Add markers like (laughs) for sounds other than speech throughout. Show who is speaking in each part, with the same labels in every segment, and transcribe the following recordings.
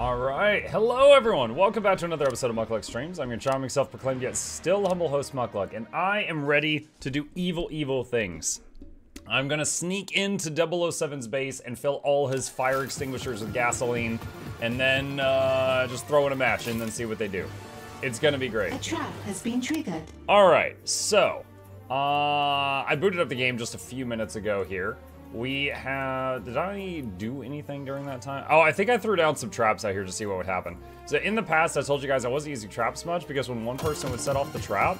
Speaker 1: Alright, hello everyone! Welcome back to another episode of Mukluk Streams. I'm your charming, self-proclaimed yet still humble host Mukluk, and I am ready to do evil, evil things. I'm gonna sneak into 007's base and fill all his fire extinguishers with gasoline, and then uh, just throw in a match and then see what they do. It's gonna be great.
Speaker 2: A trap has been triggered.
Speaker 1: Alright, so, uh, I booted up the game just a few minutes ago here. We have, did I do anything during that time? Oh, I think I threw down some traps out here to see what would happen. So in the past, I told you guys I wasn't using traps much because when one person would set off the trap,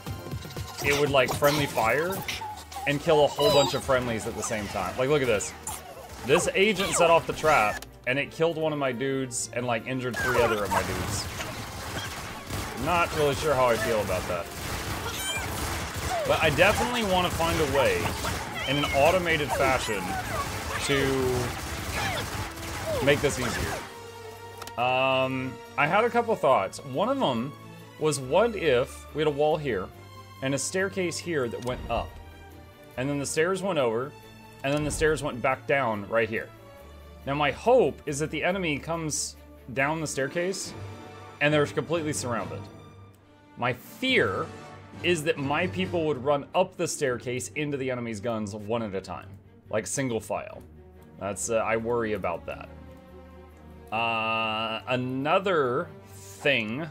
Speaker 1: it would like friendly fire and kill a whole bunch of friendlies at the same time. Like, look at this. This agent set off the trap and it killed one of my dudes and like injured three other of my dudes. Not really sure how I feel about that. But I definitely want to find a way in an automated fashion to make this easier. Um, I had a couple thoughts. One of them was what if we had a wall here and a staircase here that went up, and then the stairs went over, and then the stairs went back down right here. Now my hope is that the enemy comes down the staircase and they're completely surrounded. My fear is that my people would run up the staircase into the enemy's guns one at a time, like single file. That's uh, I worry about that. Uh, another thing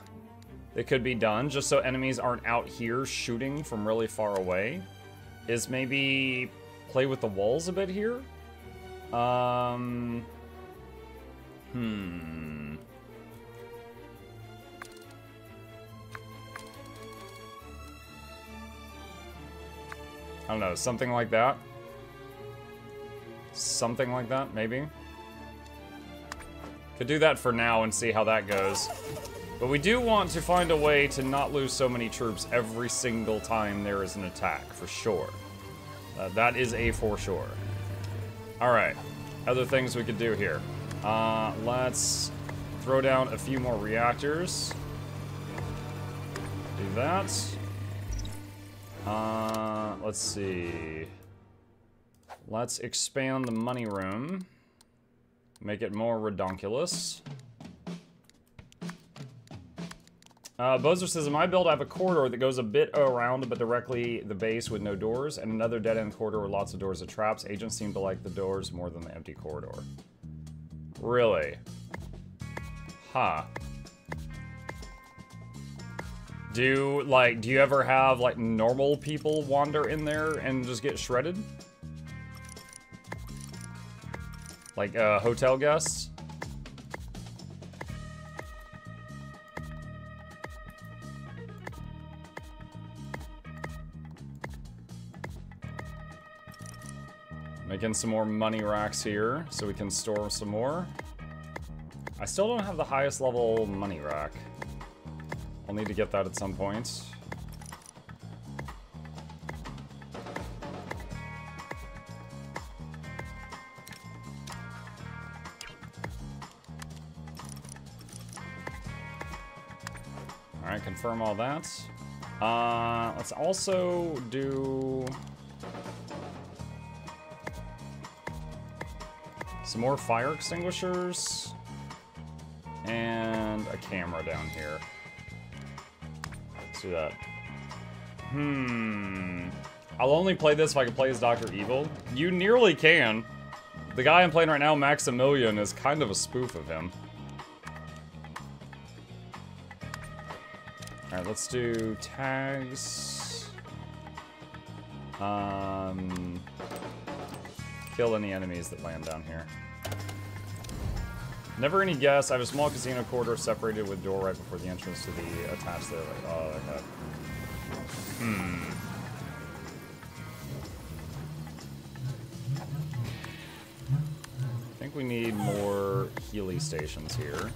Speaker 1: that could be done, just so enemies aren't out here shooting from really far away, is maybe play with the walls a bit here. Um, hmm. I don't know, something like that. Something like that, maybe. Could do that for now and see how that goes. But we do want to find a way to not lose so many troops every single time there is an attack, for sure. Uh, that is a for sure. Alright, other things we could do here. Uh, let's throw down a few more reactors. Do that. Uh, let's see. Let's expand the money room. Make it more redonkulous. Uh, Bozer says, in my build, I have a corridor that goes a bit around, but directly the base with no doors, and another dead-end corridor with lots of doors and traps. Agents seem to like the doors more than the empty corridor. Really? Huh. Do, like, do you ever have, like, normal people wander in there and just get shredded? Like, uh, hotel guests? Making some more money racks here so we can store some more. I still don't have the highest level money rack. I'll need to get that at some point. Alright, confirm all that. Uh, let's also do... Some more fire extinguishers. And a camera down here. Let's do that. Hmm. I'll only play this if I can play as Dr. Evil. You nearly can. The guy I'm playing right now, Maximilian, is kind of a spoof of him. Alright, let's do tags. Um, kill any enemies that land down here. Never any guess. I have a small casino corridor separated with door right before the entrance to the attached there. Like, oh, okay. Hmm. I think we need more Healy stations here.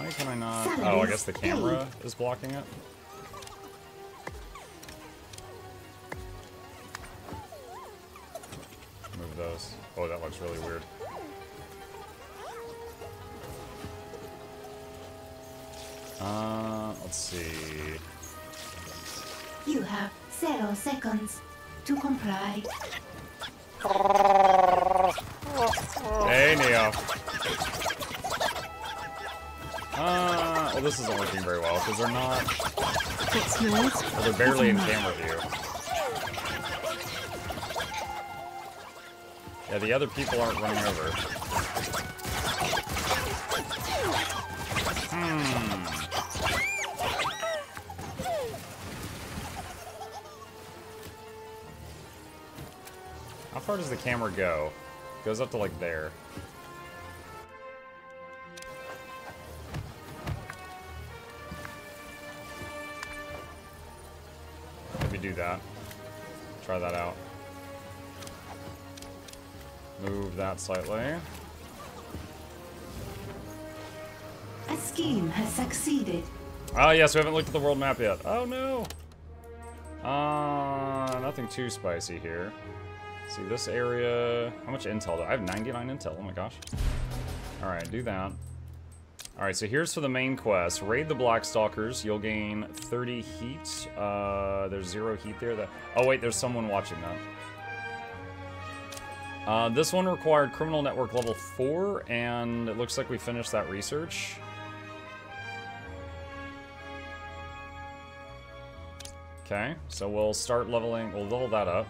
Speaker 1: Why can I not? Oh, I guess the camera is blocking it. Move those. Oh, that looks really weird. Uh, let's see.
Speaker 2: You have zero seconds to comply.
Speaker 1: Hey, Neo. Uh, well, this isn't working very well because they're not.
Speaker 2: Yours?
Speaker 1: Well, they're barely in camera view. Yeah, the other people aren't running over. Hmm. How far does the camera go? goes up to like there. Maybe do that. Try that out. Move that slightly.
Speaker 2: A scheme has succeeded.
Speaker 1: Oh, yes, we haven't looked at the world map yet. Oh, no. Uh, nothing too spicy here. See, this area... How much intel do I have? 99 intel. Oh, my gosh. Alright, do that. Alright, so here's for the main quest. Raid the Blackstalkers. You'll gain 30 heat. Uh, there's zero heat there. That. Oh, wait, there's someone watching that. Uh, this one required Criminal Network level 4, and it looks like we finished that research. Okay, so we'll start leveling, we'll level that up.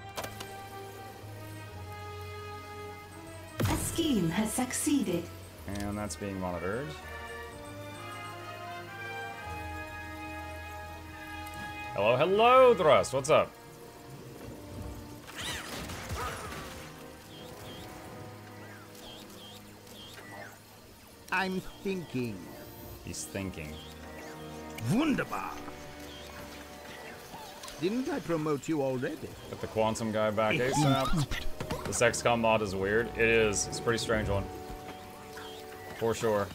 Speaker 2: A scheme has succeeded.
Speaker 1: And that's being monitored. Hello, hello, Thrust, what's up?
Speaker 3: I'm thinking.
Speaker 1: He's thinking.
Speaker 3: Wunderbar. Didn't I promote you already?
Speaker 1: Get the Quantum guy back ASAP. This XCOM mod is weird. It is. It's a pretty strange one. For sure.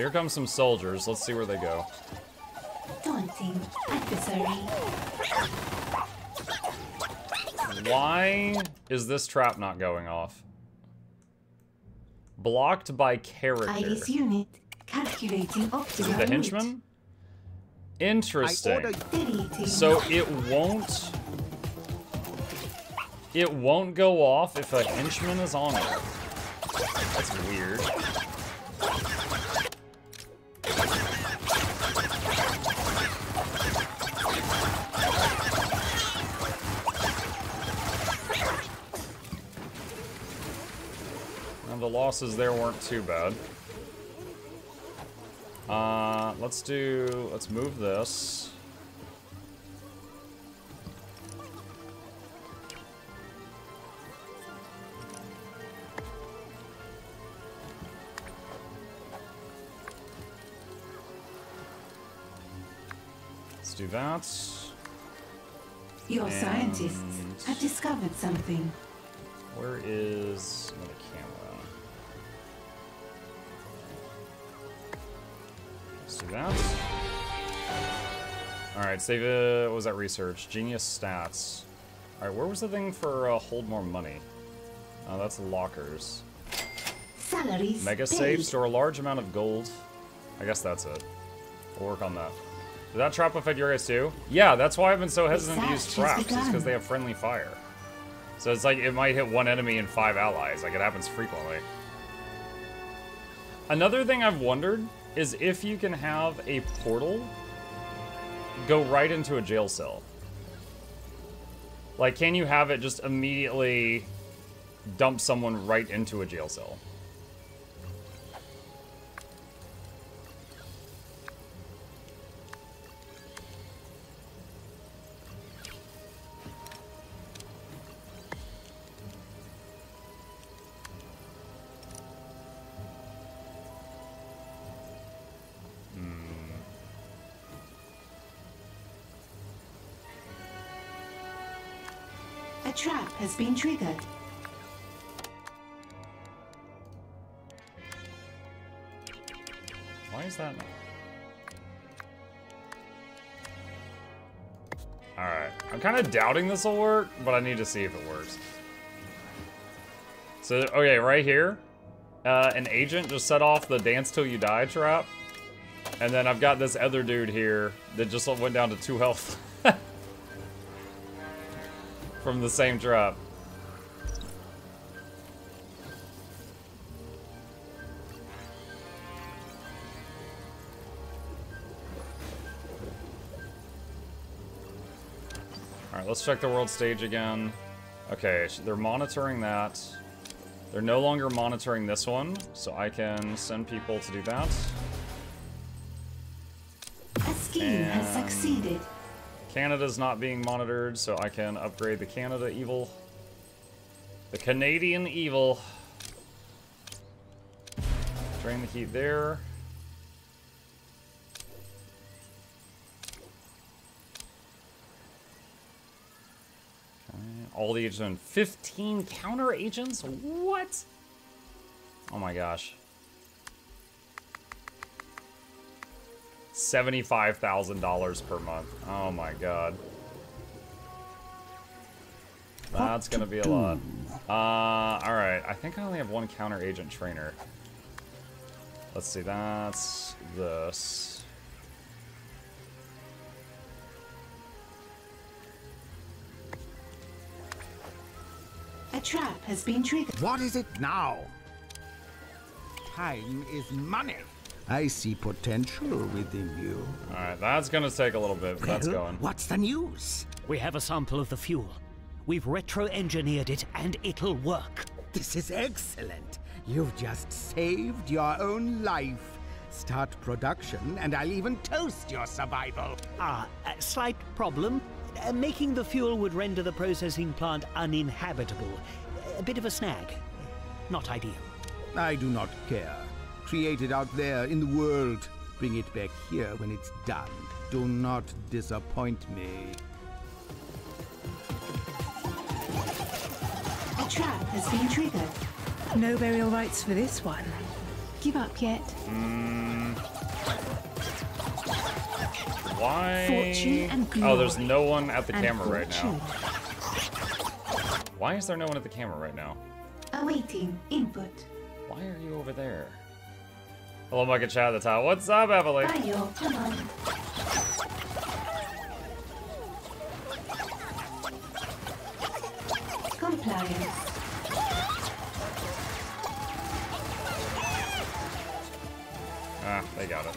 Speaker 1: Here comes some soldiers. Let's see where they go.
Speaker 2: Daunting adversary.
Speaker 1: Why is this trap not going off? Blocked by character.
Speaker 2: Iris unit calculating
Speaker 1: Is
Speaker 2: optimal
Speaker 1: it the henchman? Interesting. So it won't... It won't go off if a henchman is on it. That's weird. Losses there weren't too bad. Uh, let's do, let's move this. Let's do that.
Speaker 2: Your
Speaker 1: And-
Speaker 2: scientists have discovered something.
Speaker 1: Where is another do that. Alright, save it. What was that research? Genius stats. Alright, where was the thing for uh, hold more money? Oh, that's lockers.
Speaker 2: Salaries
Speaker 1: Mega
Speaker 2: paid.
Speaker 1: safe, store a large amount of gold. I guess that's it. We'll work on that. Did that trap affect your guys too? Yeah, that's why I've been so hesitant to use traps, is because they have friendly fire. So it's like it might hit one enemy and five allies. Like it happens frequently. Another thing I've wondered is if you can have a portal go right into a jail cell. Like, can you have it just immediately dump someone right into a jail cell?
Speaker 2: Has been triggered.
Speaker 1: Why is that? Alright. I'm kind of doubting this will work, but I need to see if it works. So, okay, right here, uh, an agent just set off the dance till you die trap. And then I've got this other dude here that just went down to two health. (laughs) From the same drop. Alright, let's check the world stage again. Okay, they're monitoring that. They're no longer monitoring this one, so I can send people to do that.
Speaker 2: A scheme has succeeded.
Speaker 1: Canada's not being monitored, so I can upgrade the Canada Evil. The Canadian Evil. Drain the heat there. All the agents. 15 counter agents? What? Oh my gosh. $75,000 per month. Oh my god. That's gonna be a lot. Uh, alright. I think I only have one counter agent trainer. Let's see, that's this.
Speaker 2: A trap has been triggered.
Speaker 3: What is it now? Time is money. I see potential within you.
Speaker 1: Alright, that's gonna take a little bit, but that's
Speaker 3: Well,
Speaker 1: going.
Speaker 3: What's the news?
Speaker 4: We have a sample of the fuel. We've retro-engineered it, and it'll work.
Speaker 3: This is excellent. You've just saved your own life. Start production, and I'll even toast your survival.
Speaker 4: Ah, a slight problem. Uh, making the fuel would render the processing plant uninhabitable. A bit of a snag. Not ideal.
Speaker 3: I do not care. Create it out there in the world. Bring it back here when it's done. Do not disappoint me.
Speaker 2: A trap has been triggered.
Speaker 5: No burial rites for this one. Give up yet?
Speaker 1: Why?
Speaker 2: Fortune and
Speaker 1: oh, there's no one at the
Speaker 2: And
Speaker 1: camera right now. Why is there no one at the camera right now?
Speaker 2: Awaiting input.
Speaker 1: Why are you over there? Hello, Micah Chat at the top. What's up,
Speaker 2: command. Compliance.
Speaker 1: Ah, they got it.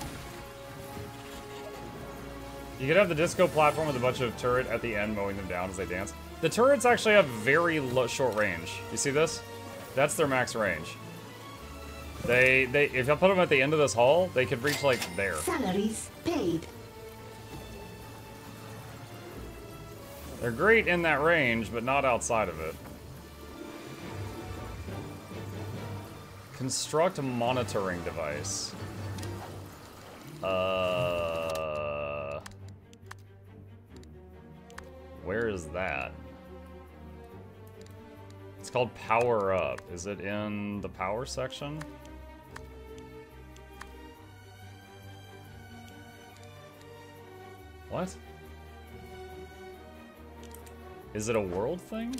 Speaker 1: You could have the disco platform with a bunch of turret at the end mowing them down as they dance. The turrets actually have very short range. You see this? That's their max range. They, they, if I put them at the end of this hall, they could reach like there.
Speaker 2: Salaries paid.
Speaker 1: They're great in that range, but not outside of it. Construct a monitoring device. Uh, where is that? It's called Power Up. Is it in the power section? What? Is it a world thing?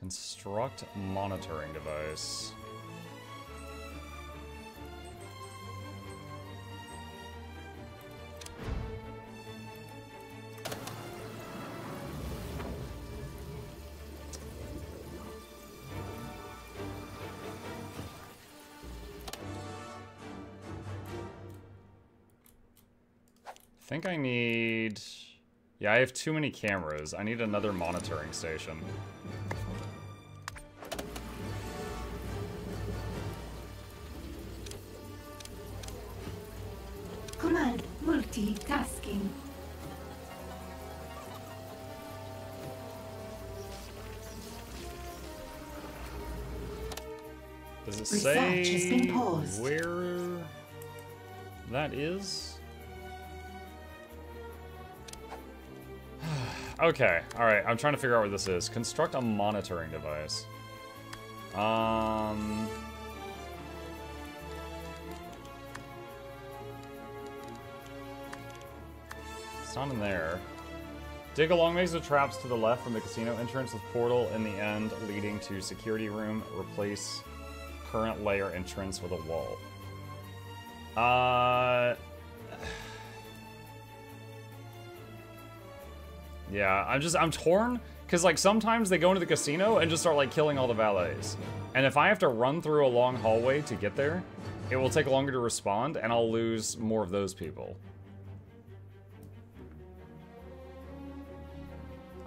Speaker 1: Construct monitoring device. I think I need... Yeah, I have too many cameras. I need another monitoring station.
Speaker 2: Multitasking.
Speaker 1: Does it
Speaker 2: Research
Speaker 1: say
Speaker 2: has been paused.
Speaker 1: where that is? (sighs) Okay, alright, I'm trying to figure out what this is. Construct a monitoring device. Um... It's not in there. Dig a long maze of traps to the left from the casino entrance with portal in the end leading to security room. Replace current layer entrance with a wall. Uh... (sighs) Yeah, I'm just, I'm torn, because, like, sometimes they go into the casino and just start, like, killing all the valets. And if I have to run through a long hallway to get there, it will take longer to respond, and I'll lose more of those people.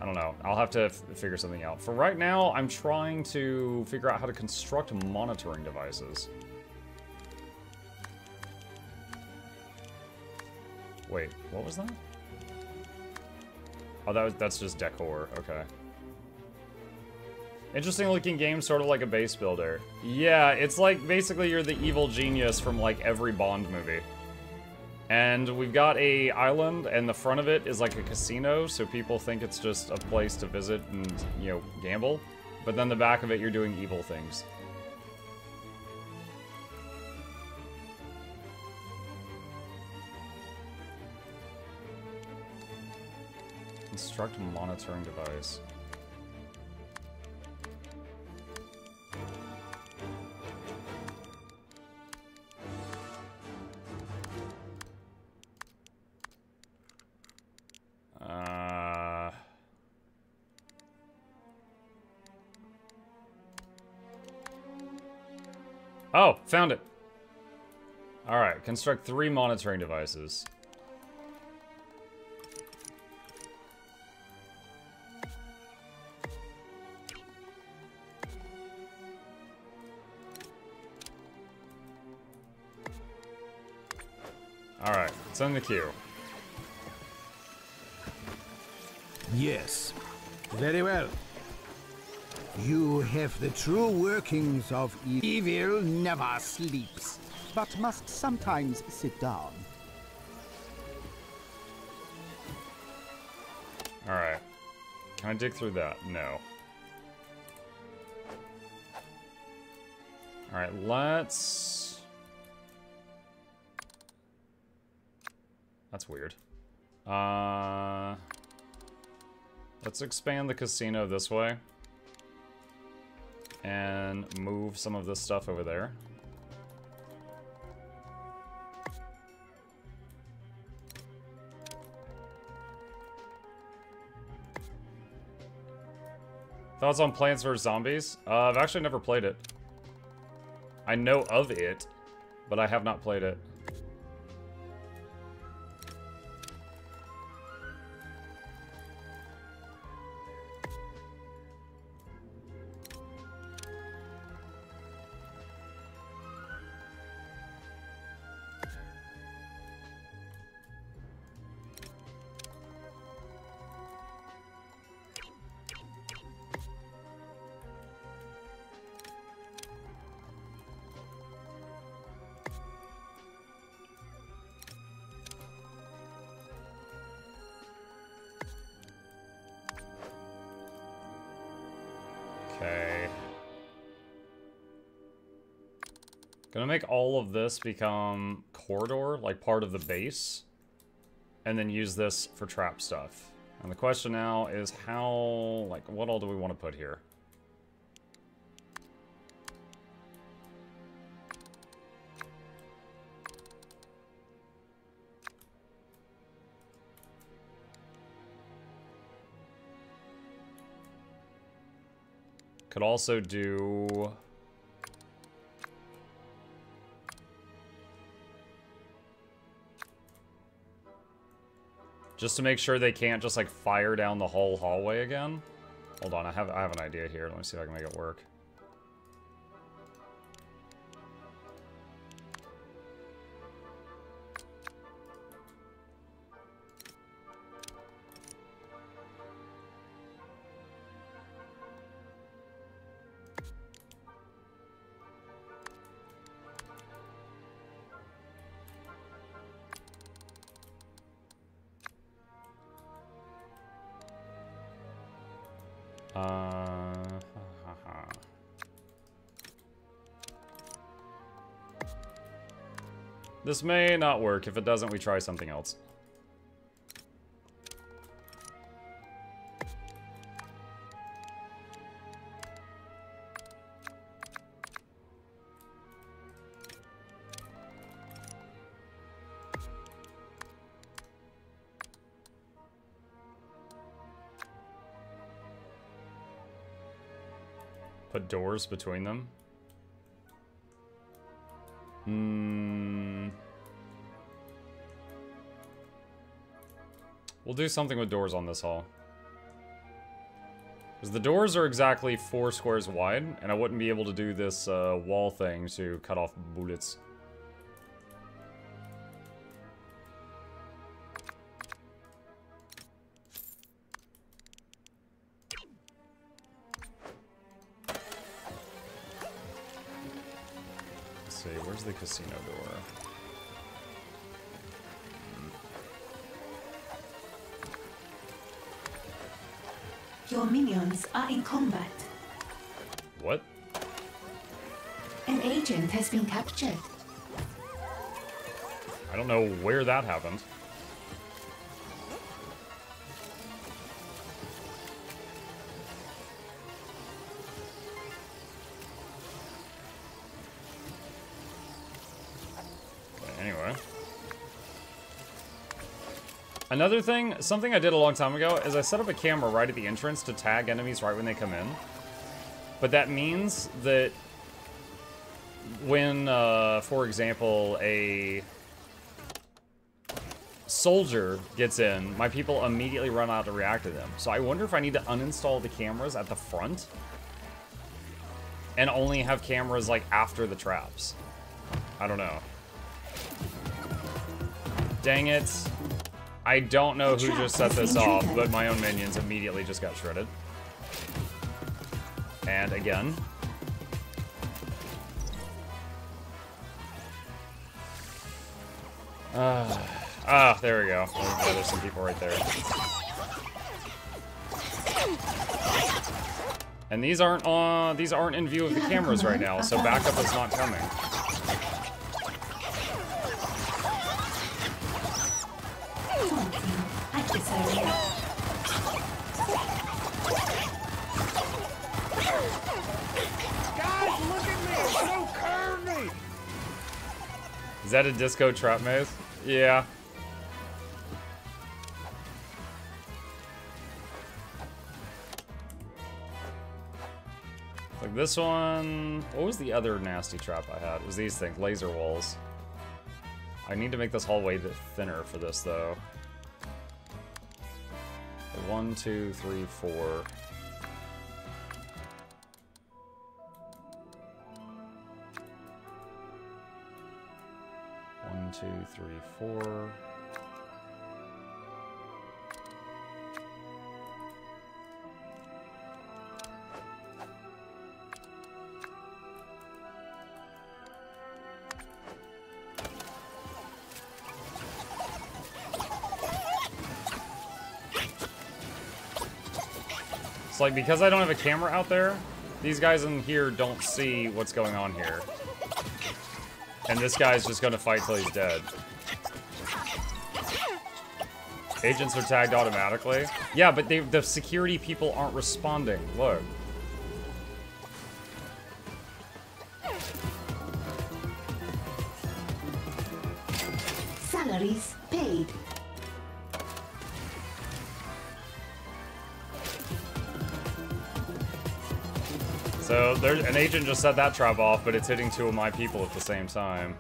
Speaker 1: I don't know. I'll have to figure something out. For right now, I'm trying to figure out how to construct monitoring devices. Wait, what was that? Oh, that was, that's just decor. Okay. Interesting looking game, sort of like a base builder. Yeah, it's like basically you're the evil genius from like every Bond movie. And we've got a island, and the front of it is like a casino, so people think it's just a place to visit and, you know, gamble. But then the back of it, you're doing evil things. Construct monitoring device. Oh, found it. Alright, construct three monitoring devices. Alright, it's in the queue.
Speaker 3: Yes. Very well. You have the true workings of e- evil never sleeps, but must sometimes sit down.
Speaker 1: Alright. Can I dig through that? No. Alright, let's... That's weird. Uh... Let's expand the casino this way. And move some of this stuff over there. Thoughts on Plants vs. Zombies? Uh, I've actually never played it. I know of it, but I have not played it. Make all of this become corridor, like part of the base. And then use this for trap stuff. And the question now is how, like, what all do we want to put here? Could also do... Just to make sure they can't just like fire down the whole hallway again. Hold on, I have I have an idea here. Let me see if I can make it work. This may not work. If it doesn't, we try something else. Put doors between them. Hmm. We'll do something with doors on this hall. Because the doors are exactly four squares wide, and I wouldn't be able to do this uh, wall thing to cut off bullets. Let's see, where's the casino door?
Speaker 2: Your minions are in combat.
Speaker 1: What?
Speaker 2: An agent has been captured.
Speaker 1: I don't know where that happened. Another thing, something I did a long time ago, is I set up a camera right at the entrance to tag enemies right when they come in. But that means that when, uh, for example, a soldier gets in, my people immediately run out to react to them. So I wonder if I need to uninstall the cameras at the front and only have cameras like after the traps. I don't know. Dang it. I don't know who just set this off, but my own minions immediately just got shredded. And again. Ah. Ah, there we go. Yeah, there's some people right there. And these aren't on these aren't in view of the cameras right now, so backup is not coming. Is that a disco trap maze? Yeah. Like this one. What was the other nasty trap I had? It was these things, laser walls. I need to make this hallway a bit thinner for this though. One, two, three, four. Two, three, four. It's like because I don't have a camera out there, these guys in here don't see what's going on here. And this guy's just gonna fight till he's dead. Agents are tagged automatically. Yeah, but they, the security people aren't responding. Look. So there, an agent just set that trap off, but it's hitting two of my people at the same time.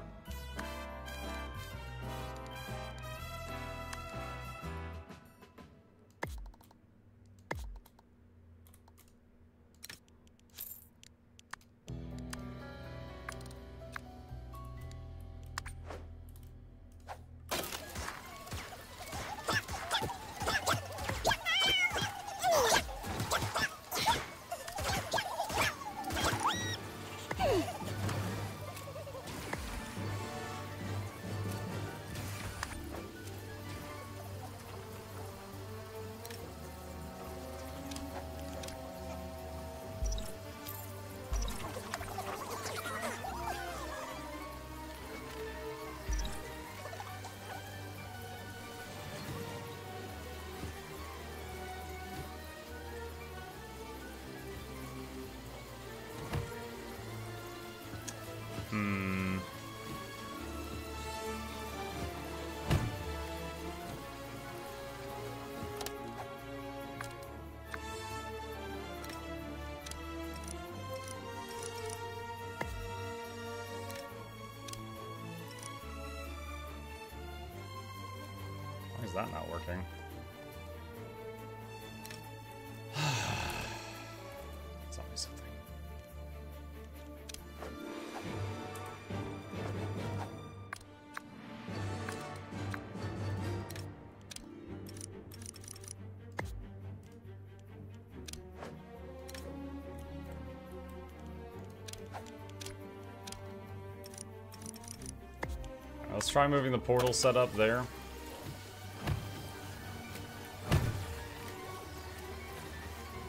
Speaker 1: Try moving the portal set up there.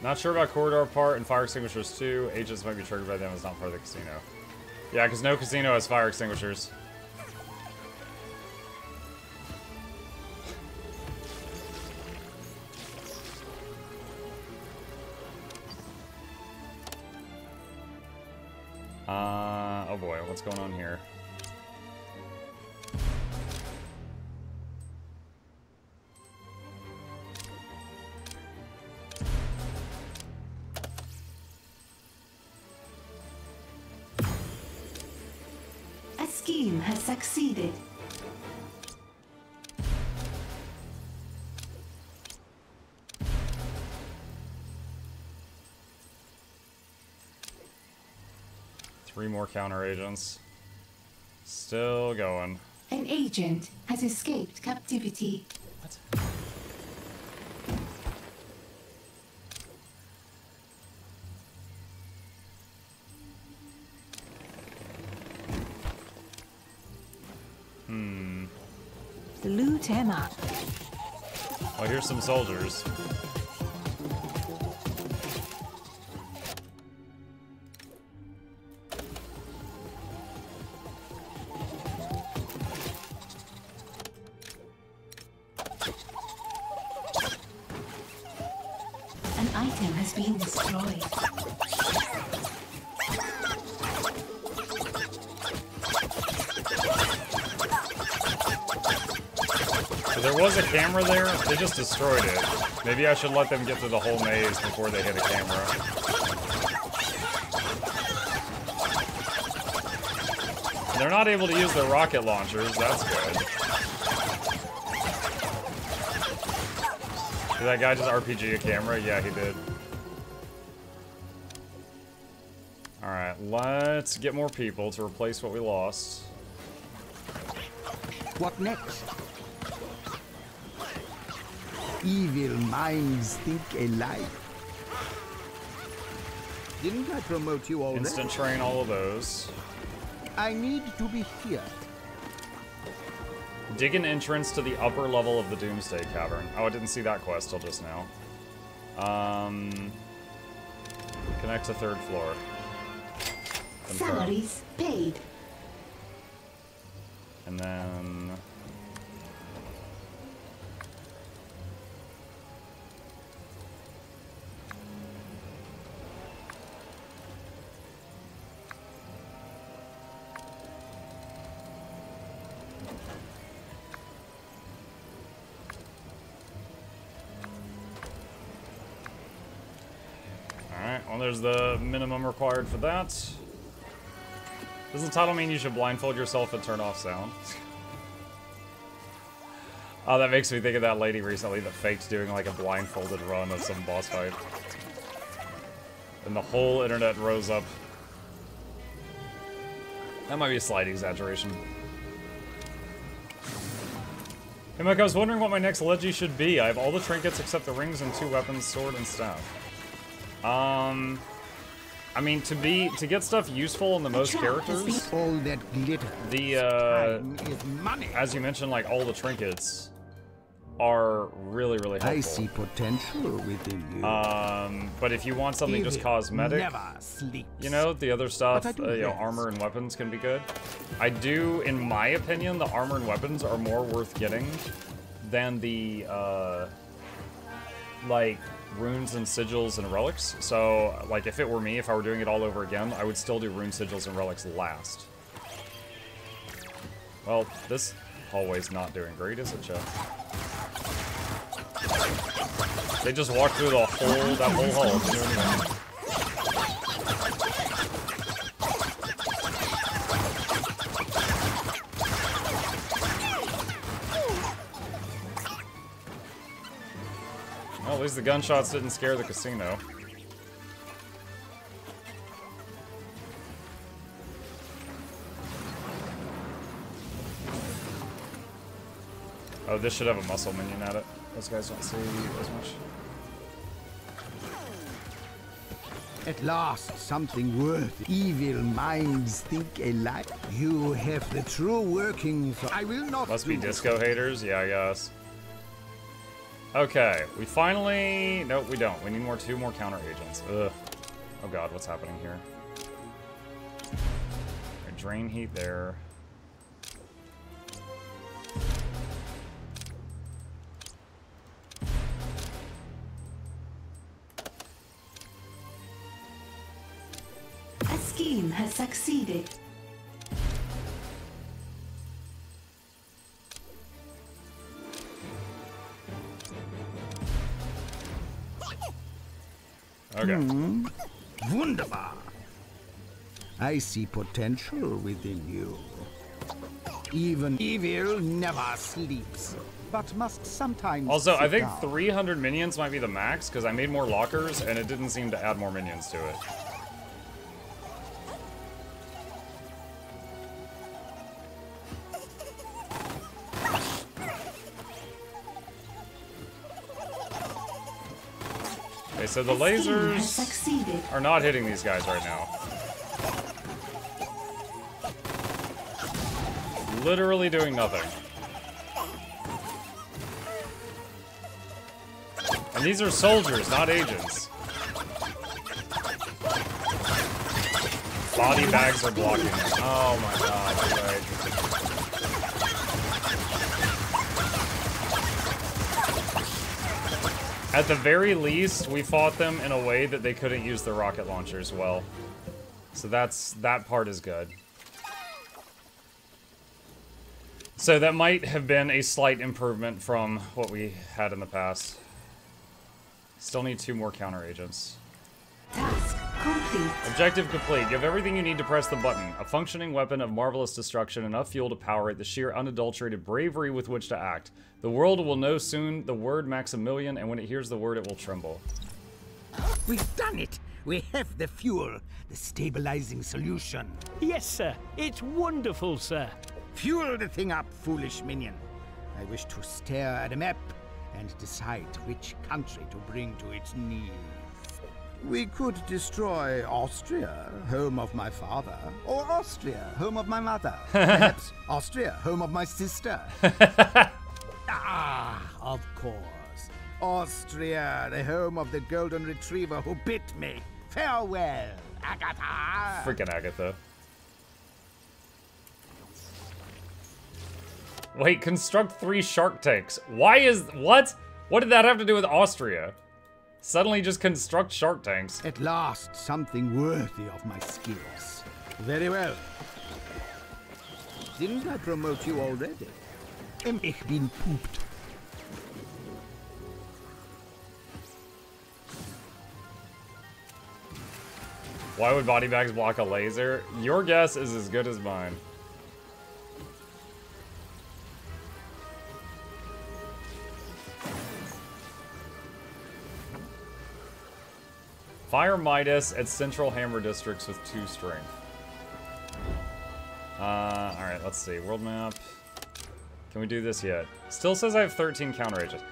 Speaker 1: Not sure about corridor part and fire extinguishers too. Agents might be triggered by them as not part of the casino. Yeah, because no casino has fire extinguishers. Uh, oh boy, what's going on Three more counter agents. Still going.
Speaker 2: An agent has escaped captivity. Hmm.
Speaker 5: Loot Emma.
Speaker 1: Oh, here's some soldiers. Just destroyed it. Maybe I should let them get through the whole maze before they hit a camera. They're not able to use their rocket launchers. That's good. Did that guy just RPG a camera? Yeah, he did. Alright, let's get more people to replace what we lost.
Speaker 3: What next? Evil minds think alike. Didn't I promote you already?
Speaker 1: Instant train all of those.
Speaker 3: I need to be here.
Speaker 1: Dig an entrance to the upper level of the Doomsday Cavern. Oh, I didn't see that quest till just now. Um, connect to third floor. Confirm.
Speaker 2: Salaries paid.
Speaker 1: The minimum required for that. Does the title mean you should blindfold yourself and turn off sound? oh, that makes me think of that lady recently that faked doing like a blindfolded run of some boss fight. And the whole internet rose up. That might be a slight exaggeration. Hey Mike, I was wondering what my next Leggy should be. I have all the trinkets except the rings and two weapons, sword, and staff. Um... I mean, to be to get stuff useful in the most characters,
Speaker 3: All that glitter.
Speaker 1: the uh, as you mentioned, like all the trinkets are really really helpful.
Speaker 3: I see potential within you.
Speaker 1: Um, but if you want something just cosmetic, you know, the other stuff, uh, you know, armor and weapons can be good. I do, in my opinion, the armor and weapons are more worth getting than the uh, like runes and sigils and relics. So, like, if it were me, if I were doing it all over again, I would still do rune sigils and relics last. Well, this hallway's not doing great, is it, Joe? They just walked through the whole that whole hall. Least the gunshots didn't scare the casino. Oh, this should have a muscle minion at it. Those guys don't see as much.
Speaker 3: At last, something worth evil minds think alike. You have the true workings. I will not.
Speaker 1: Must be disco haters? Yeah, I guess. Okay, we finally... Nope, we don't. We need more two more counter agents. Ugh. Oh god, what's happening here? A drain heat there.
Speaker 2: A scheme has succeeded.
Speaker 1: Okay. Hmm.
Speaker 3: Wunderbar. I see potential within you. Even evil never sleeps, but must sometimes.
Speaker 1: Also, I think
Speaker 3: down.
Speaker 1: 300 minions might be the max, because I made more lockers, and it didn't seem to add more minions to it. So the
Speaker 2: A scheme has
Speaker 1: lasers are not hitting these guys right now. Literally doing nothing. And these are soldiers, not agents. Body bags are blocking. Oh my god, At the very least, we fought them in a way that they couldn't use the rocket launchers well. So that's that part is good. So that might have been a slight improvement from what we had in the past. Still need two more counter agents.
Speaker 2: Task complete.
Speaker 1: Objective complete. You have everything you need to press the button. A functioning weapon of marvelous destruction, enough fuel to power it, the sheer unadulterated bravery with which to act. The world will know soon the word Maximilian, and when it hears the word, it will tremble.
Speaker 3: We've done it. We have the fuel, the stabilizing solution.
Speaker 4: Yes, sir. It's wonderful, sir.
Speaker 3: Fuel the thing up, foolish minion. I wish to stare at a map and decide which country to bring to its knees. We could destroy Austria, home of my father, or Austria, home of my mother. (laughs) Perhaps Austria, home of my sister. (laughs) ah, of course. Austria, the home of the golden retriever who bit me. Farewell, Agatha.
Speaker 1: Freaking Agatha. Wait, construct three shark tanks. Why is what? What did that have to do with Austria? Suddenly just construct shark tanks.
Speaker 3: At last, something worthy of my skills. Very well. Didn't I promote you already? Am ich bin pooped.
Speaker 1: Why would body bags block a laser? Your guess is as good as mine. Fire Midas at Central Hammer Districts with two strength. Uh, alright, let's see. World map. Can we do this yet? Still says I have 13 counter agents.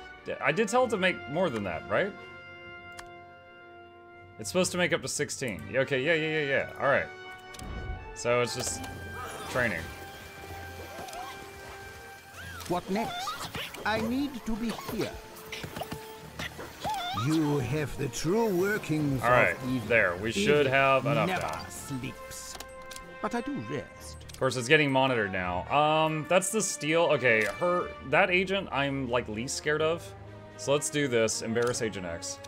Speaker 1: I did tell it to make more than that, right? It's supposed to make up to 16. Okay, yeah, yeah, yeah, yeah. Alright. So it's just training.
Speaker 3: What next? I need to be here. You have the true workings of evil.
Speaker 1: there. We should have enough
Speaker 3: never
Speaker 1: now.
Speaker 3: sleeps. But I do rest.
Speaker 1: Of course, it's getting monitored now. Um, that's the steel. Okay, her that agent I'm like least scared of. So let's do this. Embarrass Agent X.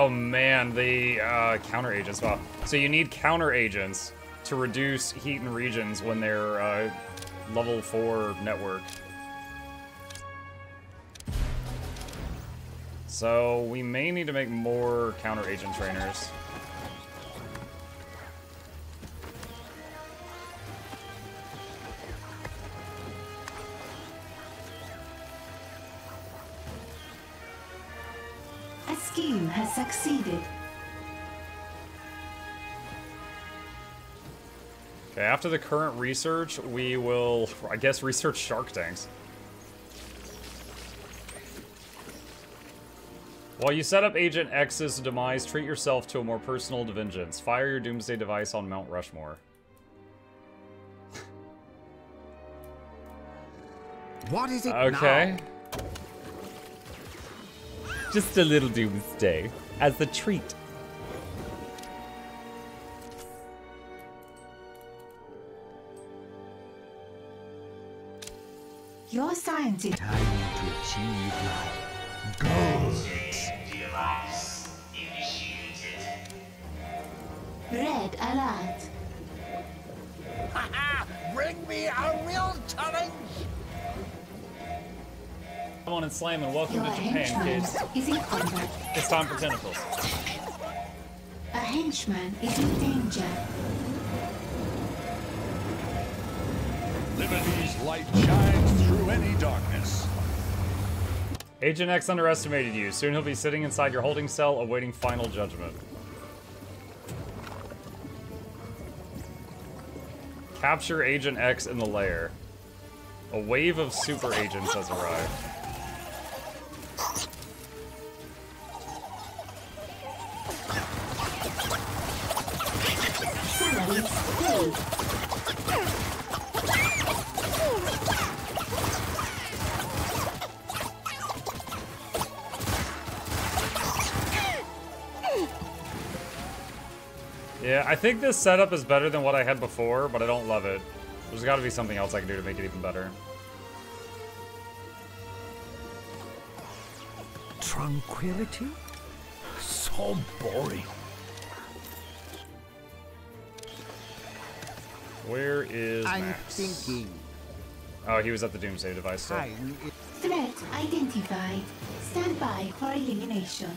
Speaker 1: Oh man, the uh, counter agents. Wow. So you need counter agents to reduce heat in regions when they're uh, level 4 network. So we may need to make more counter agent trainers.
Speaker 2: Scheme has succeeded.
Speaker 1: Okay, after the current research, we will, I guess, research shark tanks. While you set up Agent X's demise, treat yourself to a more personal vengeance. Fire your Doomsday device on Mount Rushmore.
Speaker 3: What is it
Speaker 1: Okay.
Speaker 3: now?
Speaker 1: Just a little Doomsday as a treat.
Speaker 2: Your scientist.
Speaker 3: Time to achieve my goals.
Speaker 2: Red alert. (laughs)
Speaker 3: Bring me a real challenge!
Speaker 1: Come on and slam and welcome
Speaker 2: Your
Speaker 1: to Japan, kids.
Speaker 2: is in combat.
Speaker 1: It's time for tentacles.
Speaker 2: A henchman is in danger.
Speaker 6: Liberty's light shines through any darkness.
Speaker 1: Agent X underestimated you. Soon he'll be sitting inside your holding cell awaiting final judgment. Capture Agent X in the lair. A wave of super agents has arrived. Yeah, I think this setup is better than what I had before, but I don't love it. There's got to be something else I can do to make it even better.
Speaker 3: Tranquility? So boring.
Speaker 1: Where is
Speaker 3: I'm
Speaker 1: Max?
Speaker 3: thinking
Speaker 1: Oh, he was at the Doomsday device still.
Speaker 3: time is
Speaker 2: Threat identified. Stand by for elimination.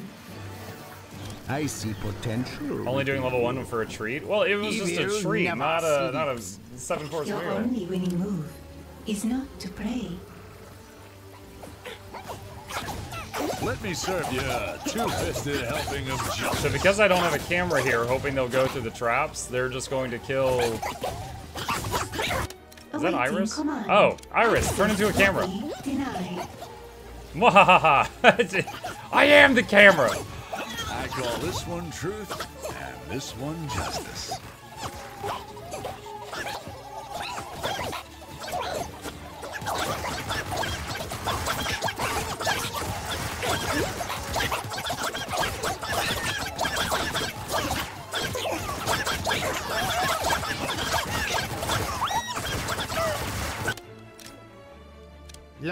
Speaker 3: I see potential.
Speaker 1: Only doing level one for a treat? Well, it was just a treat, not a not a
Speaker 3: sleeps.
Speaker 1: seven course
Speaker 2: Your
Speaker 1: meal.
Speaker 2: only winning move is not to pray.
Speaker 6: Let me serve you a two-fisted helping of justice.
Speaker 1: So because I don't have a camera here, hoping they'll go through the traps, they're just going to kill. Is that
Speaker 2: Awaiting
Speaker 1: Iris?
Speaker 2: command.
Speaker 1: Oh, Iris, turn into a camera.
Speaker 2: Copy
Speaker 1: Mwahaha! (laughs) I am the camera.
Speaker 6: I call this one truth and this one justice.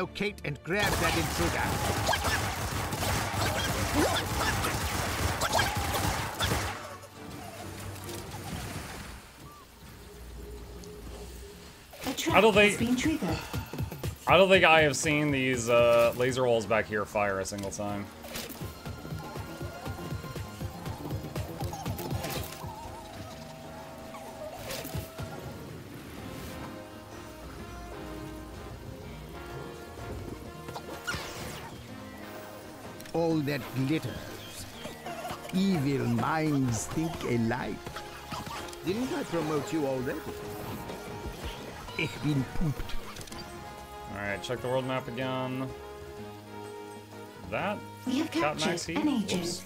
Speaker 3: Locate and grab that intruder.
Speaker 1: I don't think- I don't think I have seen these uh, laser walls back here fire a single time.
Speaker 3: All that glitters. Evil minds think alike. Didn't I promote you already? Ich bin pooped.
Speaker 1: Alright, check the world map again. That
Speaker 2: We have
Speaker 1: got
Speaker 2: captured
Speaker 1: max heat?
Speaker 2: an agent.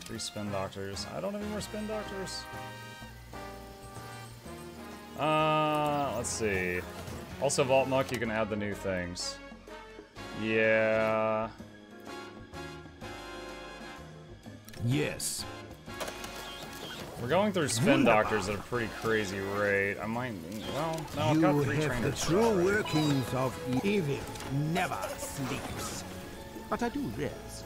Speaker 1: Three spin doctors. I don't have any more spin doctors. Uh, let's see. Also, Vault Muck, you can add the new things. Yeah.
Speaker 3: Yes.
Speaker 1: We're going through spin doctors at a pretty crazy rate. I might, well, no, I've got three
Speaker 3: have the true
Speaker 1: already.
Speaker 3: workings of evil never sleeps. But I do rest.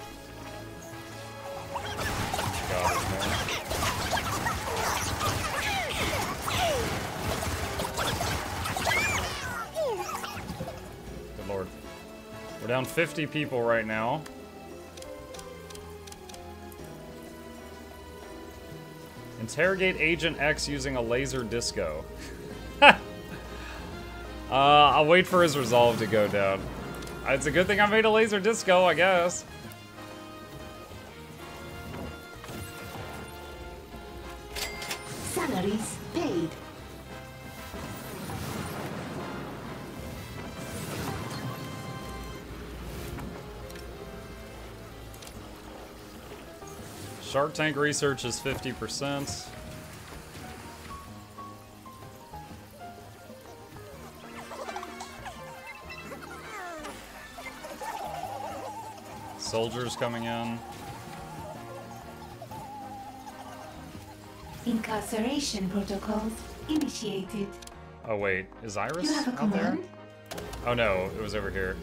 Speaker 1: We're down 50 people right now. Interrogate Agent X using a laser disco. (laughs) uh, I'll wait for his resolve to go down. It's a good thing I made a laser disco, I guess.
Speaker 2: Salaries paid.
Speaker 1: Shark Tank research is 50%. Soldiers coming in.
Speaker 2: Incarceration protocols initiated.
Speaker 1: Oh wait, is Iris
Speaker 2: You have a
Speaker 1: out there? Oh no, it was over here.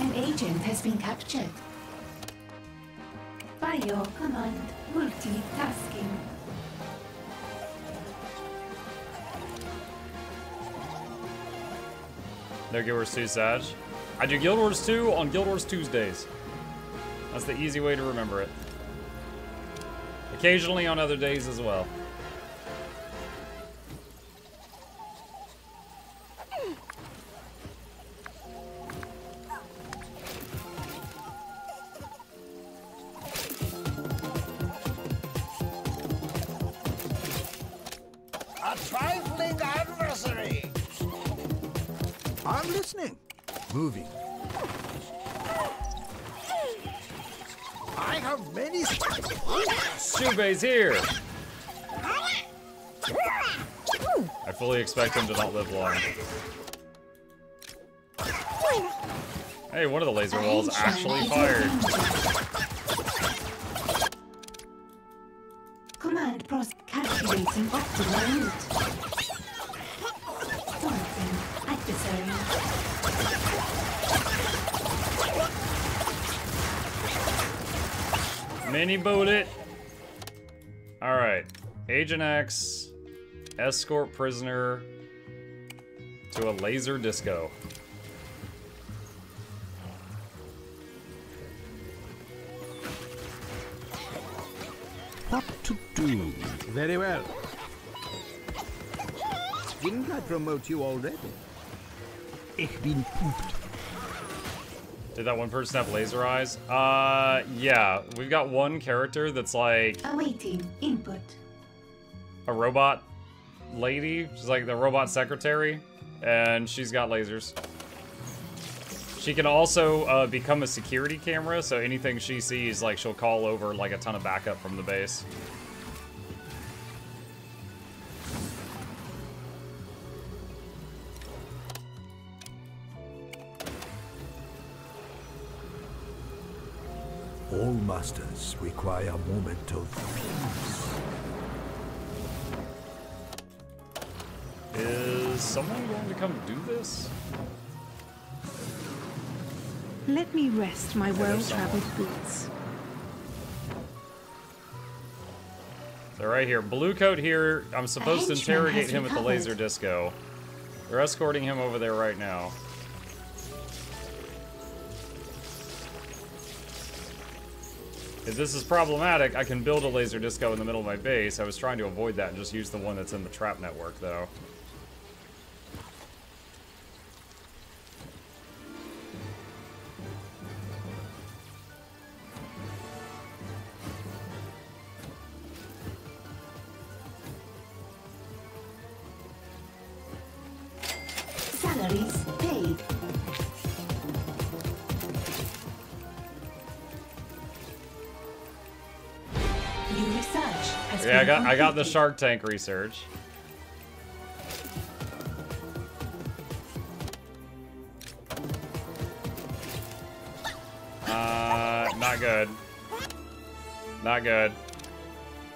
Speaker 2: An agent has been captured. By your command, multitasking.
Speaker 1: No Guild Wars 2 Sag. I do Guild Wars 2 on Guild Wars Tuesdays. That's the easy way to remember it. Occasionally on other days as well.
Speaker 3: I'm listening. Moving. I have many.
Speaker 1: Jubei's here! I fully expect him to not live long. Hey, one of the laser walls actually fired.
Speaker 2: Command pros calculating optimal route. Daunting.
Speaker 1: Mini bullet. Alright. Agent X, escort prisoner to a laser disco.
Speaker 3: What to do? Very well. Didn't I promote you already? Ich bin pumped.
Speaker 1: Did that one person have laser eyes? Uh, yeah. We've got one character that's like
Speaker 2: Awaiting input.
Speaker 1: a robot lady. She's like the robot secretary, and she's got lasers. She can also uh, become a security camera, so anything she sees, like she'll call over like a ton of backup from the base.
Speaker 6: All masters require a moment of peace.
Speaker 1: Is someone going to come do this?
Speaker 5: Let me rest my
Speaker 1: there's
Speaker 5: well-traveled boots.
Speaker 1: They're right here. Blue coat here. I'm supposed to interrogate
Speaker 2: has
Speaker 1: him at the laser disco. They're escorting him over there right now. If this is problematic, I can build a laser disco in the middle of my base. I was trying to avoid that and just use the one that's in the trap network, though.
Speaker 2: Salaries
Speaker 1: Yeah, I got I got the. Shark Tank research. Uh, not good. Not good.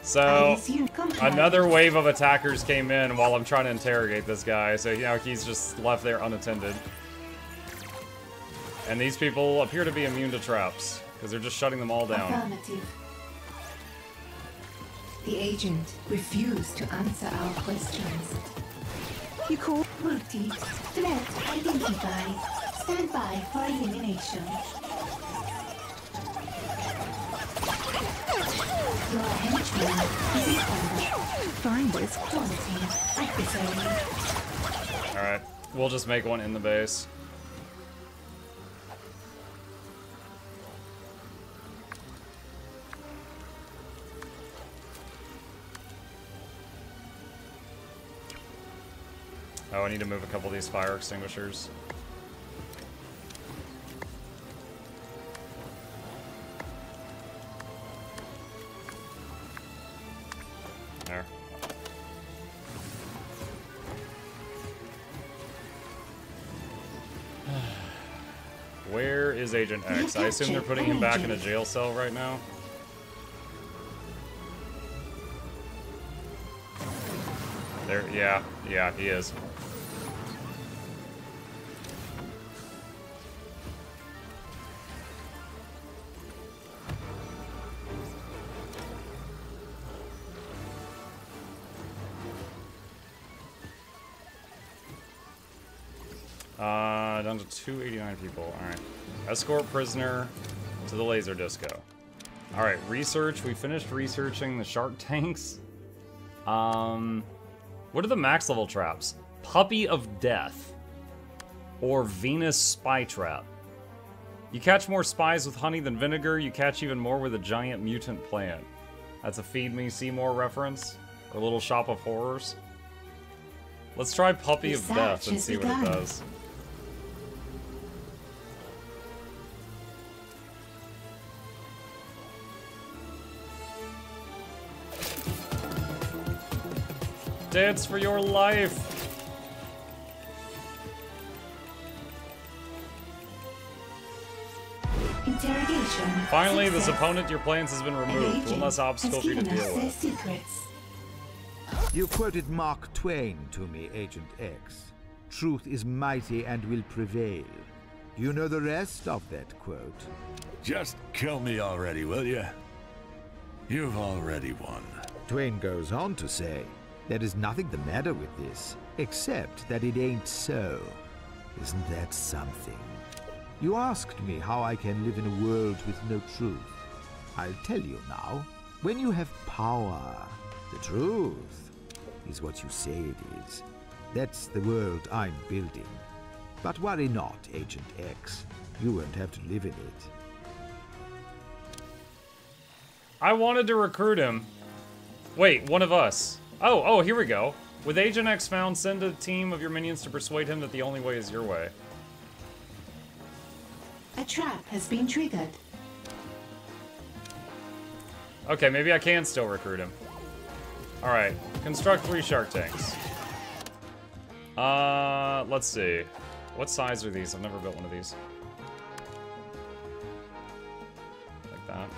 Speaker 1: So,
Speaker 2: I resume compliance.
Speaker 1: another wave of attackers came in while I'm trying to interrogate this guy, so you know he's just left there unattended. And these people appear to be immune to traps, because they're just shutting them all down.
Speaker 2: Affirmative. The agent refused to answer our questions.
Speaker 5: You call?
Speaker 2: Multi threat identified. Stand by for elimination. Your henchman is equal.
Speaker 5: Finders.
Speaker 2: Quality adversary.
Speaker 1: Alright, we'll just make one in the base. Oh, I need to move a couple of these fire extinguishers. There. (sighs) Where is Agent X? I assume they're putting him back in a jail cell right now. There, yeah, yeah, he is. 289 people. Alright. Escort prisoner to the laser disco. Alright, research. We finished researching the shark tanks. Um, what are the max level traps? Puppy of Death. Or Venus Spy Trap. You catch more spies with honey than vinegar, you catch even more with a giant mutant plant. That's a Feed Me Seymour reference? Or Little Shop of Horrors? Let's try Puppy of Death and see what it does. Dance for your life!
Speaker 2: Interrogation.
Speaker 1: Finally, this opponent your plans has been removed. One
Speaker 2: agent
Speaker 1: less obstacle for you to
Speaker 2: given us
Speaker 1: deal
Speaker 2: their
Speaker 1: with.
Speaker 2: secrets.
Speaker 3: You quoted Mark Twain to me, Agent X. Truth is mighty and will prevail. You know the rest of that quote?
Speaker 6: Just kill me already, will you? You've already won.
Speaker 3: Twain goes on to say, There is nothing the matter with this, except that it ain't so. Isn't that something? You asked me how I can live in a world with no truth. I'll tell you now. When you have power, the truth is what you say it is. That's the world I'm building. But worry not, Agent X. You won't have to live in it.
Speaker 1: I wanted to recruit him. Wait, one of us. Oh, oh, here we go. With Agent X found, send a team of your minions to persuade him that the only way is your way.
Speaker 2: A trap has been triggered.
Speaker 1: Okay, maybe I can still recruit him. Alright, construct three shark tanks. Uh, let's see. What size are these? I've never built one of these. Like that.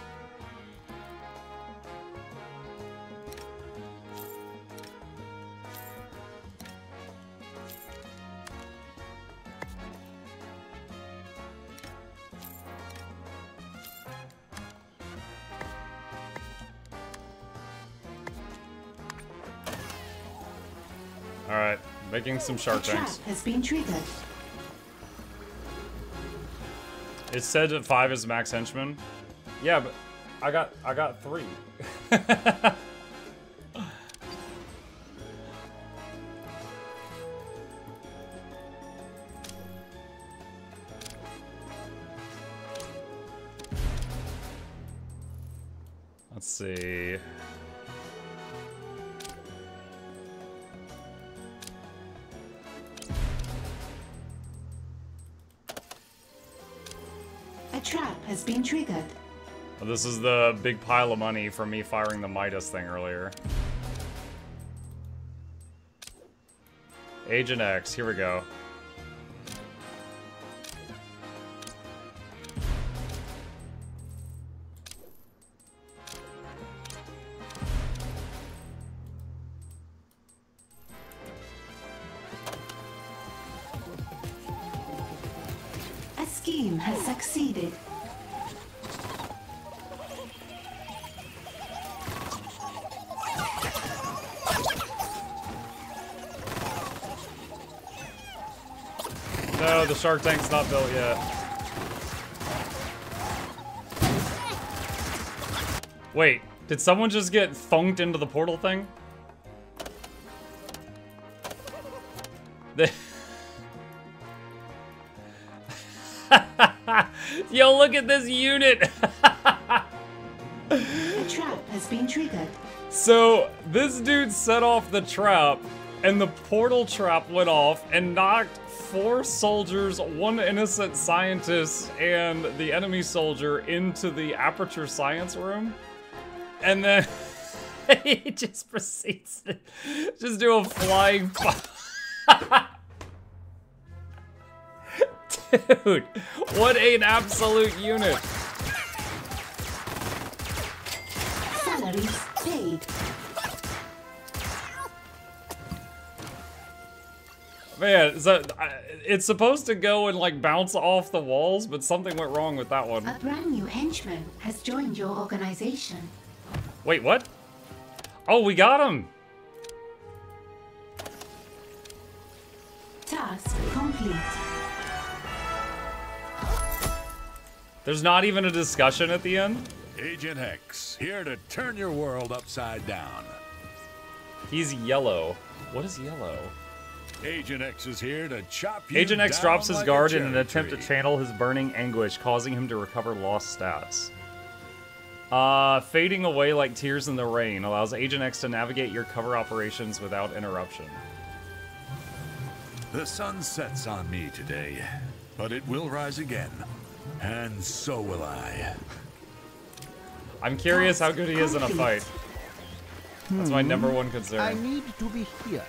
Speaker 1: Making some shark tanks.
Speaker 2: has been triggered.
Speaker 1: It said that five is max henchman. Yeah, but I got I got three. (laughs) Let's see.
Speaker 2: Been triggered.
Speaker 1: This is the big pile of money from me firing the Midas thing earlier. Agent X, here we go. Shark tank's not built yet. Wait, did someone just get thunked into the portal thing? The (laughs) Yo, look at this unit!
Speaker 2: A trap has been triggered.
Speaker 1: So this dude set off the trap, and the portal trap went off and knocked four soldiers, one innocent scientist, and the enemy soldier into the aperture science room. And then (laughs) he just proceeds to just do a flying. (laughs) Dude, what an absolute unit!
Speaker 2: Paid.
Speaker 1: Man, so uh, it's supposed to go and like bounce off the walls, but something went wrong with that one.
Speaker 2: A brand new henchman has joined your organization.
Speaker 1: Wait, what? Oh, we got him!
Speaker 2: Task complete.
Speaker 1: There's not even a discussion at the end?
Speaker 6: Agent X, here to turn your world upside down.
Speaker 1: He's yellow. What is yellow?
Speaker 6: Agent X is here to chop you
Speaker 1: Agent X
Speaker 6: down
Speaker 1: drops his
Speaker 6: like
Speaker 1: guard in an
Speaker 6: cherry
Speaker 1: attempt to channel his burning anguish, causing him to recover lost stats. Uh, fading away like tears in the rain allows Agent X to navigate your cover operations without interruption.
Speaker 6: The sun sets on me today, but it will rise again. And so will I.
Speaker 1: I'm curious how good he is in a fight. That's my number one concern.
Speaker 3: I need to be here.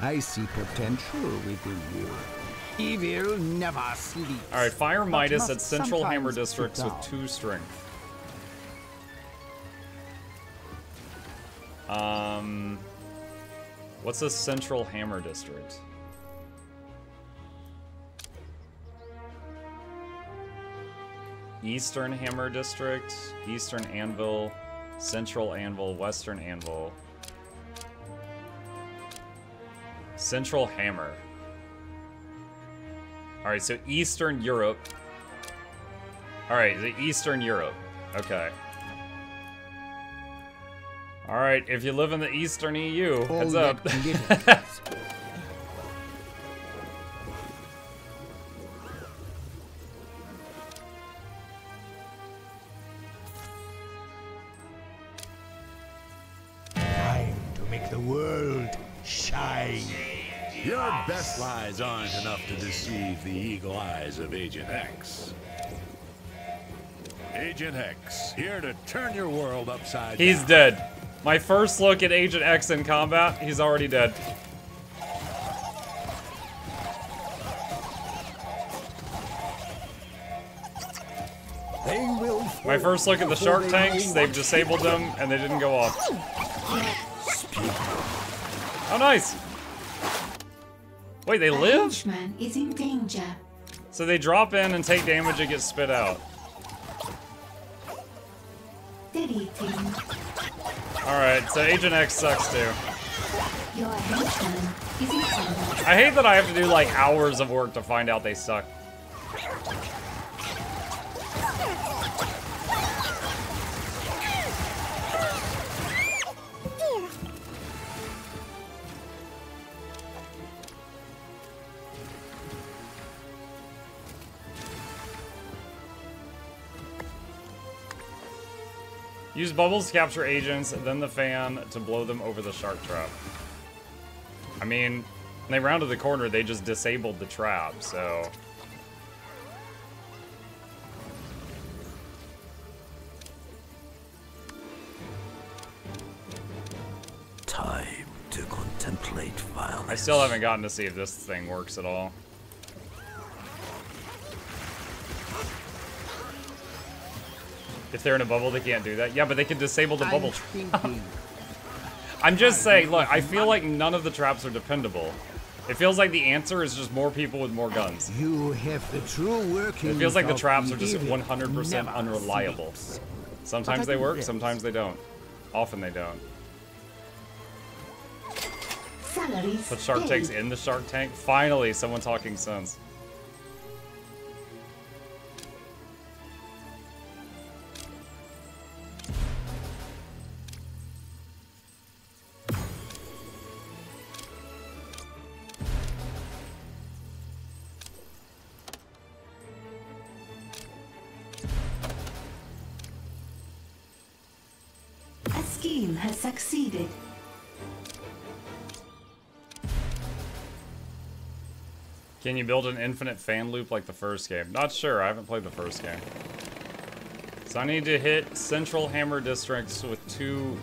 Speaker 3: I see potential within you. Evil never sleeps.
Speaker 1: Alright, Fire Midas at Central Hammer Districts with two strength. Um, what's a Central Hammer District? Eastern Hammer District, Eastern Anvil, Central Anvil, Western Anvil. Central Hammer. Alright, so Eastern Europe. Alright, the Eastern Europe. Okay. Alright, if you live in the Eastern EU,
Speaker 3: All
Speaker 1: heads up. (laughs)
Speaker 6: deceive the eagle eyes of Agent X. Agent X, here to turn your world upside
Speaker 1: He's
Speaker 6: down.
Speaker 1: dead. My first look at Agent X in combat, he's already dead.
Speaker 3: They will
Speaker 1: My first look at the Shark
Speaker 3: they
Speaker 1: Tanks, they've disabled them and they didn't go off. Oh, nice. Wait, they live?
Speaker 2: henchman is in danger.
Speaker 1: So they drop in and take damage and get spit out. Alright, so Agent X sucks too.
Speaker 2: Your is in.
Speaker 1: I hate that I have to do like hours of work to find out they suck. Use bubbles to capture agents, then the fan to blow them over the shark trap. I mean, when they rounded the corner, they just disabled the trap, so...
Speaker 7: Time to contemplate violence.
Speaker 1: I still haven't gotten to see if this thing works at all. If they're in a bubble, they can't do that. Yeah, but they can disable the
Speaker 3: I'm
Speaker 1: bubble. (laughs) I'm just saying, look, I feel like none of the traps are dependable. It feels like the answer is just more people with more guns.
Speaker 3: You have the true working.
Speaker 1: It feels like the traps are just 100% unreliable. Sometimes they work, sometimes they don't. Often they don't. Put Shark. Tanks in the Shark Tank. Finally, someone talking sense. Can you build an infinite fan loop like the first game? Not sure. I haven't played the first game. So I need to hit Central Hammer Districts with two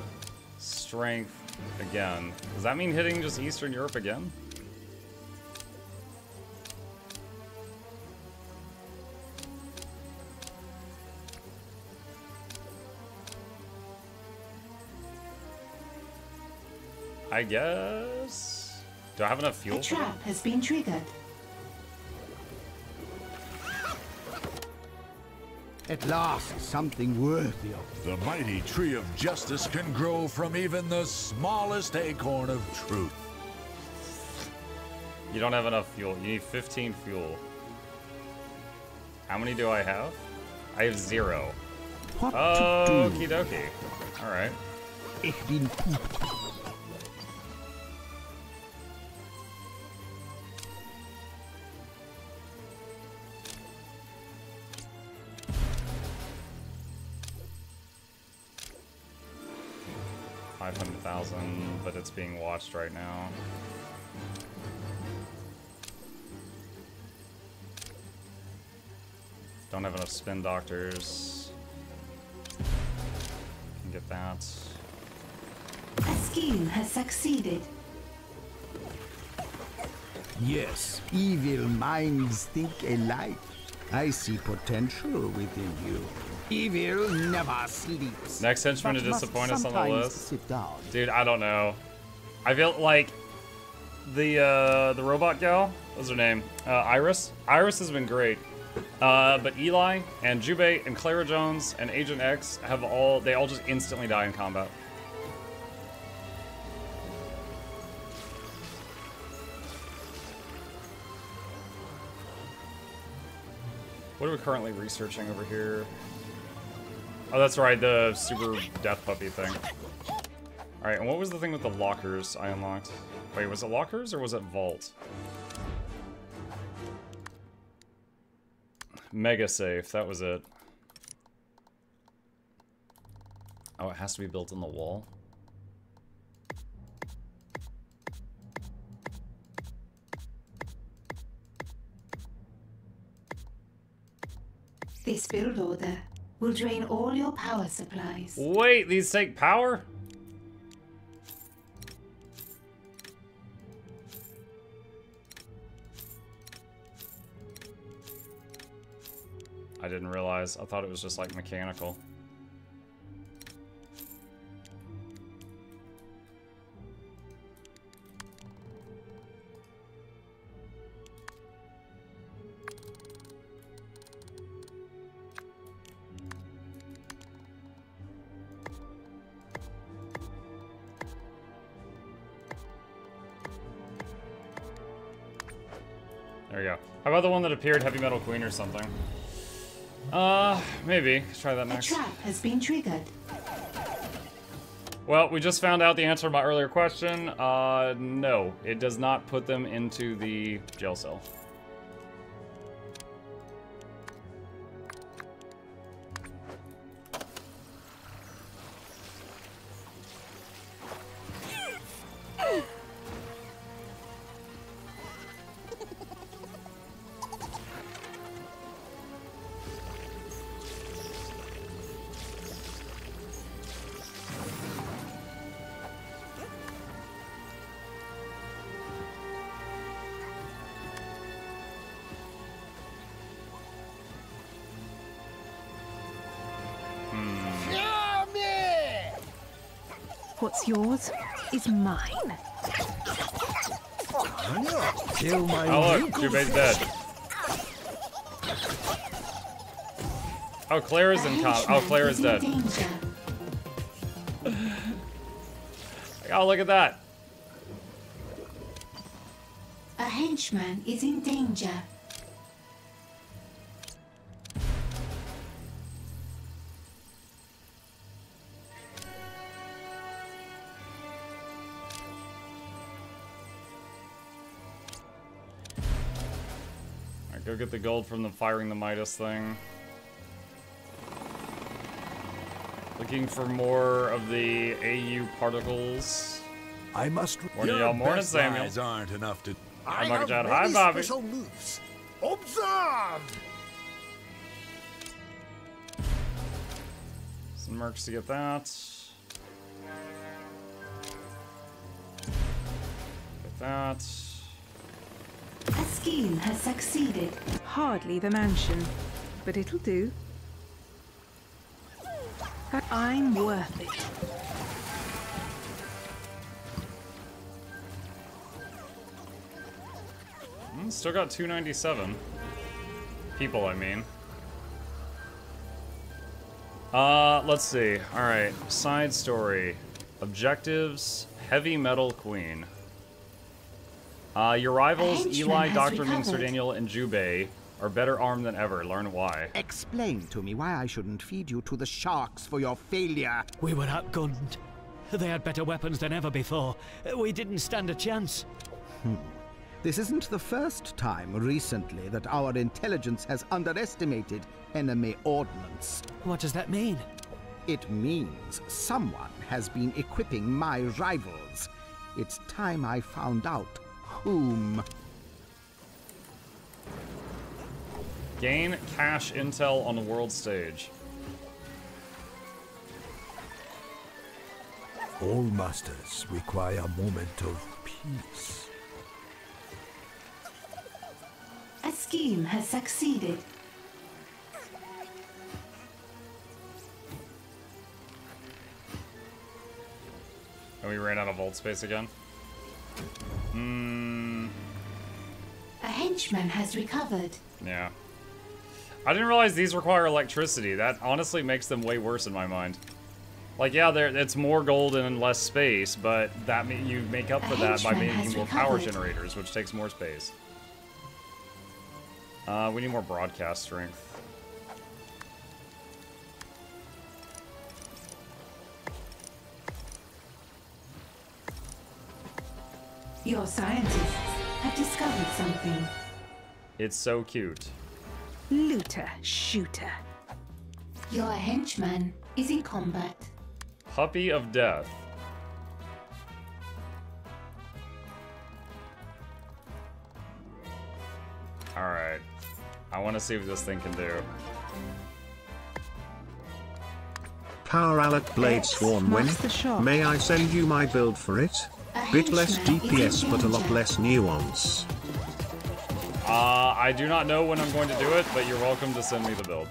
Speaker 1: strength again. Does that mean hitting just Eastern Europe again? I guess. Do I have enough fuel?
Speaker 2: A trap has been triggered.
Speaker 3: At last, something worthy of
Speaker 6: The mighty tree of justice can grow from even the smallest acorn of truth.
Speaker 1: You don't have enough fuel. You need 15 fuel. How many do I have? I have zero.
Speaker 3: what
Speaker 1: Okie
Speaker 3: to do.
Speaker 1: dokie. Alright. Thousand, but it's being watched right now. Don't have enough spin doctors. Can get that.
Speaker 2: A scheme has succeeded.
Speaker 3: Yes, evil minds think alike. I see potential within you. Evil never sleeps.
Speaker 1: Next henchman
Speaker 3: but
Speaker 1: to disappoint us on the list.
Speaker 3: Sit down.
Speaker 1: Dude, I don't know. I feel like the uh, the robot gal, what's her name? Uh, Iris. Iris has been great. Uh, but Eli and Jubei and Clara Jones and Agent X have all they all just instantly die in combat. What are we currently researching over here? Oh, that's right, the super death puppy thing. Alright, and what was the thing with the lockers I unlocked? Wait, was it lockers or was it vault? Mega safe, that was it. Oh, it has to be built in the wall?
Speaker 2: This build order will drain all your power supplies.
Speaker 1: Wait, these take power? I didn't realize. I thought it was just like mechanical. There we go. How about the one that appeared Heavy Metal Queen or something? Uh, maybe. Let's Try that
Speaker 2: A
Speaker 1: next.
Speaker 2: trap has been triggered.
Speaker 1: Well, we just found out the answer to my earlier question. Uh, no, it does not put them into the jail cell.
Speaker 5: Is mine.
Speaker 7: Kill my
Speaker 1: Oh, look. Jubei's dead. Oh, Clara's
Speaker 2: A
Speaker 1: in com- Oh, Claire
Speaker 2: is oh,
Speaker 1: dead.
Speaker 2: danger. (laughs)
Speaker 1: Oh, look at that.
Speaker 2: A henchman is in danger.
Speaker 1: Go get the gold from the firing the Midas thing. Looking for more of the AU particles.
Speaker 7: I must.
Speaker 1: Morning,
Speaker 6: Your
Speaker 1: y'all. Morning,
Speaker 6: best
Speaker 1: Samuel.
Speaker 6: lies aren't enough to.
Speaker 1: Hi, Market Chad. Hi, Bobby.
Speaker 3: moves. Observe!
Speaker 1: Some mercs to get that. Get that.
Speaker 2: A scheme has succeeded.
Speaker 5: Hardly the mansion, but it'll do. I'm worth it.
Speaker 1: Hmm, still got 297. People, I mean. Uh, let's see. Alright, side story. Objectives, Heavy Metal Queen. Uh, your rivals, Eli, Dr.
Speaker 2: recovered.
Speaker 1: Sir Daniel, and Jubei, are better armed than ever. Learn why.
Speaker 3: Explain to me why I shouldn't feed you to the sharks for your failure.
Speaker 4: We were outgunned. They had better weapons than ever before. We didn't stand a chance.
Speaker 3: This isn't the first time recently that our intelligence has underestimated enemy ordnance.
Speaker 4: What does that mean?
Speaker 3: It means someone has been equipping my rivals. It's time I found out whom.
Speaker 1: Gain cash intel on the world stage.
Speaker 7: All masters require a moment of peace.
Speaker 2: A scheme has succeeded.
Speaker 1: And we ran out of vault space again. Hmm.
Speaker 2: A henchman has recovered.
Speaker 1: Yeah. I didn't realize these require electricity. That honestly makes them way worse in my mind. Like, yeah, there it's more gold and less space, but that mean you make up for that by making more power generators, which takes more space. Uh, we need more broadcast strength.
Speaker 2: Your scientists have discovered something.
Speaker 1: It's so cute.
Speaker 5: Looter, shooter.
Speaker 2: Your henchman is in combat.
Speaker 1: Puppy of Death. Alright. I want to see what this thing can do.
Speaker 8: Power Alec Blade
Speaker 2: Yes,
Speaker 8: Swarm when?
Speaker 5: marks the shot.
Speaker 8: May I send you my build for it?
Speaker 2: A
Speaker 8: Bit less
Speaker 2: henchman is in
Speaker 8: DPS but a lot less nuance.
Speaker 1: Uh, I do not know when I'm going to do it, but you're welcome to send me the build.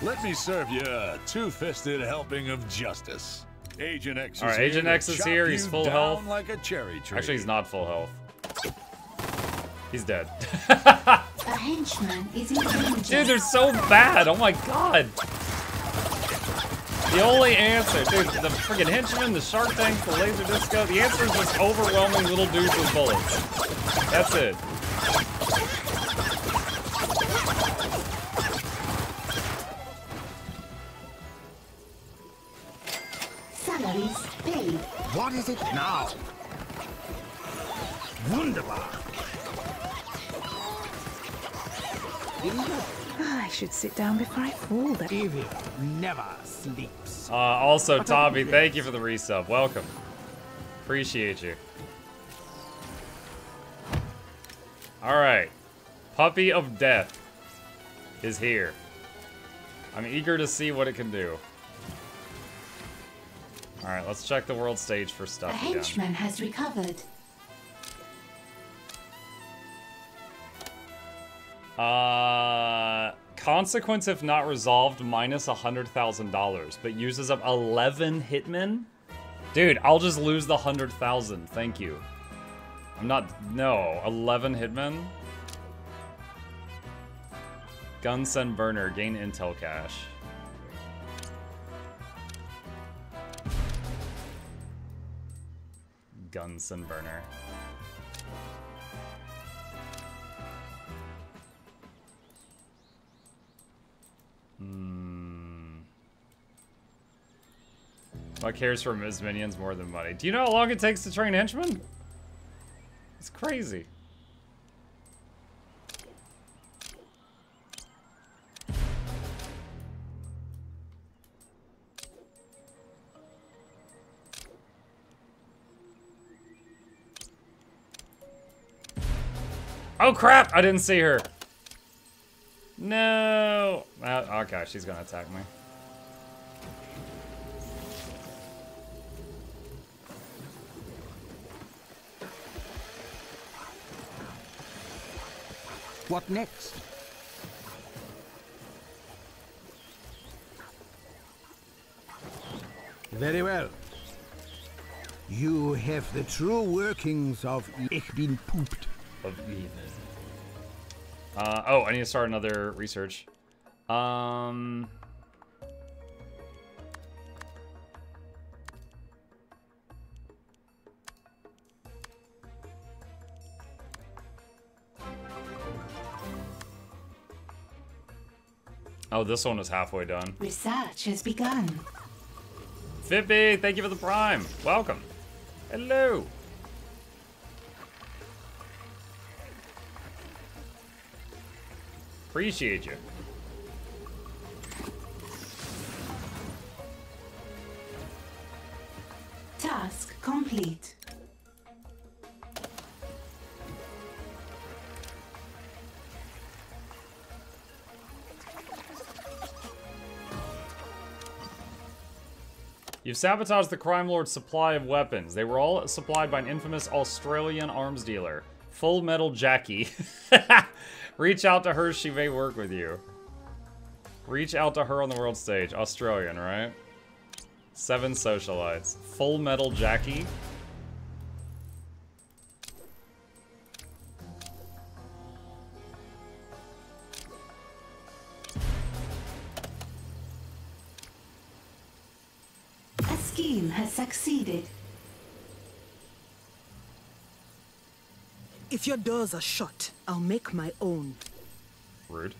Speaker 6: Let me serve you a two-fisted helping of justice. Agent X is
Speaker 1: All right,
Speaker 6: here
Speaker 1: Agent X is here, he's full health.
Speaker 6: like a cherry tree.
Speaker 1: Actually, he's not full health. He's dead. (laughs)
Speaker 2: A henchman is in danger.
Speaker 1: Dude, they're so bad. Oh my god. The only answer, dude, the freaking henchman, the shark tanks, the laser disco, the answer is just overwhelming little dudes with bullets. That's it.
Speaker 2: Salaries paid.
Speaker 3: What is it now? Wunderbar.
Speaker 5: I should sit down before I fall then.
Speaker 3: Evil never sleeps.
Speaker 1: Uh, also, Tommy, thank you for the resub. Welcome. Appreciate you. Alright. Puppy of Death is here. I'm eager to see what it can do. Alright, let's check the world stage for stuff again.
Speaker 2: henchman has recovered.
Speaker 1: Uh, consequence if not resolved minus a hundred thousand dollars, but uses up eleven hitmen. Dude, I'll just lose the hundred thousand. Thank you. I'm not. No, eleven hitmen. Gunsen burner, gain intel cache. Gunsen burner. Hmm. What cares for his minions more than money? Do you know how long it takes to train henchmen? It's crazy. Oh crap! I didn't see her. No. Uh, okay, she's gonna attack me.
Speaker 3: What next? Very well. You have the true workings of Ich bin pooped.
Speaker 1: Of evil. Uh, oh, I need to start another research. Um. Oh, this one is halfway done.
Speaker 2: Research has begun.
Speaker 1: Fippy, thank you for the prime. Welcome. Hello. Appreciate you.
Speaker 2: Task complete.
Speaker 1: You've sabotaged the crime lord's supply of weapons. They were all supplied by an infamous Australian arms dealer, Full Metal Jackie. (laughs) Reach out to her, she may work with you. Reach out to her on the world stage. Australian, right? Seven socialites. Full Metal Jackie.
Speaker 2: A scheme has succeeded.
Speaker 9: If your doors are shut, I'll make my own.
Speaker 1: Rude.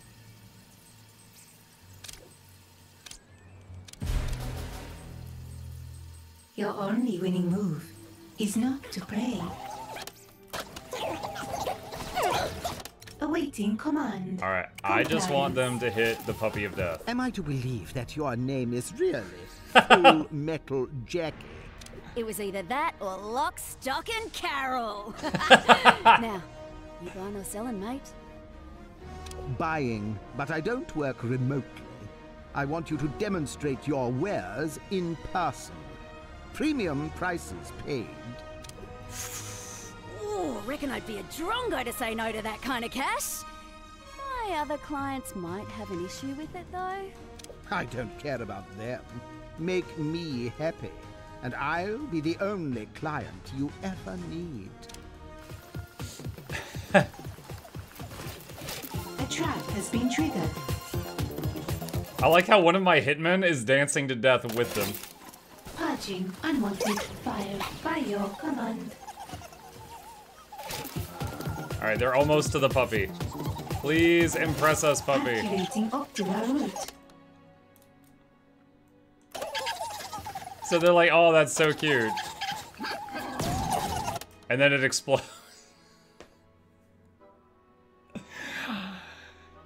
Speaker 2: Your only winning move is not to pray. Awaiting command.
Speaker 1: Alright, I just want them to hit the puppy of death.
Speaker 3: Am I to believe that your name is really (laughs) Full Metal Jackie?
Speaker 10: It was either that or Lock, Stock, and Carol. (laughs) now, you buying or selling, mate?
Speaker 3: Buying, but I don't work remotely. I want you to demonstrate your wares in person. Premium prices paid.
Speaker 10: Ooh, reckon I'd be a drongo to say no to that kind of cash. My other clients might have an issue with it, though.
Speaker 3: I don't care about them. Make me happy, and I'll be the only client you ever need.
Speaker 2: A trap has been triggered.
Speaker 1: I like how one of my hitmen is dancing to death with them.
Speaker 2: Purging unwanted fire by your command.
Speaker 1: Alright, they're almost to the puppy. Please impress us, puppy.
Speaker 2: Activating optimal route.
Speaker 1: So they're like, oh, that's so cute. And then it explodes. (laughs)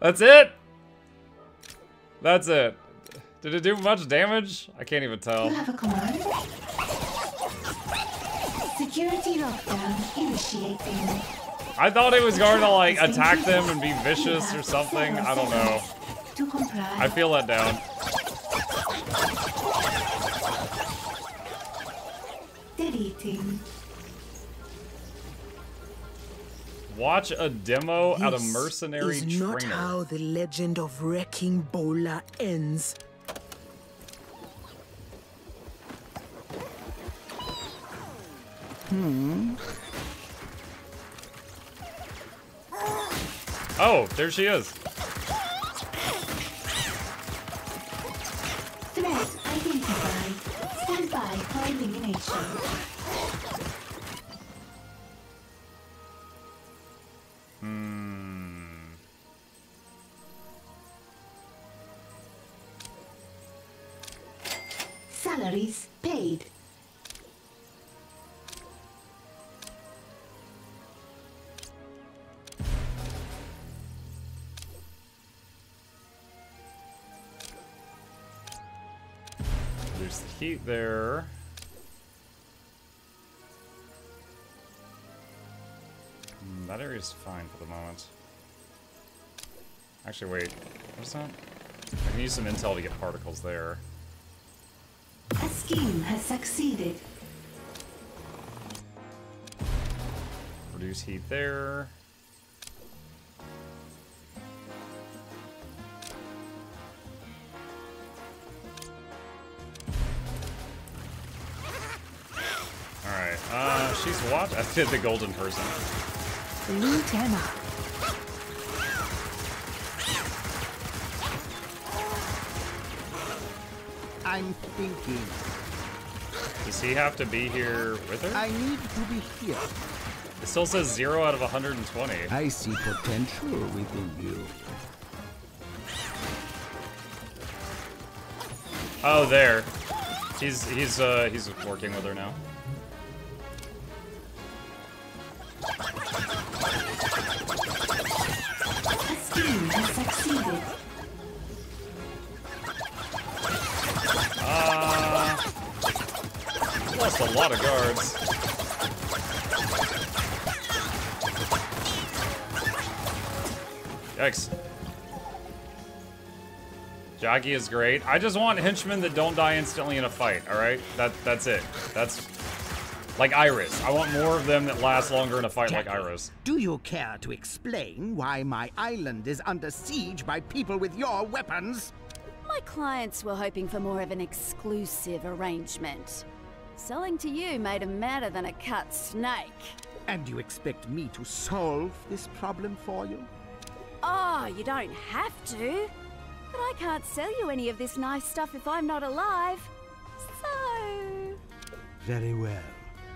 Speaker 1: That's it? That's it. Did it do much damage? I can't even tell.
Speaker 2: You have a command? Security lockdown initiating.
Speaker 1: I thought it was going to like attack them and be vicious or something. I don't know. I feel let down.
Speaker 2: eating.
Speaker 1: Watch a demo this at
Speaker 9: a
Speaker 1: mercenary
Speaker 9: is
Speaker 1: trainer.
Speaker 9: not how the legend of Wrecking Bola ends.
Speaker 3: Hmm.
Speaker 1: Oh, there she is. Threat identified. Stand by for elimination. Hmm.
Speaker 2: salaries paid.
Speaker 1: There's the heat there. That area's fine for the moment. Actually, wait. What's that? I can use some intel to get particles there.
Speaker 2: A scheme has succeeded.
Speaker 1: Reduce heat there. Alright, uh, she's what? I did the golden person.
Speaker 5: Blue Emma.
Speaker 3: I'm thinking.
Speaker 1: Does he have to be here with her?
Speaker 3: I need to be here.
Speaker 1: It still says 0 out of 120.
Speaker 3: I see potential within you.
Speaker 1: Oh, there. He's he's uh he's working with her now. Jackie is great. I just want henchmen that don't die instantly in a fight, alright? That That's it. That's... Like Iris. I want more of them that last longer in a fight like Iris.
Speaker 3: Do you care to explain why my island is under siege by people with your weapons?
Speaker 10: My clients were hoping for more of an exclusive arrangement. Selling to you made 'em madder than a cut snake.
Speaker 3: And you expect me to solve this problem for you?
Speaker 10: Oh, you don't have to. But I can't sell you any of this nice stuff if I'm not alive. So...
Speaker 3: Very well.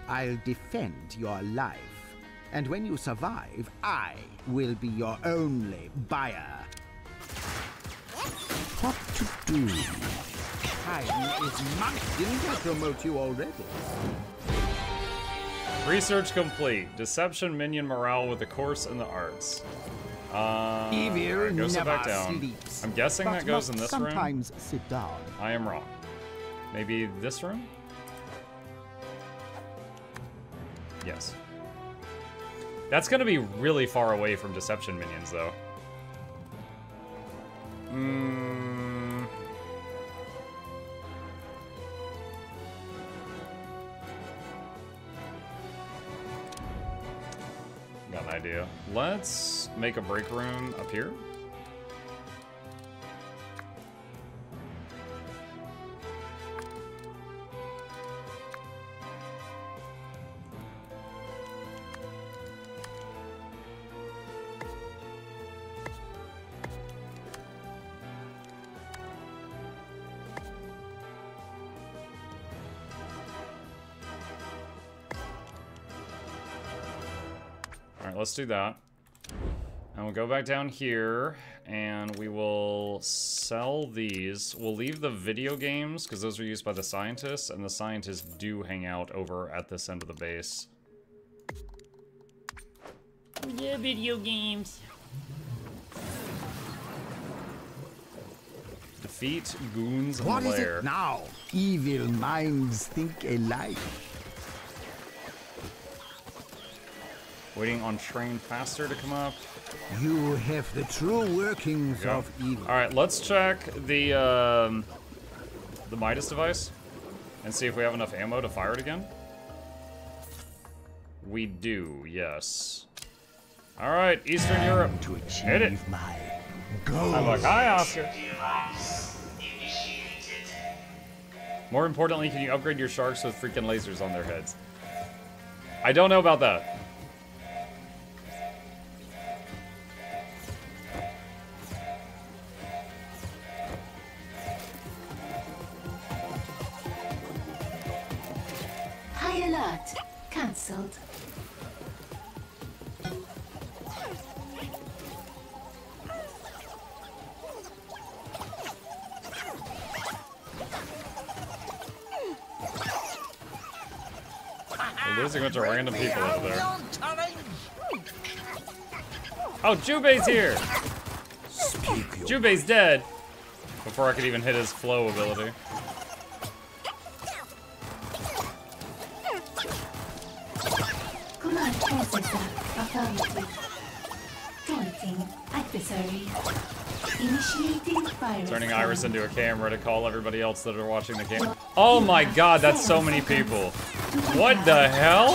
Speaker 3: I'll defend your life. And when you survive, I will be your only buyer. What to do? Time is money. Didn't I promote you already?
Speaker 1: Research complete. Deception minion morale with the course in the arts. Uh,
Speaker 3: Evil
Speaker 1: alright, sit
Speaker 3: never
Speaker 1: back down.
Speaker 3: sleeps.
Speaker 1: I'm guessing that goes in
Speaker 3: must
Speaker 1: this room.
Speaker 3: sometimes sit down.
Speaker 1: I am wrong. Maybe this room? Yes. That's gonna be really far away from deception minions, though. Mm. Got an idea. Let's make a break room up here. Let's do that. And we'll go back down here, and we will sell these. We'll leave the video games, because those are used by the scientists, and the scientists do hang out over at this end of the base.
Speaker 11: Yeah, video games.
Speaker 1: Defeat goons in
Speaker 3: What
Speaker 1: the
Speaker 3: is
Speaker 1: lair.
Speaker 3: it now? Evil minds think alike.
Speaker 1: Waiting on train faster to come up.
Speaker 3: You have the true workings of evil.
Speaker 1: All right, let's check the um, the Midas device and see if we have enough ammo to fire it again. We do, yes. All right, Eastern Europe,
Speaker 3: To
Speaker 1: hit it.
Speaker 3: my
Speaker 1: I'm like, hi, Oscar. More importantly, can you upgrade your sharks with freaking lasers on their heads? I don't know about that.
Speaker 2: High alert. Cancelled.
Speaker 1: There's a bunch of random people over there. Oh, Jubei's here! Jubei's dead! Before I could even hit his flow ability.
Speaker 2: Processor affirmative. Taunting adversary. Initiating fire.
Speaker 1: Turning. Iris into a camera to call everybody else that are watching the game. Oh my god, that's so many people. What the hell?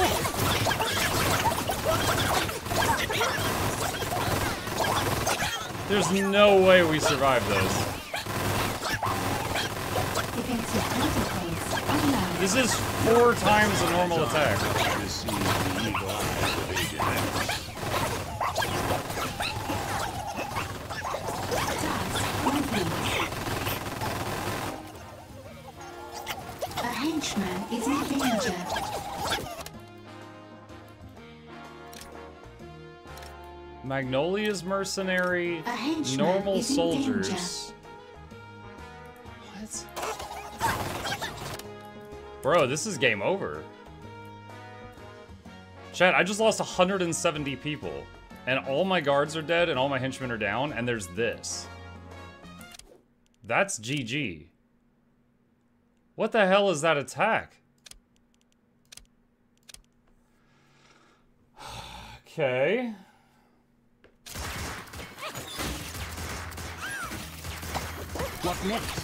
Speaker 1: There's no way we survived those.
Speaker 2: Defensive protocols online.
Speaker 1: This is four times the normal attack. Magnolia's mercenary, normal soldiers. What? Bro, this is game over. Chad, I just lost 170 people. And all my guards are dead and all my henchmen are down, and there's this. That's GG. What the hell is that attack? (sighs) Okay.
Speaker 3: What next?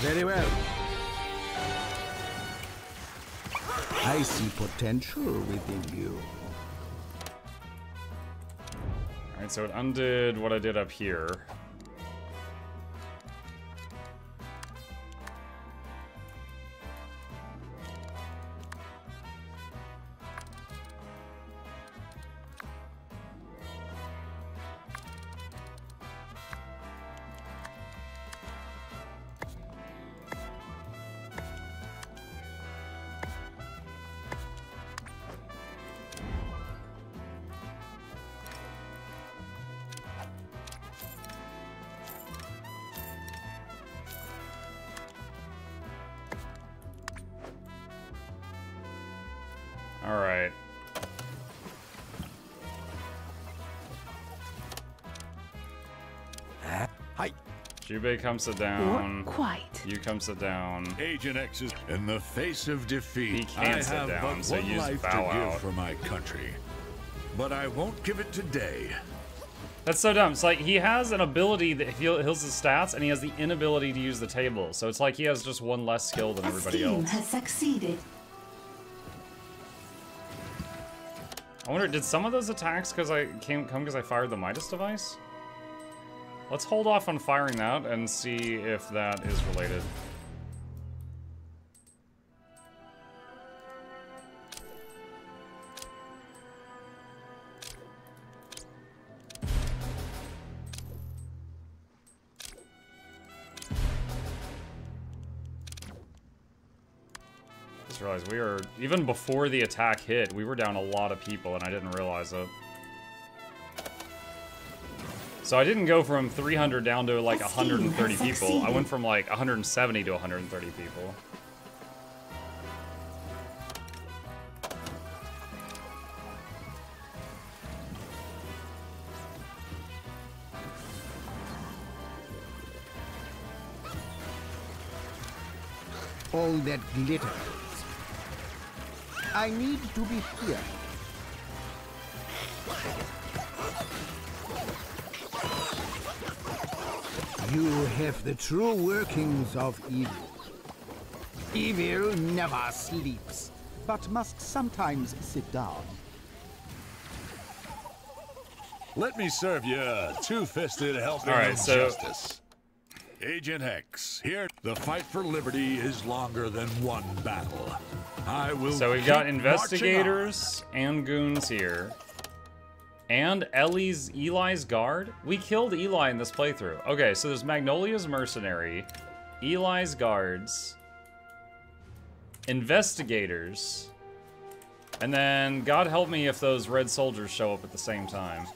Speaker 3: Very well. I see potential within you.
Speaker 1: Alright, so it undid what I did up here. Jubei come sit down.
Speaker 5: Not quite.
Speaker 1: You come sit down.
Speaker 6: Agent X is in the face of defeat.
Speaker 1: He can't
Speaker 6: I
Speaker 1: sit
Speaker 6: have
Speaker 1: down,
Speaker 6: but
Speaker 1: so
Speaker 6: one
Speaker 1: use
Speaker 6: life
Speaker 1: bow
Speaker 6: to
Speaker 1: out.
Speaker 6: give for my country, but I won't give it today.
Speaker 1: That's so dumb. It's like he has an ability that heal- heals his stats, and he has the inability to use the table. So it's like he has just one less skill than
Speaker 2: A
Speaker 1: everybody
Speaker 2: scheme
Speaker 1: else.
Speaker 2: has succeeded.
Speaker 1: I wonder, did some of those attacks because I came come because I fired the Midas device? Let's hold off on firing that and see if that is related. Just realized we are even before the attack hit, we were down a lot of people and I didn't realize it. So I didn't go from 300 down to like 130 people. I went from like 170 to 130 people.
Speaker 3: All that glitters. I need to be here. You have the true workings of evil. Evil never sleeps, but must sometimes sit down.
Speaker 6: Let me serve you a two-fisted helping
Speaker 1: All right,
Speaker 6: of
Speaker 1: so-
Speaker 6: justice. Agent X, here, the fight for liberty is longer than one battle. I will
Speaker 1: So we've got investigators and goons here. And Ellie's Eli's guard. We killed Eli in this playthrough. Okay, so there's Magnolia's mercenary, Eli's guards, investigators, and then God help me if those red soldiers show up at the same time.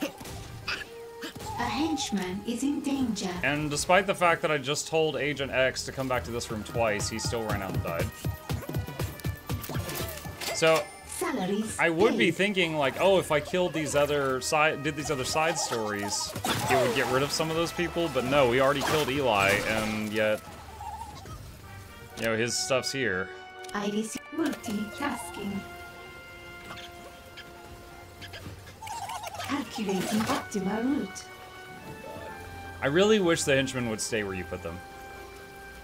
Speaker 2: A henchman is in danger.
Speaker 1: And despite the fact that I just told Agent X to come back to this room twice, he still ran out and died. So,
Speaker 2: Salaries.
Speaker 1: I would be thinking like, oh, if I killed these other side, did these other side stories, it would get rid of some of those people. But no, we already killed Eli, and yet, you know, his stuff's here.
Speaker 2: Iris multitasking. Calculating optimal route.
Speaker 1: I really wish the henchmen would stay where you put them,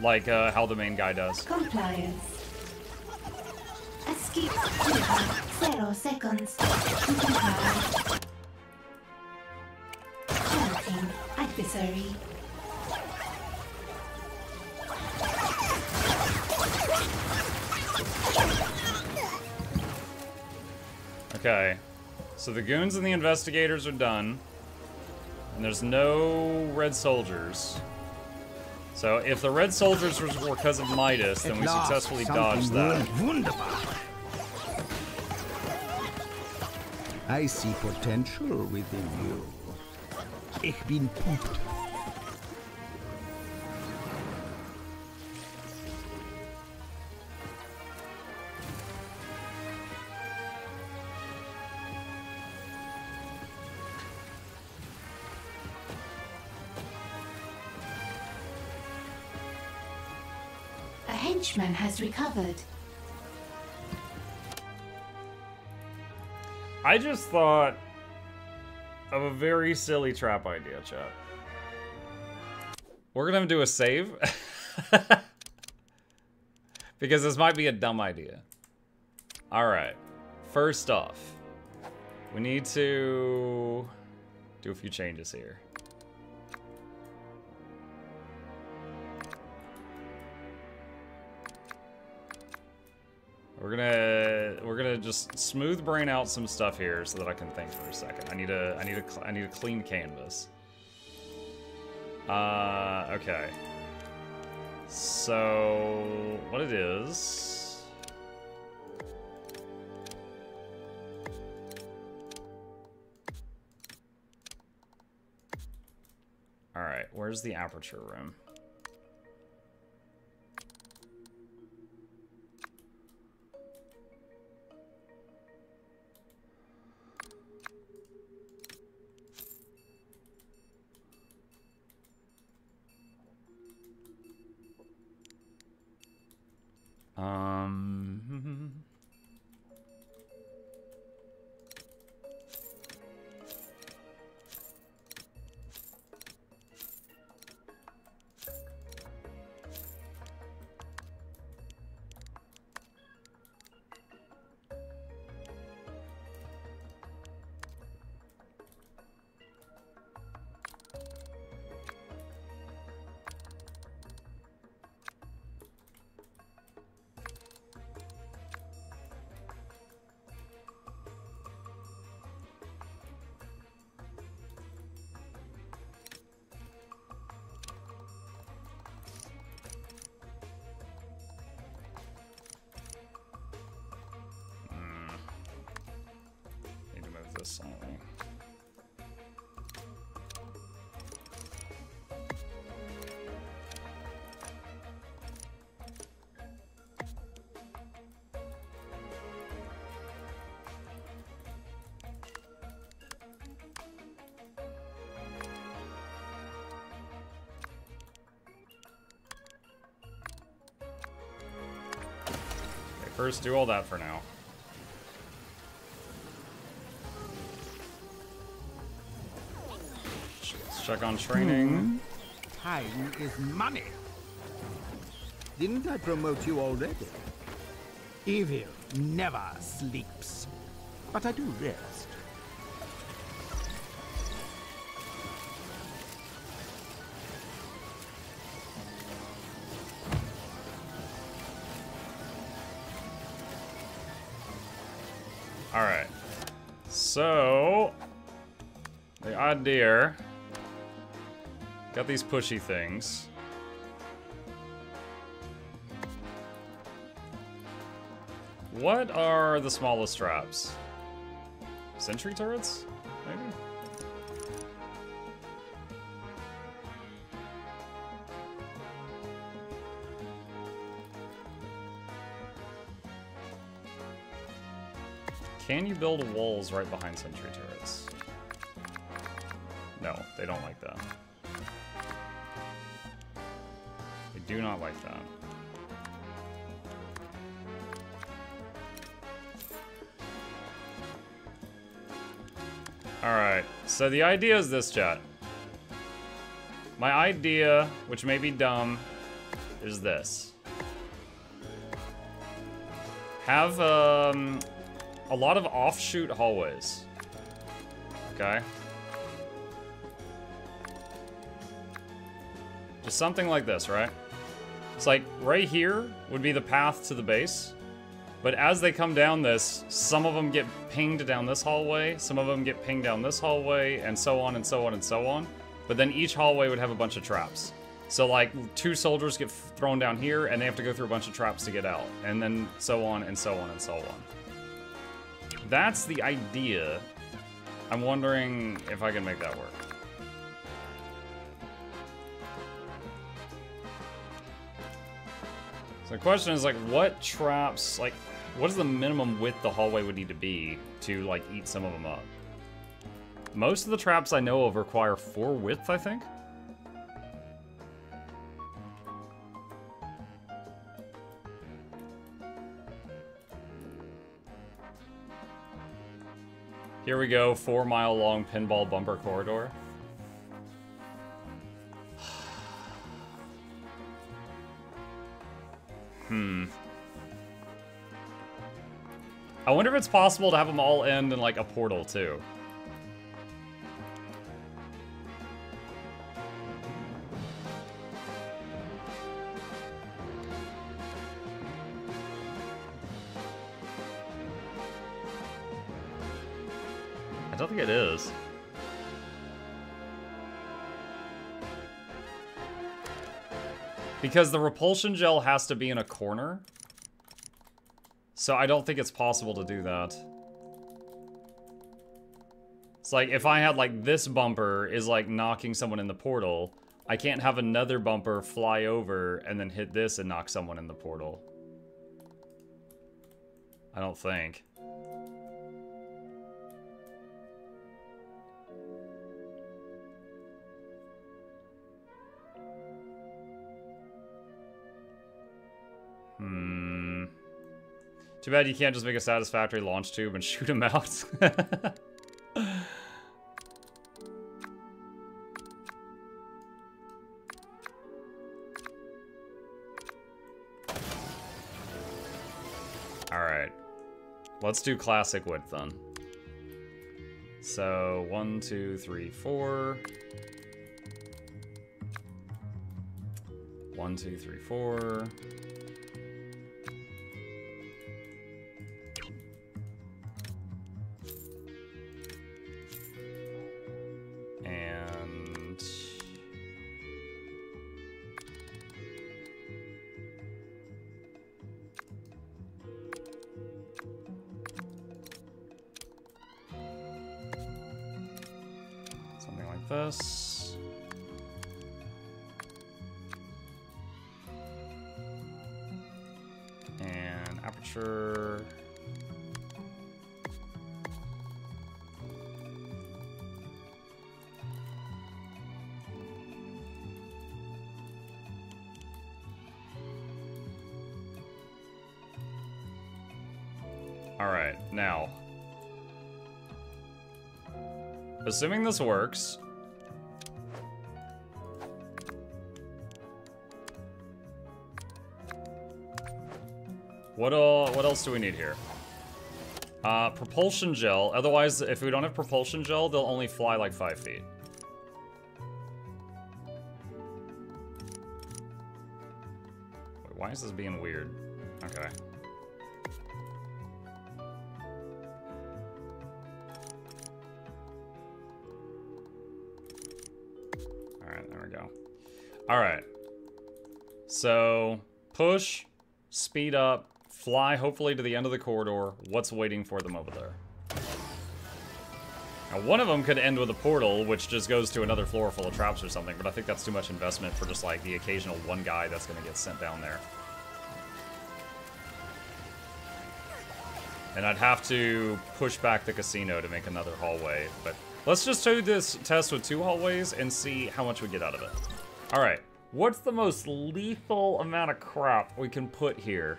Speaker 1: like uh, how the main guy does.
Speaker 2: Compliance. Escape. Zero seconds. To. Counting. Adversary.
Speaker 1: Okay, so the goons and the investigators are done, and there's no red soldiers. So if the red soldiers were because of Midas, then we successfully dodged that.
Speaker 3: I see potential within you. Ich bin pumped.
Speaker 2: Henchman has recovered.
Speaker 1: I just thought of a very silly trap idea, chat. We're gonna do a save. (laughs) because this might be a dumb idea. Alright. First off, we need to do a few changes here. We're gonna we're gonna just smooth brain out some stuff here so that I can think for a second. I need a I need a I need a clean canvas. Uh, okay. So what it is? All right, where's the aperture room? Um. First do all that for now. Let's check on training. Hmm.
Speaker 3: Time is money. Didn't I promote you already? Evil never sleeps. But I do rest.
Speaker 1: Got these pushy things. What are the smallest traps? Sentry turrets? Maybe? Can you build walls right behind sentry turrets? Like that. Alright, so the idea is this, chat. My idea, which may be dumb, is this. Have um, a lot of offshoot hallways. Okay? Just something like this, right? It's like, right here would be the path to the base. But as they come down this, some of them get pinged down this hallway, some of them get pinged down this hallway, and so on and so on and so on. But then each hallway would have a bunch of traps. So like two soldiers get thrown down here and they have to go through a bunch of traps to get out. And then so on and so on and so on. That's the idea. I'm wondering if I can make that work. So the question is like what traps, like what is the minimum width the hallway would need to be to like eat some of them up? Most of the traps I know of require four width, I think. Here we go, four mile long pinball bumper corridor. Hmm. I wonder if it's possible to have them all end in like a portal too. Because the repulsion gel has to be in a corner. So I don't think it's possible to do that. It's like, if I had, like, this bumper is, like, knocking someone in the portal, I can't have another bumper fly over and then hit this and knock someone in the portal. I don't think. Too bad you can't just make a satisfactory launch tube and (laughs) shoot him out. (laughs) Alright. Let's do classic width then. So, one, two, three, four. One, two, three, four. Assuming this works. What, uh, what else do we need here? Uh, propulsion gel. Otherwise, if we don't have propulsion gel, they'll only fly like five feet. Wait, why is this being weird? Push, speed up, fly hopefully to the end of the corridor. What's waiting for them over there? Now, one of them could end with a portal, which just goes to another floor full of traps or something, but I think that's too much investment for just, like, the occasional one guy that's gonna get sent down there. And I'd have to push back the casino to make another hallway. But let's just do this test with two hallways and see how much we get out of it. All right. What's the most lethal amount of crap we can put here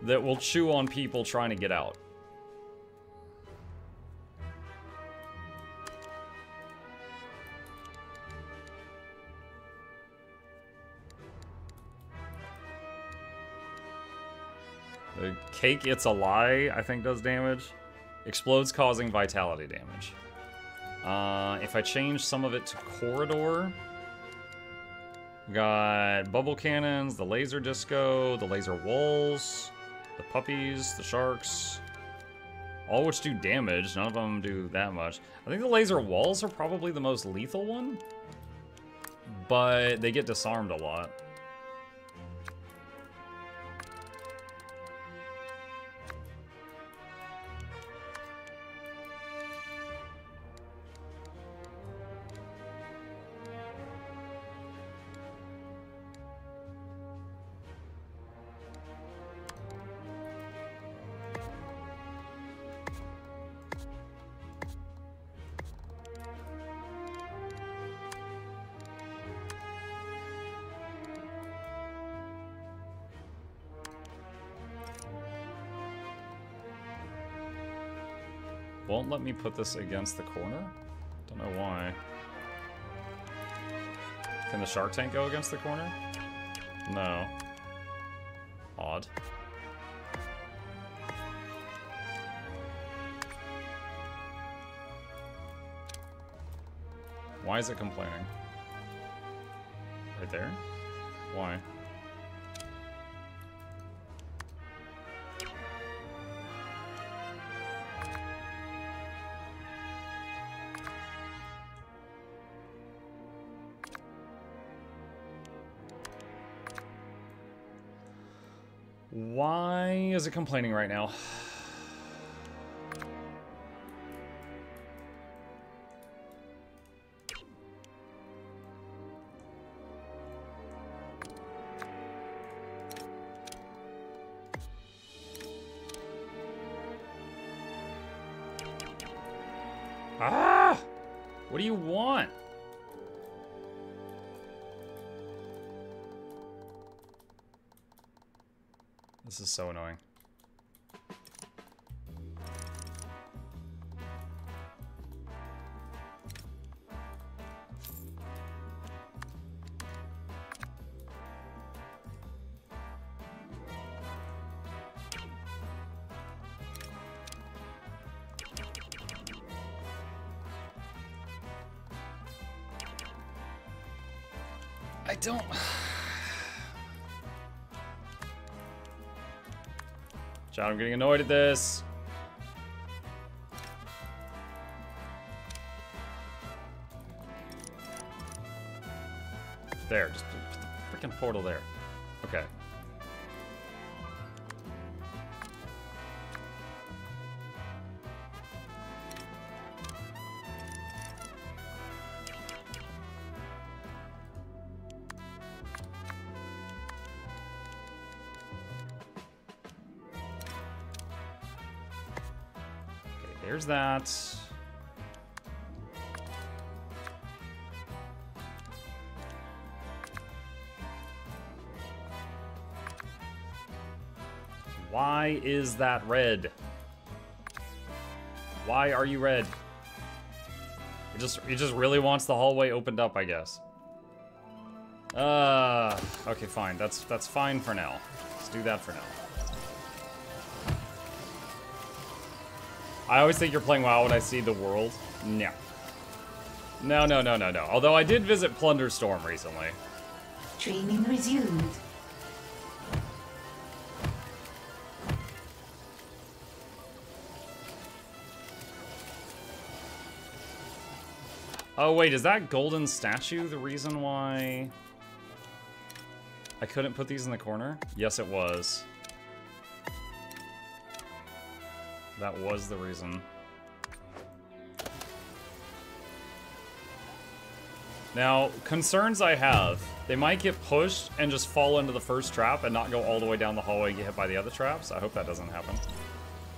Speaker 1: that will chew on people trying to get out? The cake It's a Lie, I think, does damage. Explodes causing vitality damage. Uh, if I change some of it to Corridor, we got Bubble Cannons, the Laser Disco, the Laser Walls, the Puppies, the Sharks. All which do damage, none of them do that much. I think the Laser Walls are probably the most lethal one, but they get disarmed a lot. Let me put this against the corner? Don't know why. Can the shark tank go against the corner? No. Odd. Why is it complaining? Right there? Why? Is it complaining right now? Don't... John, I'm getting annoyed at this. There, just put the freaking portal there. Okay. That. Why is that red? Why are you red? It just it just really wants the hallway opened up, I guess. Uh okay, fine. That's that's fine for now. Let's do that for now. I always think you're playing WoW when I see the world. No. No, no, no, no, no. Although I did visit Plunderstorm recently.
Speaker 2: Training resumed.
Speaker 1: Oh, wait, is that golden statue the reason why I couldn't put these in the corner? Yes, it was. That was the reason. Now, concerns I have. They might get pushed and just fall into the first trap and not go all the way down the hallway and get hit by the other traps. I hope that doesn't happen.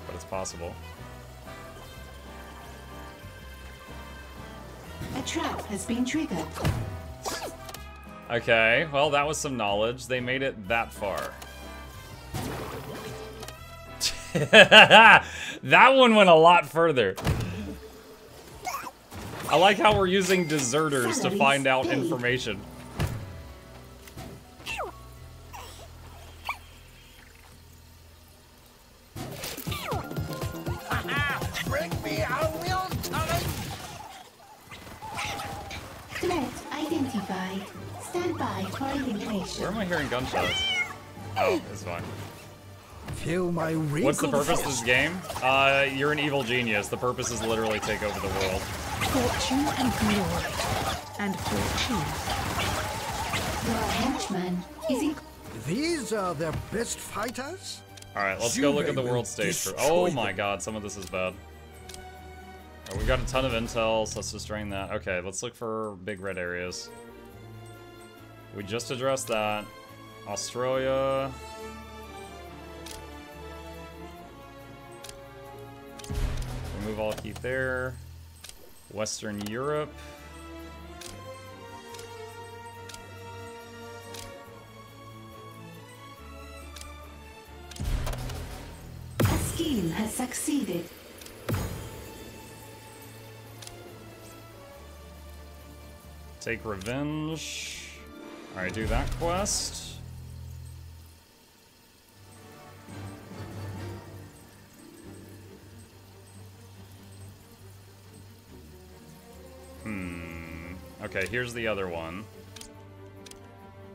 Speaker 1: but it's possible.
Speaker 2: A trap has been triggered.
Speaker 1: Okay, well, that was some knowledge. They made it that far. (laughs) (laughs) that one went a lot further. I like how we're using deserters to find out information.
Speaker 7: Feel my wrinkled
Speaker 1: What's the purpose of this game? Uh, you're an evil genius. The purpose is literally take over the world.
Speaker 5: Fortune and glory. And fortune.
Speaker 2: Your henchman is in.
Speaker 7: These are their best fighters?
Speaker 1: Alright, let's
Speaker 7: You
Speaker 1: go look at the world stage for-
Speaker 7: destroy
Speaker 1: Oh
Speaker 7: them.
Speaker 1: my god, some of this is bad. Oh, we got a ton of intel, so let's just drain that. Okay, let's look for big red areas. We just addressed that. Australia. Remove all keep there. Western Europe.
Speaker 2: A scheme has succeeded.
Speaker 1: Take revenge. Alright, do that quest. Okay, here's the other one.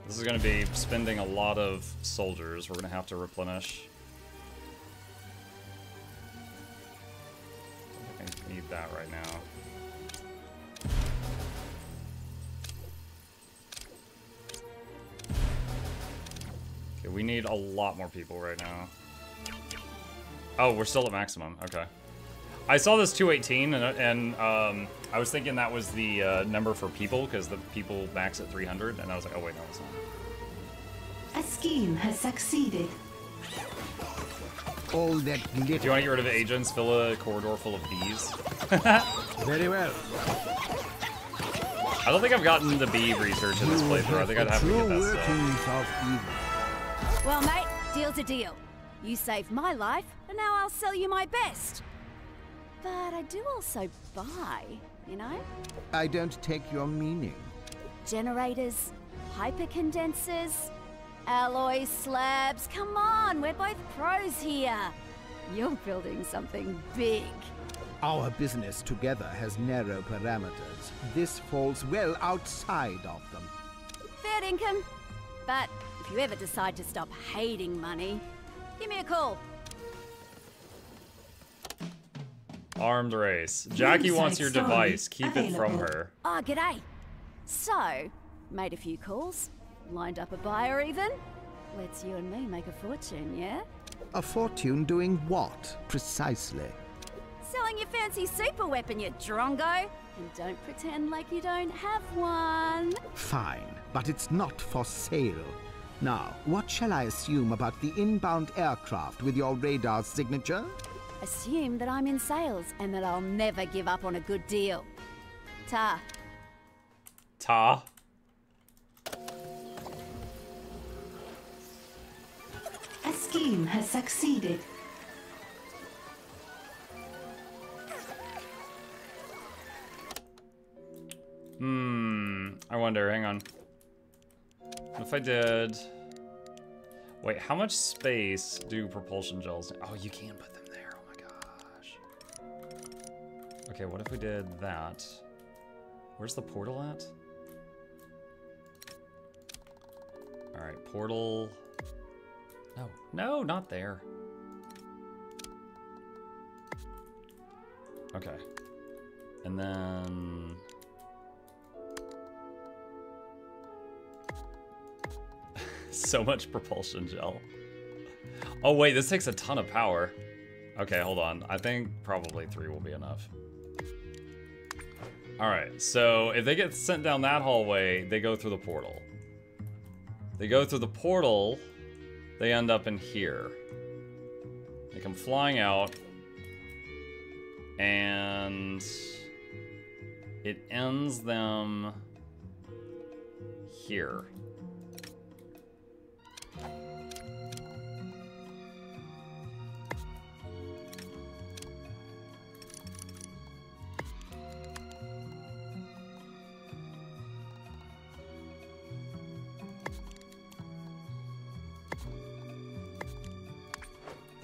Speaker 1: This is going to be spending a lot of soldiers. We're going to have to replenish. I think need that right now. Okay, we need a lot more people right now. Oh, we're still at maximum. Okay. I saw this 218, and, and um, I was thinking that was the uh, number for people, because the people max at 300, and I was like, oh wait, no, it's not.
Speaker 2: A scheme has succeeded.
Speaker 3: All that
Speaker 1: Do you want to get rid of agents? Fill a corridor full of bees? (laughs)
Speaker 3: Very well.
Speaker 1: I don't think I've gotten the bee research in this
Speaker 3: You
Speaker 1: playthrough. I think I'd have to get that stuff.
Speaker 3: workings of evil.
Speaker 10: Well, mate, deal's a deal. You saved my life, and now I'll sell you my best. But I do also buy, you know?
Speaker 3: I don't take your meaning.
Speaker 10: Generators, hypercondensers, alloy slabs. Come on, we're both pros here. You're building something big.
Speaker 3: Our business together has narrow parameters. This falls well outside of them.
Speaker 10: Fair income. But if you ever decide to stop hating money, give me a call.
Speaker 1: Armed race. Jackie wants your device.
Speaker 2: story
Speaker 1: Keep it from her.
Speaker 10: Ah, g'day. So, made a few calls, lined up a buyer even. Let's you and me make a fortune, yeah?
Speaker 3: A fortune doing what, precisely?
Speaker 10: Selling your fancy super weapon, you drongo. And don't pretend like you don't have one.
Speaker 3: Fine, but it's not for sale. Now, what shall I assume about the inbound aircraft with your radar signature?
Speaker 10: Assume that I'm in sales and that I'll never give up on a good deal. Ta.
Speaker 1: Ta.
Speaker 2: A scheme has succeeded.
Speaker 1: Hmm. I wonder. Hang on. What if I did? Wait, how much space do propulsion gels? Oh, you can put them Okay, what if we did that? Where's the portal at? All right, portal. No, no, not there. Okay. And then (laughs) so much propulsion gel. Oh wait, this takes a ton of power. Okay, hold on. I think probably three will be enough. Alright, so if they get sent down that hallway, they go through the portal. They go through the portal, they end up in here. They come flying out. And it ends them here.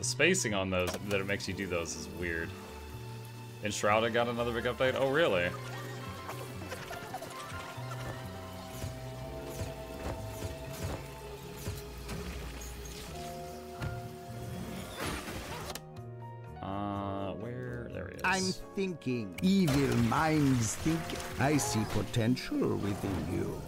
Speaker 1: Spacing on those, that it makes you do those is weird. And Enshrouded got another big update? Oh, really? Uh, where? There he is.
Speaker 3: I'm thinking. Evil minds think I see potential within you.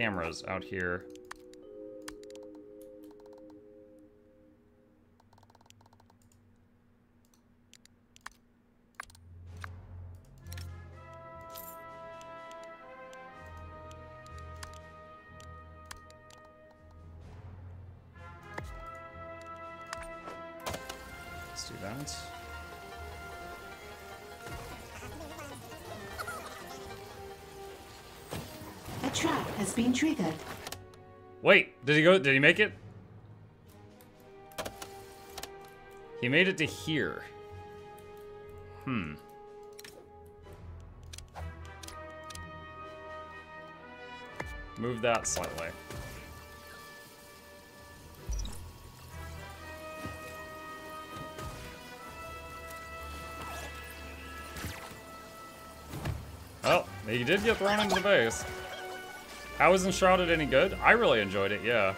Speaker 1: Cameras out here. Did he go? Did he make it? He made it to here. Hmm. Move that slightly. Oh, he did get thrown into the base. How was Enshrouded any good? I really enjoyed it, yeah.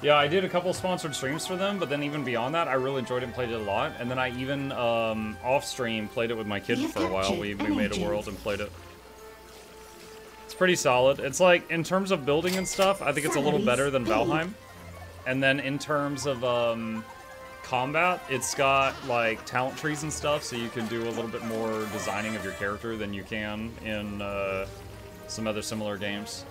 Speaker 1: Yeah, I did a couple sponsored streams for them, but then even beyond that, I really enjoyed it and played it a lot. And then I even, um, off-stream, played it with my kid for a while. We, we made a world and played it. It's pretty solid. It's like, in terms of building and stuff, I think it's a little better than. Valheim. And then in terms of, um, combat, it's got, like, talent trees and stuff, so you can do a little bit more designing of your character than you can in, uh, some other similar games.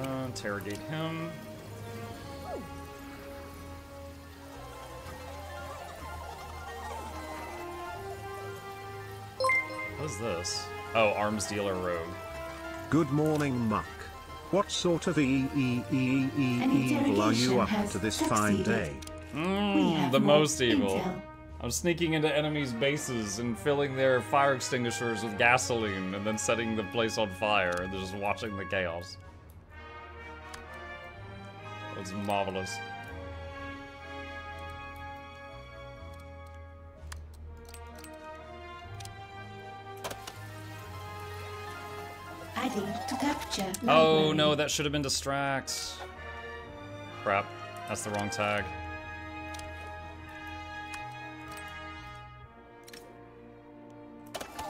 Speaker 1: Uh, interrogate him. What's this? Oh, arms dealer rogue.
Speaker 8: Good morning, Muck. What sort of e e e e e
Speaker 2: An
Speaker 8: evil are you up to this fine day?
Speaker 2: We
Speaker 1: Mm, the most evil.
Speaker 2: intel.
Speaker 1: I'm sneaking into enemies' bases and filling their fire extinguishers with gasoline and then setting the place on fire and just watching the chaos. It's marvelous.
Speaker 2: To capture.
Speaker 1: Oh no, that should have been distract. Crap, that's the wrong tag.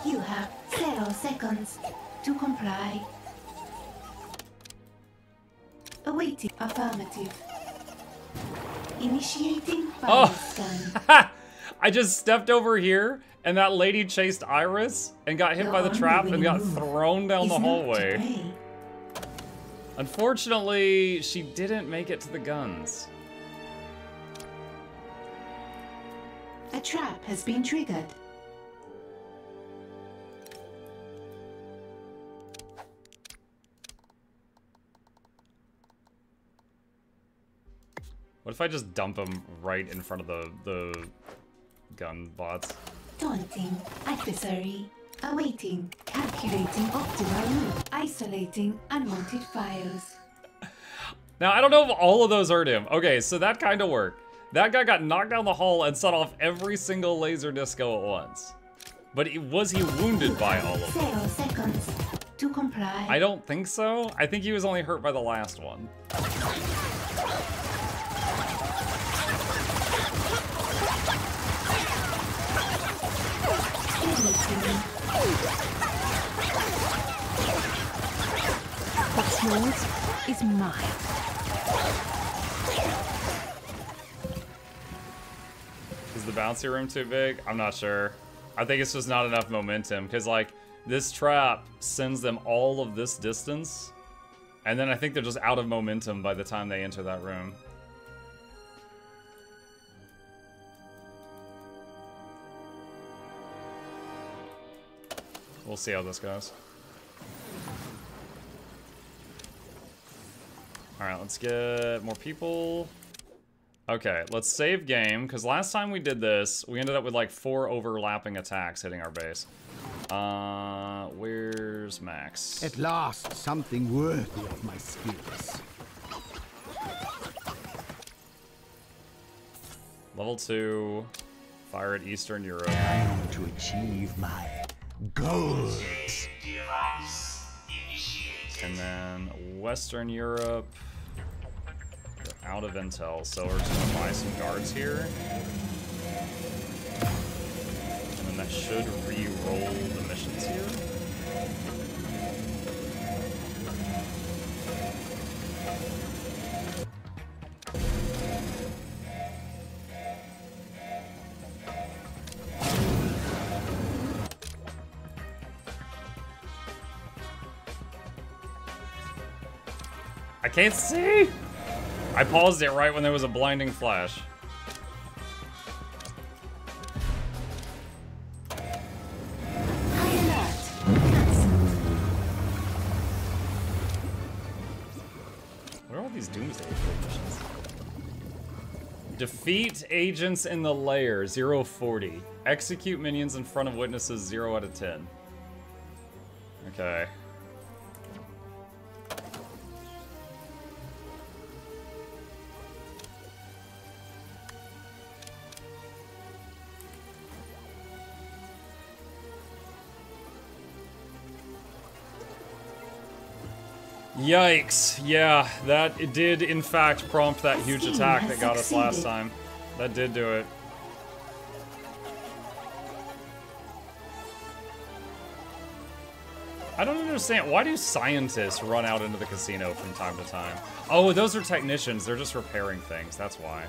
Speaker 2: You have zero seconds to comply. Awaiting affirmative. Initiating fire
Speaker 1: Oh.
Speaker 2: scan. (laughs)
Speaker 1: I just stepped over here and that lady chased Iris and got hit by the trap and got thrown down the hallway. Unfortunately, she didn't make it to the guns.
Speaker 2: A trap has been triggered.
Speaker 1: What if I just dump him right in front of the the gun bots?
Speaker 2: Taunting adversary. Awaiting. Calculating optimal route. Isolating unwanted files. (laughs)
Speaker 1: Now, I don't know if all of those hurt him. Okay, so that kind of worked. That guy got knocked down the hall and set off every single laser disco at once. But was he wounded by all of them?
Speaker 2: Zero seconds to comply.
Speaker 1: I don't think so. I think he was only hurt by the last one.
Speaker 5: What's yours is mine.
Speaker 1: Is the bouncy room too big? I'm not sure. I think it's just not enough momentum because like this trap sends them all of this distance and then I think they're just out of momentum by the time they enter that room. We'll see how this goes. Alright, let's get more people. Okay, let's save game, because last time we did this, we ended up with like four overlapping attacks hitting our base. Uh, where's Max?
Speaker 3: At last, something worthy of my skills.
Speaker 1: Level 2, fire at Eastern Europe.
Speaker 3: Time to achieve my goals.
Speaker 1: And then Western Europe. They're out of intel, so we're just gonna buy some guards here. And then that should re-roll the missions here. Can't see! I paused it right when there was a blinding flash. What are all these Doomsday missions? Defeat agents in the lair, 040. Execute minions in front of witnesses, 0 out of 10. Okay. Yikes. Yeah, that did in fact prompt that huge attack that got us last time. That did do it. I don't understand. Why do scientists run out into the casino from time to time? Oh, those are technicians. They're just repairing things. That's why.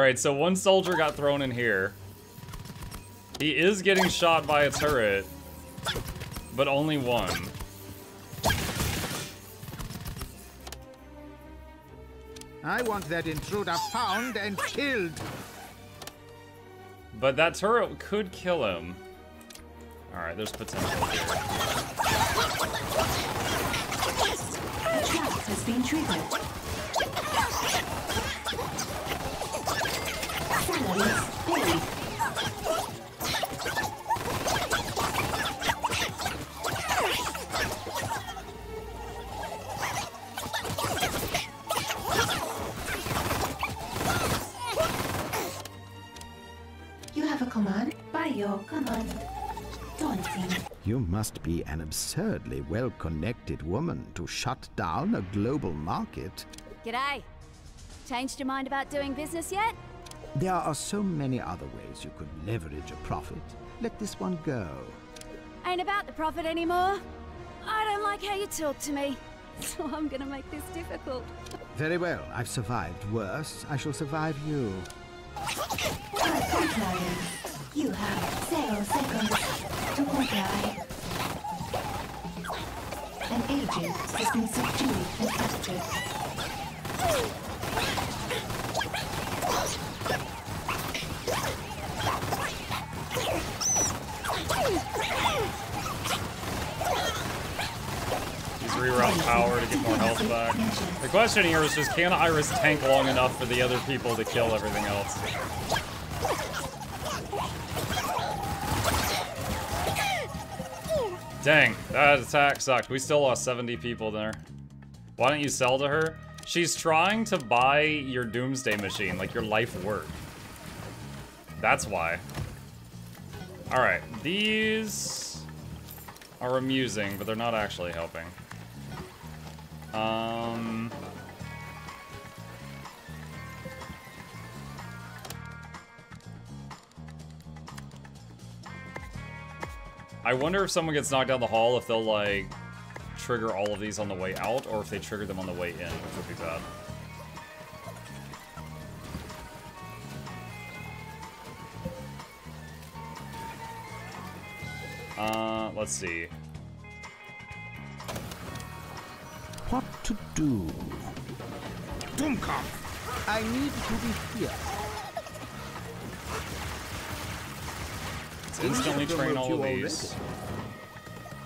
Speaker 1: Alright, so one soldier got thrown in here. He is getting shot by a turret, but only one.
Speaker 3: I want that intruder found and killed.
Speaker 1: But that turret could kill him. Alright, there's potential here.
Speaker 2: Trap has been triggered.
Speaker 3: Must be an absurdly well-connected woman to shut down a global market.
Speaker 10: G'day. Changed your mind about doing business yet?
Speaker 3: There are so many other ways you could leverage a profit. Let this one go.
Speaker 10: Ain't about the profit anymore. I don't like how you talk to me, (laughs) so I'm gonna make this difficult.
Speaker 3: Very well. I've survived worse. I shall survive you.
Speaker 2: Compliance. You have zero seconds to comply. An agent has been subdued and captured.
Speaker 1: Reroute power to get more health back. The question here is just can Iris tank long enough for the other people to kill everything else? Dang, that attack sucked. We still lost 70 people there. Why don't you sell to her? She's trying to buy your doomsday machine, like your life work. That's why. Alright, these are amusing, but they're not actually helping. Um... I wonder if someone gets knocked down the hall, if they'll, like, trigger all of these on the way out, or if they trigger them on the way in, which would be bad. Uh, let's see.
Speaker 3: What to do? Dummkopf! I need to be here.
Speaker 1: Let's instantly train all of these.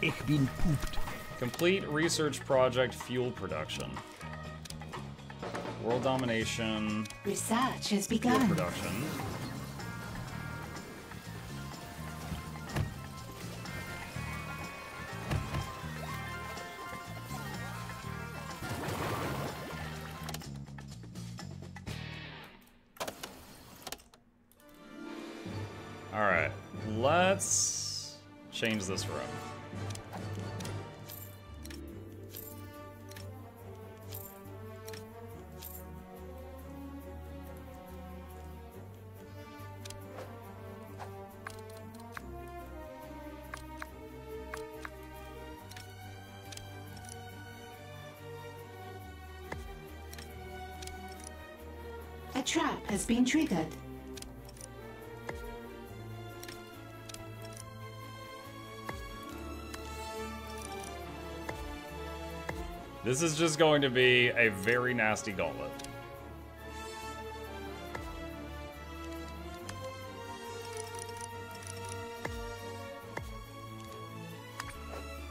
Speaker 3: Ich bin pooped.
Speaker 1: Complete research project fuel production. World domination.
Speaker 2: Research has begun.
Speaker 1: Fuel
Speaker 2: begun.
Speaker 1: production. Let's change this room.
Speaker 2: A trap has been triggered.
Speaker 1: This is just going to be a very nasty gauntlet.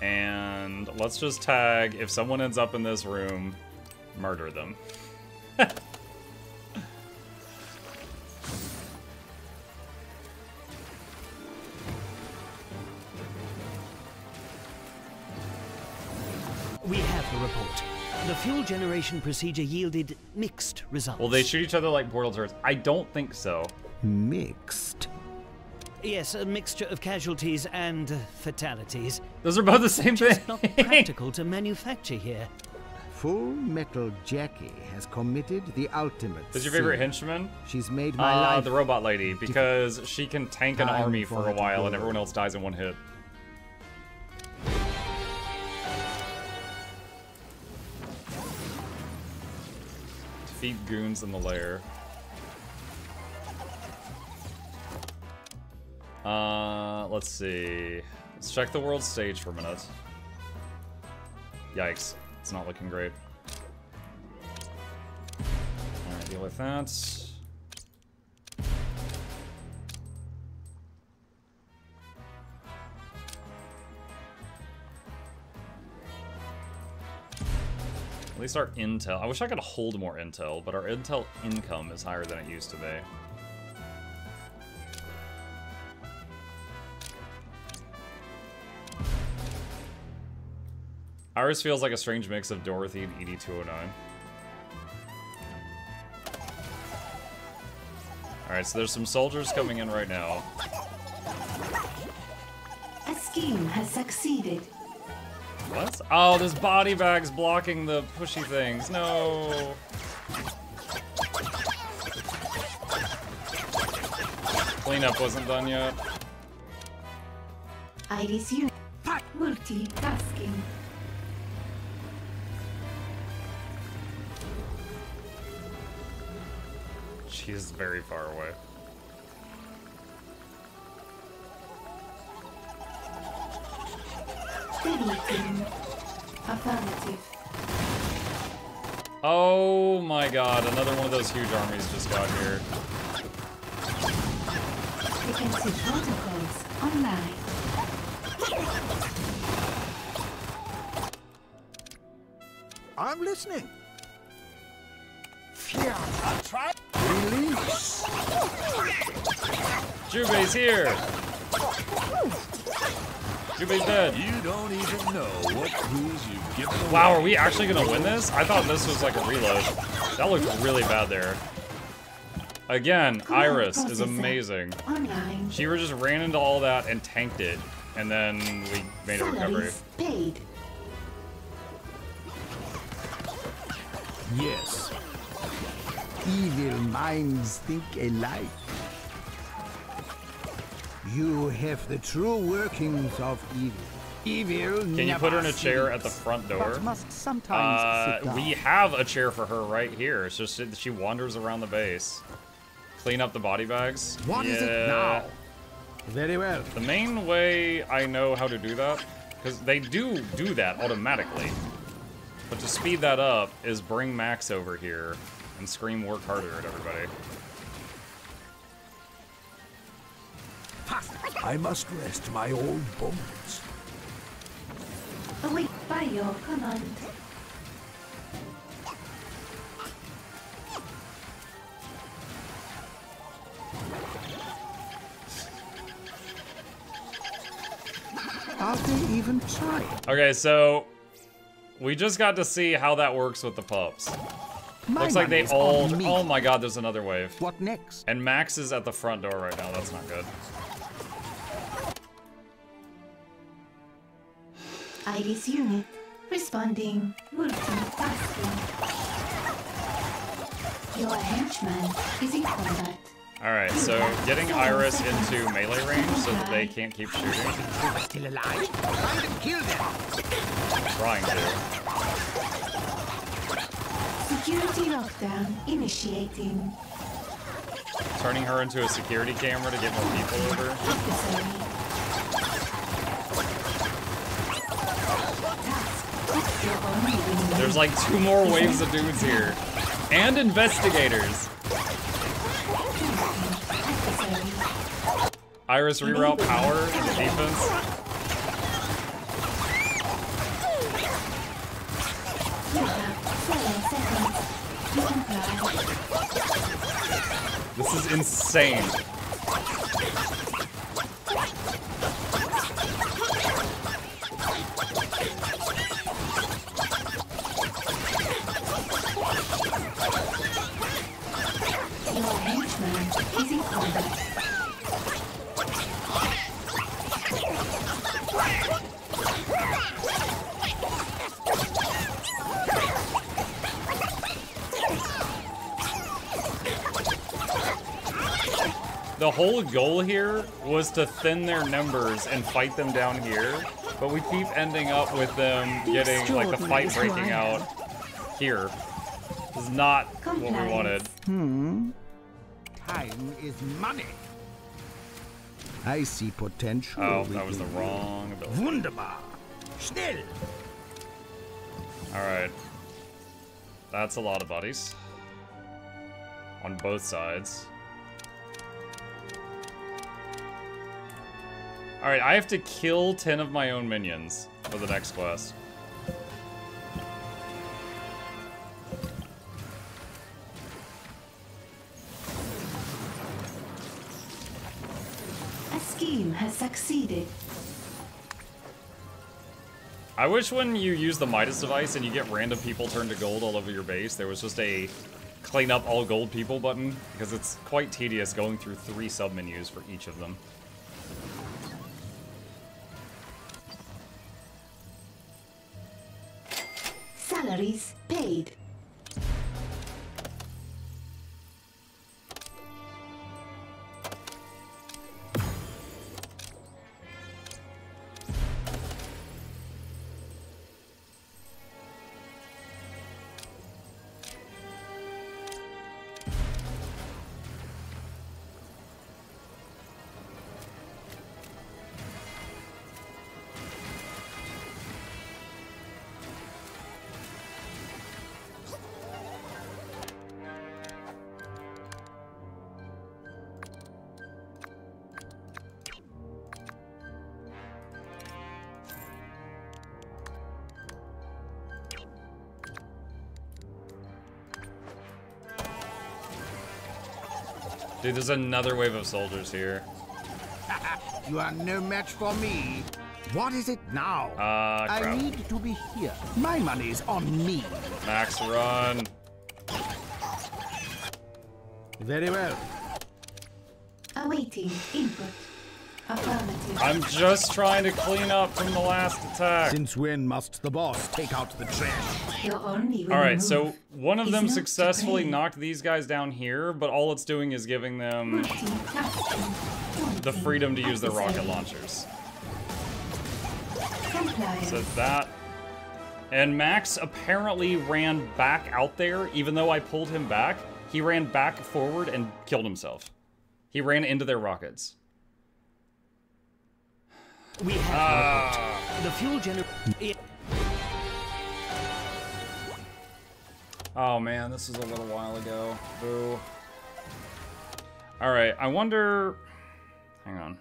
Speaker 1: And let's just tag, if someone ends up in this room, murder them. (laughs)
Speaker 4: fuel generation procedure yielded mixed results.
Speaker 1: Will they shoot each other like portal turrets? I don't think so.
Speaker 3: Mixed.
Speaker 4: Yes, a mixture of casualties and uh, fatalities.
Speaker 1: Those are both the same thing.
Speaker 4: It's not (laughs) practical to manufacture here.
Speaker 3: Full Metal Jackie has committed the ultimate.
Speaker 1: Who's your favorite
Speaker 3: sin.
Speaker 1: henchman?
Speaker 3: She's made my
Speaker 1: Uh,
Speaker 3: life.
Speaker 1: the robot lady, because she can tank an
Speaker 3: Time
Speaker 1: army
Speaker 3: for
Speaker 1: for a while and everyone else dies in one hit. Defeat goons in the lair. Uh, let's see. Let's check the world stage for a minute. Yikes. It's not looking great. Alright, deal with that. Least our intel. I wish I could hold more intel, but our intel income is higher than it used to be. Iris feels like a strange mix of Dorothy and E ED209. Alright, so there's some soldiers coming in right now.
Speaker 2: A scheme has succeeded.
Speaker 1: What? Oh, this body bag's blocking the pushy things. No. Cleanup wasn't done yet.
Speaker 2: Iris unit. Multitasking.
Speaker 1: She's very far away.
Speaker 2: Deleting. Affirmative.
Speaker 1: Oh my god, another one of those huge armies just got here.
Speaker 2: Defensive protocols online.
Speaker 8: I'm listening.
Speaker 3: Release.
Speaker 1: Jubei's here! Jubei's dead.
Speaker 6: You don't even know what clues you've away.
Speaker 1: Wow, are we actually gonna win this? I thought this was like a reload. That looked really bad there. Again, Iris is amazing.
Speaker 2: Online.
Speaker 1: She just ran into all that and tanked it, and then we made a recovery.
Speaker 2: Paid.
Speaker 3: Yes. Evil minds think alike. You have the true workings of evil. Evil
Speaker 1: Can you put her in a chair at the front door?
Speaker 3: Must sometimes
Speaker 1: Uh, we have a chair for her right here. It's just she wanders around the base. Clean up the body bags.
Speaker 3: What
Speaker 1: yeah.
Speaker 3: is it now? Very well.
Speaker 1: The main way I know how to do that, because they do do that automatically. But to speed that up is bring Max over here and scream work harder at everybody. (laughs)
Speaker 7: I must rest my old bones.
Speaker 2: Await by your command.
Speaker 3: Are they even trying?
Speaker 1: Okay, so we just got to see how that works with the pups.
Speaker 3: My
Speaker 1: Looks like they all. Oh my god, there's another wave.
Speaker 3: What next?
Speaker 1: And Max is at the front door right now. That's not good.
Speaker 2: Iris unit responding. Multitasking. Your henchman is in combat.
Speaker 1: Alright, so getting Iris into melee range so that they can't keep shooting.
Speaker 3: Still alive? Find and kill them.
Speaker 1: Trying to.
Speaker 2: Security lockdown initiating.
Speaker 1: Turning her into a security camera to get more people over. There's like two more waves of dudes here. And investigators. Iris reroute power defense. This is insane.
Speaker 2: Henchman in combat.
Speaker 1: The whole goal here was to thin their numbers and fight them down here, but we keep ending up with them getting like the fight breaking out here. This is not what we wanted.
Speaker 3: Hmm. Time is money. I see potential.
Speaker 1: Oh, that was the wrong ability.
Speaker 3: Wunderbar. Schnell.
Speaker 1: Alright. That's a lot of buddies. On both sides. Alright, I have to kill 10 of my own minions for the next quest.
Speaker 2: Scheme has succeeded.
Speaker 1: I wish when you use the Midas device and you get random people turned to gold all over your base, there was just a clean up all gold people button, because it's quite tedious going through three submenus for each of them.
Speaker 2: Salaries paid.
Speaker 1: Dude, there's another wave of soldiers here. (laughs)
Speaker 3: You are no match for me. What is it now?
Speaker 1: Uh,
Speaker 3: I need to be here. My money's on me.
Speaker 1: Max, run.
Speaker 3: Very well.
Speaker 2: Awaiting input. Affirmative.
Speaker 1: I'm just trying to clean up from the last attack.
Speaker 3: Since when must the boss take out the trash?
Speaker 2: Your only
Speaker 1: All right,
Speaker 2: move
Speaker 1: so one of
Speaker 2: is
Speaker 1: them successfully knocked these guys down here, but all it's doing is giving them the freedom to use their rocket launchers.
Speaker 2: Compliance.
Speaker 1: So that. And Max apparently ran back out there, even though I pulled him back. He ran back forward and killed himself. He ran into their rockets.
Speaker 4: We have
Speaker 1: Ah.
Speaker 4: the fuel generator.
Speaker 1: Oh man, this was a little while ago. Boo. Alright, I wonder. Hang on.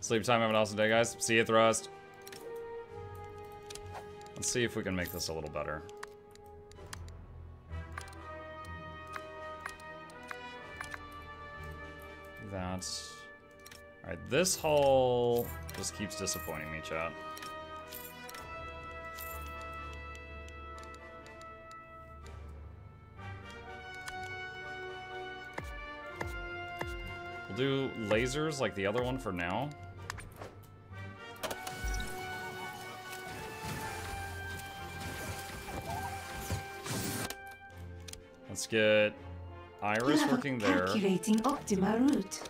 Speaker 1: Sleep time, have an awesome day, guys. See you, Thrust. Let's see if we can make this a little better. This hall just keeps disappointing me, chat. We'll do lasers like the other one for now. Let's get Iris working there.
Speaker 2: Calculating optimal route.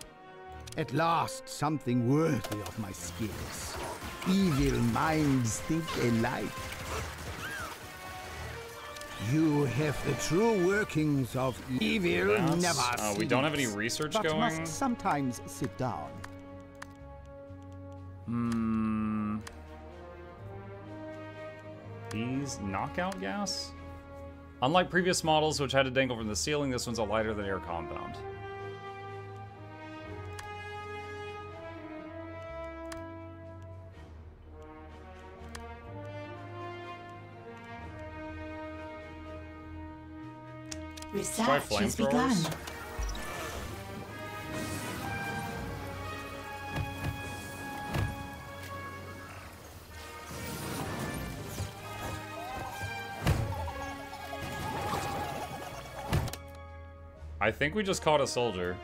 Speaker 3: At last, something worthy of my skills. Evil minds think alike. You have the true workings of evil
Speaker 1: That's-
Speaker 3: never
Speaker 1: uh, we don't have any research
Speaker 3: but
Speaker 1: going.
Speaker 3: must sometimes sit down.
Speaker 1: Hmm. These knockout gas? Unlike previous models, which had to dangle from the ceiling, this one's a lighter than air compound.
Speaker 2: Research has begun.
Speaker 1: flamethrowers. I think we just caught a soldier.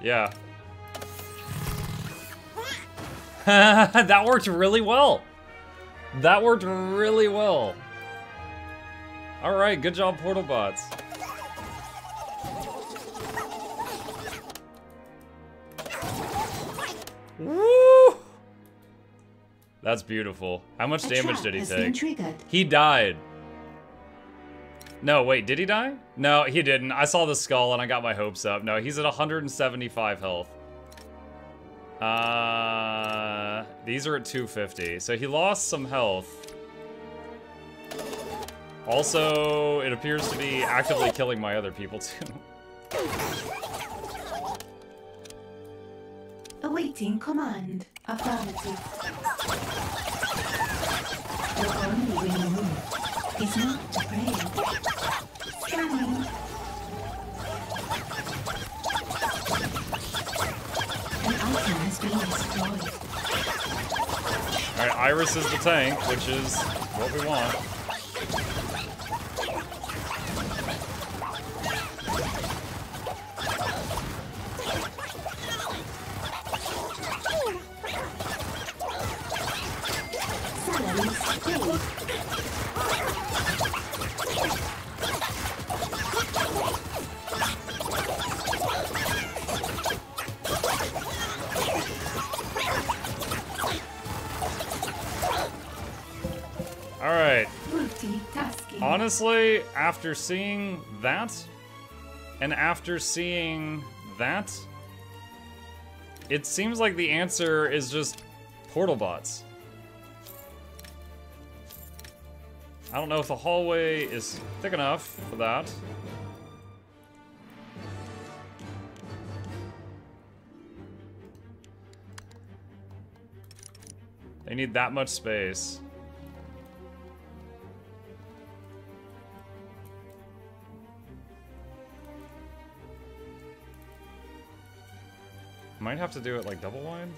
Speaker 1: Yeah. (laughs) that worked really well. That worked really well. All right, good job, Portal Bots. Woo! That's beautiful. How much damage did he take? He died. No, wait, did he die? No, he didn't. I saw the skull and I got my hopes up. No, he's at 175 health. Uh, these are at 250. So he lost some health. Also, it appears to be actively killing my other people too.
Speaker 2: Awaiting command. Affirmative. Your only winning move is not to pray. Scanning. An item has been destroyed.
Speaker 1: Alright, Iris is the tank, which is what we want. Honestly, after seeing that, and after seeing that, it seems like the answer is just portal bots. I don't know if the hallway is thick enough for that. They need that much space. Might have to do it like double wide.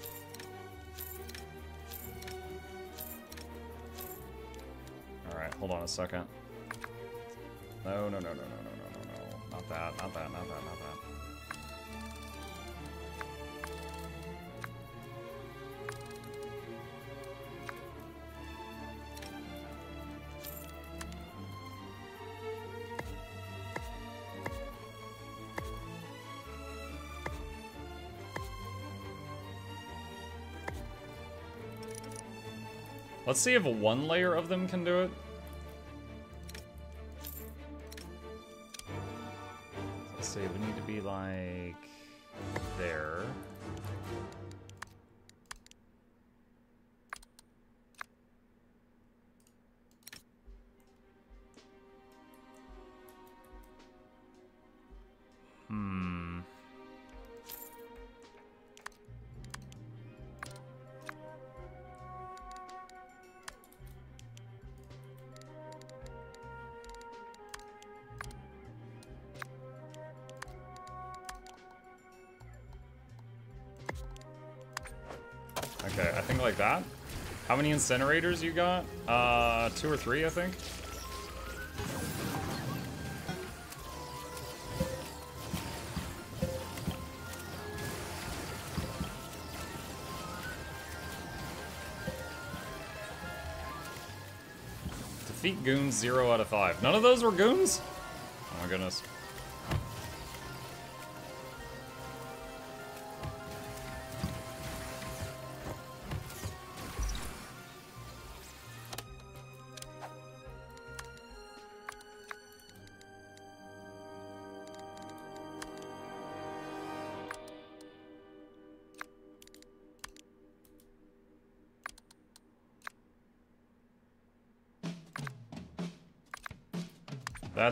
Speaker 1: Alright, hold on a second. No, no, no, no, no, no, no, no, no. Not that, not that, not that, not that. Let's see if a one layer of them can do it. Let's see, we need to be like there. That. How many incinerators you got? Uh, two or three, I think. Defeat goons zero out of five. None of those were goons? Oh my goodness.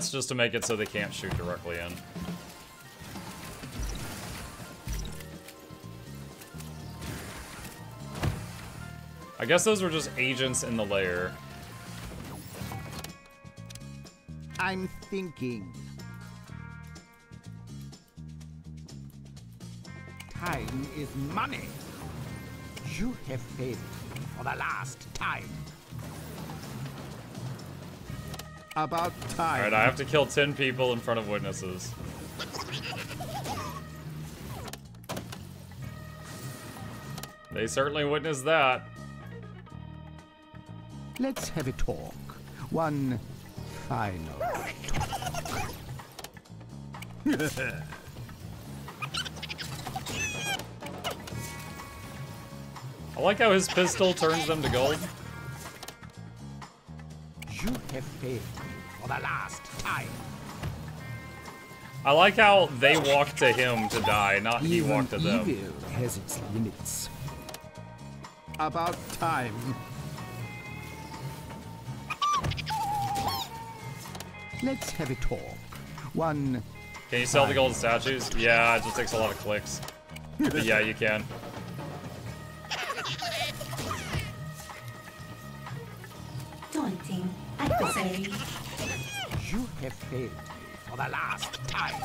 Speaker 1: That's just to make it so they can't shoot directly in. I guess those were just agents in the layer.
Speaker 3: I'm thinking. Time is money. You have failed for the last time. About time.
Speaker 1: Alright, I have to kill 10 people in front of witnesses. They certainly witnessed that.
Speaker 3: Let's have a talk. One final talk. (laughs)
Speaker 1: I like how his pistol turns them to gold.
Speaker 3: you have failed the last time.
Speaker 1: I like how they walk to him to die, not he
Speaker 3: Even
Speaker 1: walked to them.
Speaker 3: evil has its limits. About time. Let's have a talk. One.
Speaker 1: Can you sell the golden statues? Yeah, it just takes a lot of clicks. But (laughs) yeah, you can.
Speaker 3: Failed me for the last time.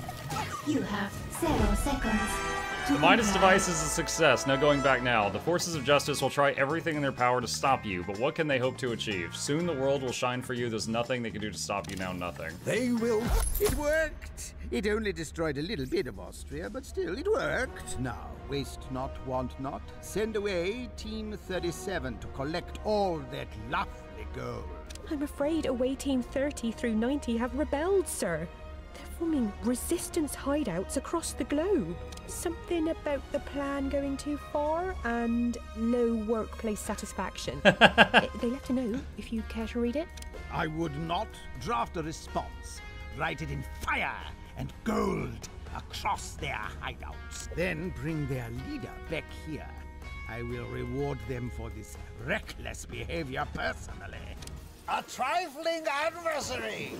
Speaker 2: You have zero seconds.
Speaker 1: The Midas device is a success, no going back now. The forces of justice will try everything in their power to stop you, but what can they hope to achieve? Soon the world will shine for you, there's nothing they can do to stop you now, nothing.
Speaker 3: They will. It worked. It only destroyed a little bit of Austria, but still, it worked. Now, waste not, want not. Send away Team 37 to collect all that lovely gold.
Speaker 12: I'm afraid away Team 30 through 90 have rebelled, sir. They're forming resistance hideouts across the globe. Something about the plan going too far and low workplace satisfaction. (laughs) They left a note if you care to read it.
Speaker 3: I would not draft a response. Write it in fire and gold across their hideouts. Then bring their leader back here. I will reward them for this reckless behavior personally. A trifling adversary!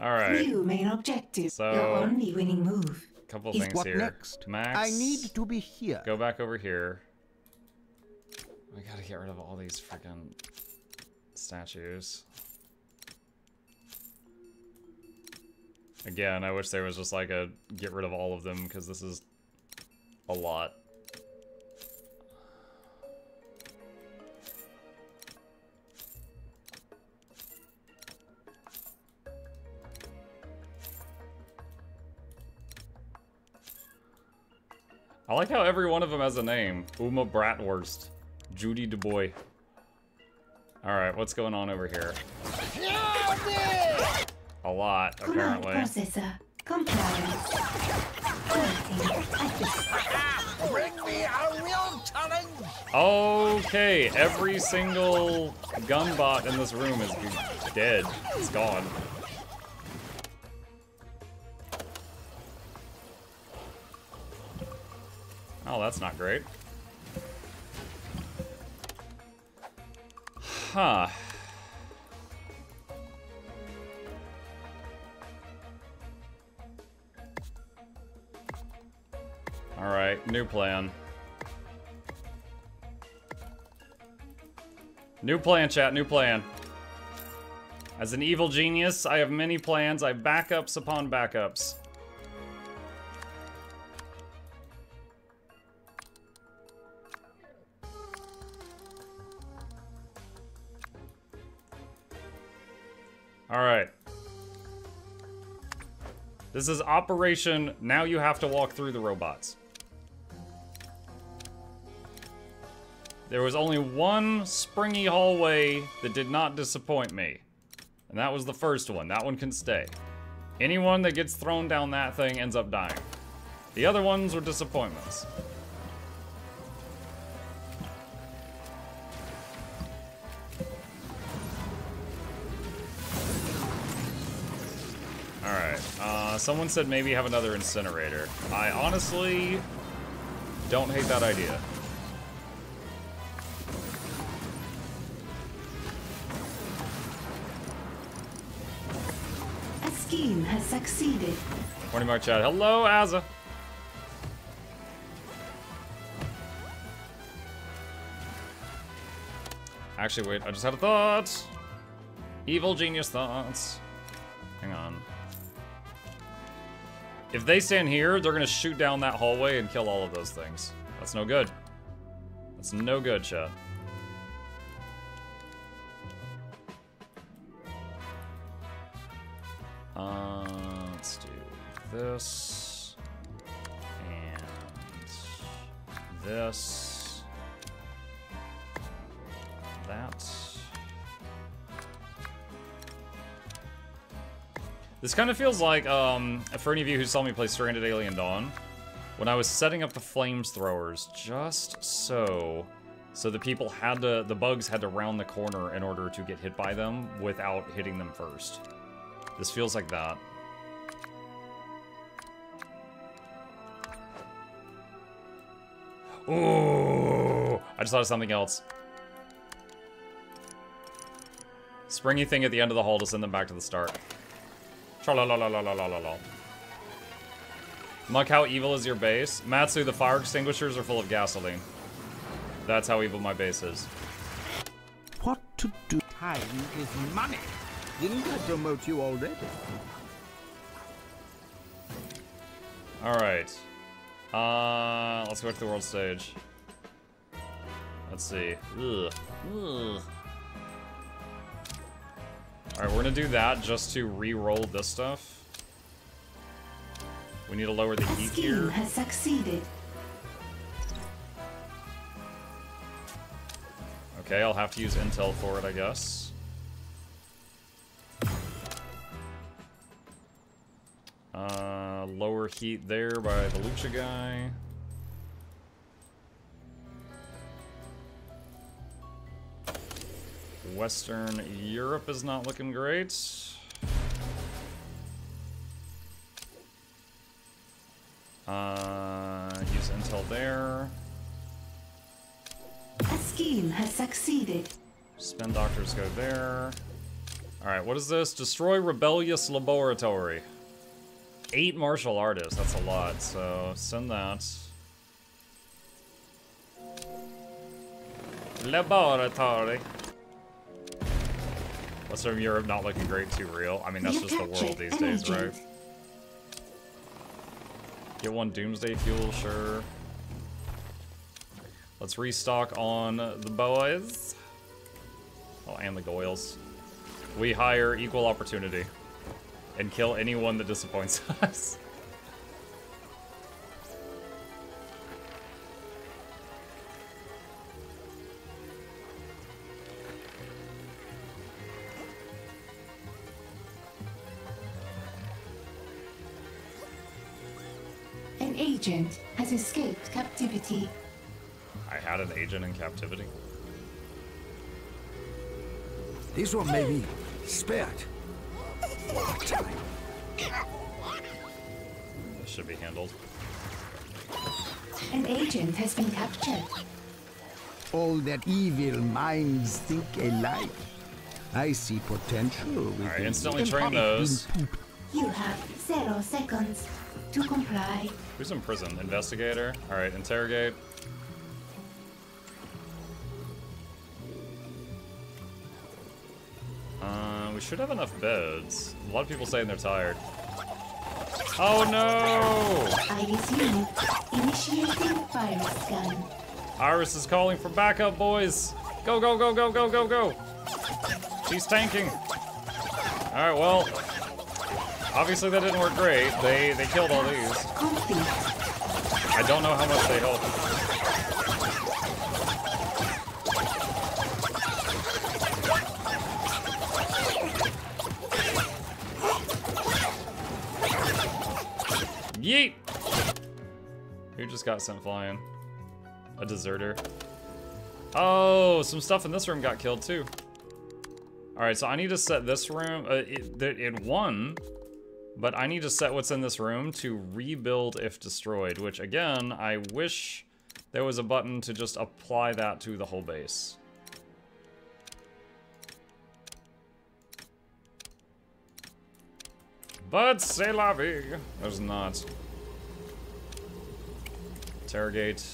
Speaker 1: Alright.
Speaker 2: New main objective.
Speaker 1: So-
Speaker 2: Your only winning move.
Speaker 1: Couple
Speaker 2: is
Speaker 1: things
Speaker 3: what
Speaker 1: here.
Speaker 3: next?
Speaker 1: Max.
Speaker 3: I need to be here.
Speaker 1: Go back over here. We gotta get rid of all these freaking statues. Again, I wish there was just like a get rid of all of them because this is a lot. I like how every one of them has a name. Uma Bratwurst. Judy DuBois. Alright, what's going on over here? A lot, apparently.
Speaker 2: processor compliance.
Speaker 3: Bring me a real challenge!
Speaker 1: Okay, every single gunbot in this room is dead. It's gone. Oh, that's not great. Huh. Alright, new plan. New plan, chat, new plan. As an evil genius, I have many plans. I have backups upon backups. Alright. This is Operation Now You Have to Walk Through the Robots. There was only one springy hallway that did not disappoint me. And that was the first one. That one can stay. Anyone that gets thrown down that thing ends up dying. The other ones were disappointments. Alright, uh, someone said maybe have another incinerator. I honestly don't hate that idea.
Speaker 2: A scheme has succeeded.
Speaker 1: Morning Mark chat. Hello, Azza. Actually, wait, I just had a thought. Evil genius thoughts. Hang on. If they stand here, they're gonna shoot down that hallway and kill all of those things. That's no good. That's no good, chat. Uh, let's do this and this, that. This kind of feels like, um, for any of you who saw me play Stranded Alien Dawn, when I was setting up the flames throwers just so, so the people had to, the bugs had to round the corner in order to get hit by them without hitting them first. This feels like that. Ooh! I just thought of something else. Springy thing at the end of the hall to send them back to the start. Tra-la-la-la-la-la-la-la. Muck, how evil is your base? Matsu, the fire extinguishers are full of gasoline. That's how evil my base is.
Speaker 3: What to do? Time is money. Didn't I promote you already?
Speaker 1: Alright. Uh, let's go back to the world stage. Let's see. Ugh. Ugh. Alright, we're gonna do that just to re-roll this stuff. We need to lower the
Speaker 2: A
Speaker 1: heat here.
Speaker 2: has succeeded.
Speaker 1: Okay, I'll have to use intel for it, I guess. Uh, lower heat there by the Lucha guy. Western Europe is not looking great. Uh, use intel there.
Speaker 2: A scheme has succeeded.
Speaker 1: Spin doctors go there. Alright, what is this? Destroy rebellious laboratory. Eight martial artists, that's a lot, so send that. Laboratory. Western Europe not looking great, too real. I mean, that's just the world these days, right? Get one Doomsday Fuel, sure. Let's restock on the boys. Oh, and the goils. We hire equal opportunity. And kill anyone that disappoints (laughs) us.
Speaker 2: An agent has escaped captivity.
Speaker 1: I had an agent in captivity.
Speaker 7: This one may be spared. For time.
Speaker 1: This should be handled.
Speaker 2: An agent has been captured.
Speaker 3: All that evil minds think alike. I see potential with
Speaker 1: Alright, instantly train those.
Speaker 2: You have zero seconds to comply.
Speaker 1: Who's in prison? Investigator? Alright, interrogate. Uh, we should have enough beds. A lot of people saying they're tired. Oh no!
Speaker 2: I resume. Initiating virus scan.
Speaker 1: Iris is calling for backup, boys! Go, go, go, go, go, go, go! She's tanking! Alright, well. Obviously that didn't work great. They they killed all these. I don't know how much they help. Yeet! Who just got sent flying? A deserter. Oh, some stuff in this room got killed too. Alright, so I need to set this room. Uh, it, it won, but I need to set what's in this room to rebuild if destroyed, which again, I wish there was a button to just apply that to the whole base. But c'est la vie. There's not. Interrogate.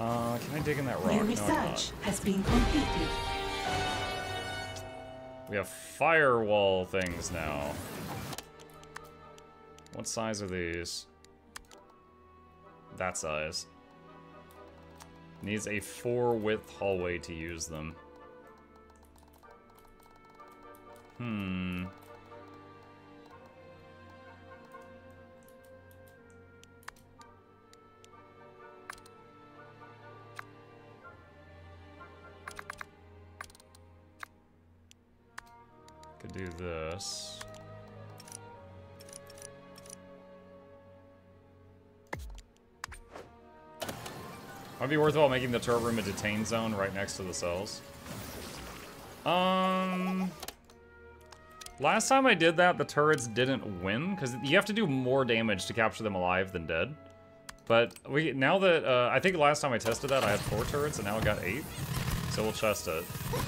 Speaker 1: Uh, can I dig in that rock? No, I
Speaker 2: research
Speaker 1: cannot.
Speaker 2: has been completed.
Speaker 1: We have firewall things now. What size are these? That size. Needs a four width hallway to use them. Hmm. Do this. Might be worthwhile making the turret room a detain zone right next to the cells. Um, last time I did that, the turrets didn't win because you have to do more damage to capture them alive than dead. But we now that uh, I think last time I tested that, I had four turrets and now I got eight. So we'll test it.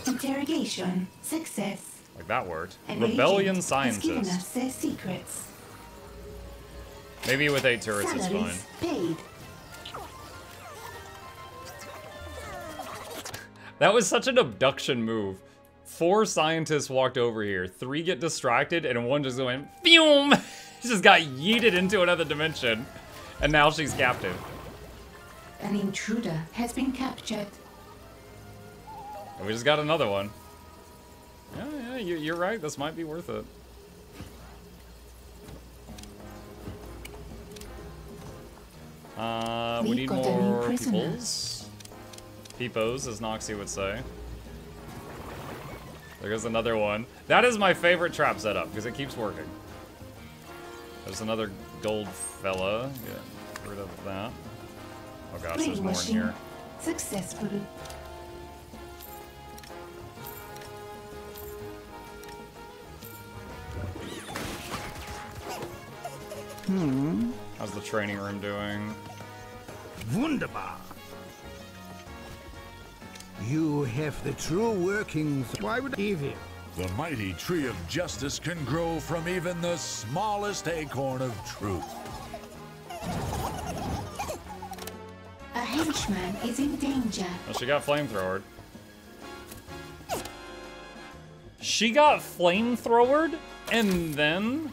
Speaker 2: Interrogation success.
Speaker 1: Like that worked.
Speaker 2: An
Speaker 1: Rebellion
Speaker 2: agent has given
Speaker 1: scientist.
Speaker 2: us their secrets.
Speaker 1: Maybe with eight turrets it's fine.
Speaker 2: Paid. (laughs)
Speaker 1: That was such an abduction move. Four scientists walked over here, three get distracted, and one just went, Fume! She (laughs) just got yeeted into another dimension. And now she's captive.
Speaker 2: An intruder has been captured.
Speaker 1: And we just got another one. Yeah, yeah, you- you're right. This might be worth it. Uh, we need
Speaker 2: got a new
Speaker 1: more peoples. Peepos, as Noxxi would say. There goes another one. That is my favorite trap setup, because it keeps working. There's another gold fella. Get rid of that. Oh gosh, there's more in here.
Speaker 2: successful.
Speaker 3: Hmm.
Speaker 1: How's the training room doing?
Speaker 3: Wunderbar. You have the true workings. Why would evil?
Speaker 6: The mighty tree of justice can grow from even the smallest acorn of truth.
Speaker 2: A henchman is in danger.
Speaker 1: Oh, she got flamethrowered. She got flamethrowered and then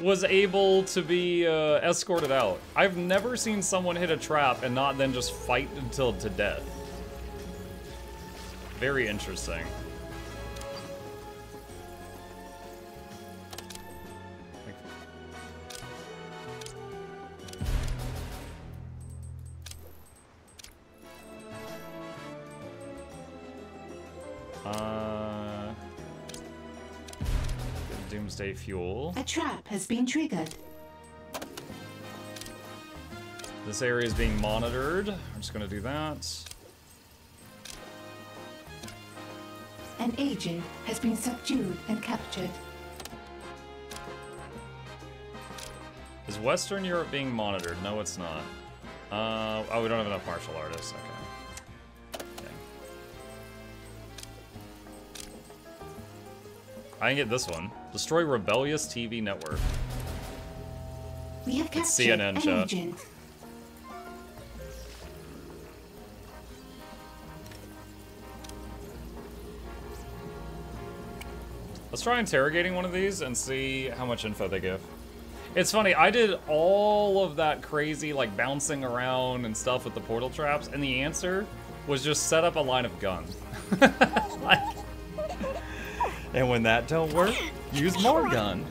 Speaker 1: was able to be uh, escorted out. I've never seen someone hit a trap and not then just fight until to death. Very interesting. Uh, Doomsday Fuel.
Speaker 2: A trap has been triggered.
Speaker 1: This area is being monitored. I'm just gonna do that.
Speaker 2: An agent has been subdued and captured.
Speaker 1: Is Western Europe being monitored? No, it's not. Uh, oh, we don't have enough martial artists. Okay. okay. I can get this one. Destroy rebellious TV network.
Speaker 2: We have
Speaker 1: It's CNN
Speaker 2: an
Speaker 1: chat.
Speaker 2: agent.
Speaker 1: Let's try interrogating one of these and see how much info they give. It's funny, I did all of that crazy, like, bouncing around and stuff with the portal traps, and the answer was just set up a line of guns. (laughs) Like- (laughs) and when that don't work, use more gun.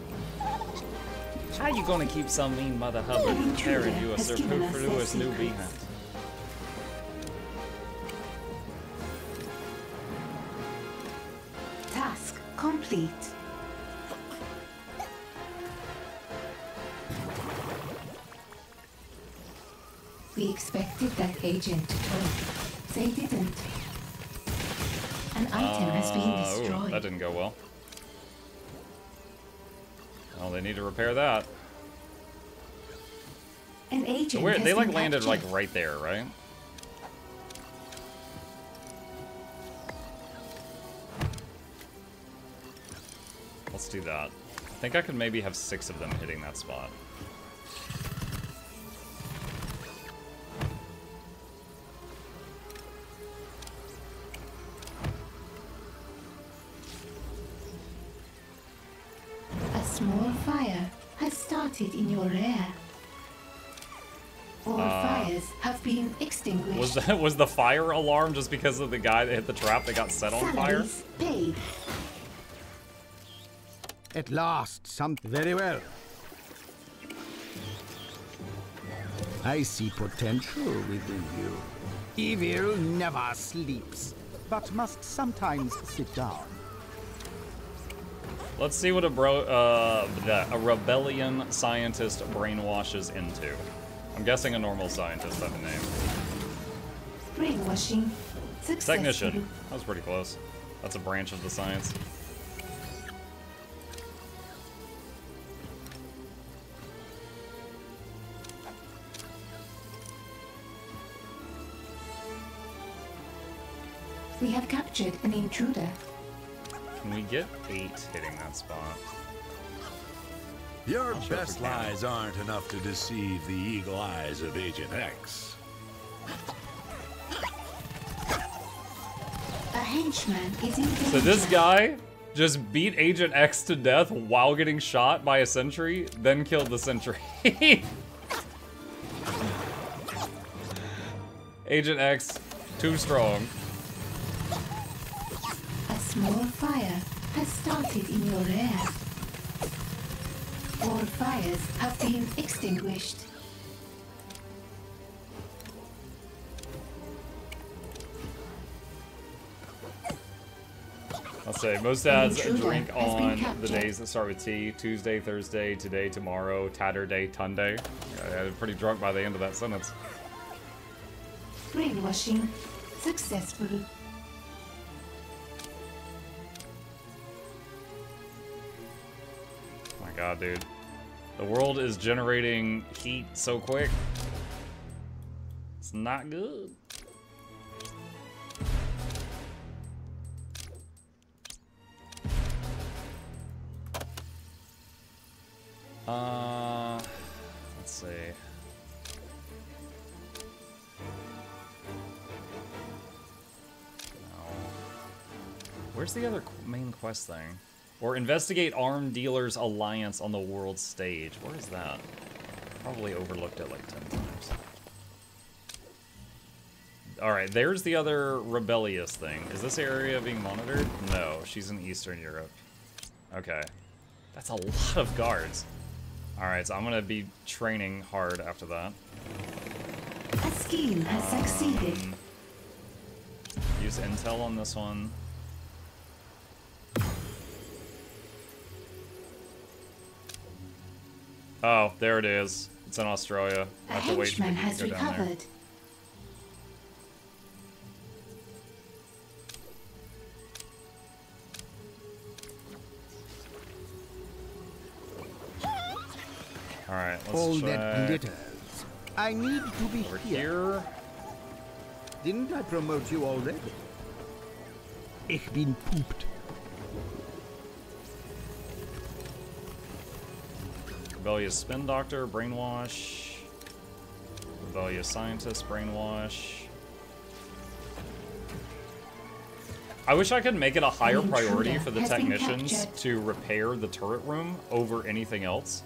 Speaker 1: How you gonna keep some mean mother hubbard from tearing you a Sir superfluous new behind?
Speaker 2: Task complete. We expected that agent to talk. They didn't. An item has been
Speaker 1: Uh, ooh,
Speaker 2: destroyed.
Speaker 1: that didn't go well. Well, they need to repair that.
Speaker 2: An agent
Speaker 1: Where, they like landed like right there, right? Let's do that. I think I could maybe have six of them hitting that spot.
Speaker 2: Small fire has started in your rear. All
Speaker 1: Uh,
Speaker 2: fires have been extinguished.
Speaker 1: Was that (laughs) was the fire alarm just because of the guy that hit the trap that got set on fire?
Speaker 2: Paid.
Speaker 3: At last, something very well. I see potential within you. Evil never sleeps, but must sometimes sit down.
Speaker 1: Let's see what a bro uh the, a rebellion scientist brainwashes into. I'm guessing a normal scientist type of name.
Speaker 2: Brainwashing. Successful.
Speaker 1: Technician. That was pretty close. That's a branch of the science.
Speaker 2: We have captured an intruder.
Speaker 1: Can we get eight hitting that spot?
Speaker 6: Your
Speaker 1: Not sure
Speaker 6: best lies aren't enough to deceive the eagle eyes of Agent X.
Speaker 2: A henchman is in danger.
Speaker 1: So this guy just beat Agent X to death while getting shot by a sentry, then killed the sentry. (laughs) Agent X, too strong.
Speaker 2: A small fire has started in your rear. All fires have been extinguished.
Speaker 1: I'll say most dads drink on the days that start with T. Tuesday, Thursday, today, tomorrow, Tatterday, Tunday. I got pretty drunk by the end of that sentence.
Speaker 2: Brainwashing. Successful.
Speaker 1: God, dude. The world is generating heat so quick. It's not good. Uh, let's see. No. Where's the other main quest thing? Or investigate armed dealers alliance on the world stage. Where is that? Probably overlooked it like 10 times. Alright, there's the other rebellious thing. Is this area being monitored? No, she's in Eastern Europe. Okay. That's a lot of guards. Alright, so I'm gonna be training hard after that.
Speaker 2: A skill has succeeded.
Speaker 1: Um, Use intel on this one. Oh, there it is. It's in Australia.
Speaker 2: A
Speaker 1: I have to wait for
Speaker 2: henchman
Speaker 1: you
Speaker 2: has
Speaker 1: to go down there.
Speaker 2: recovered.
Speaker 1: Alright, let's
Speaker 3: All
Speaker 1: check.
Speaker 3: that glitters. I need to be
Speaker 1: Over
Speaker 3: here.
Speaker 1: here.
Speaker 3: Didn't I promote you already? Ich bin pooped.
Speaker 1: Rebellious spin doctor, brainwash. Rebellious scientist, brainwash. I wish I could make it a higher priority for the technicians to repair the turret room over anything else.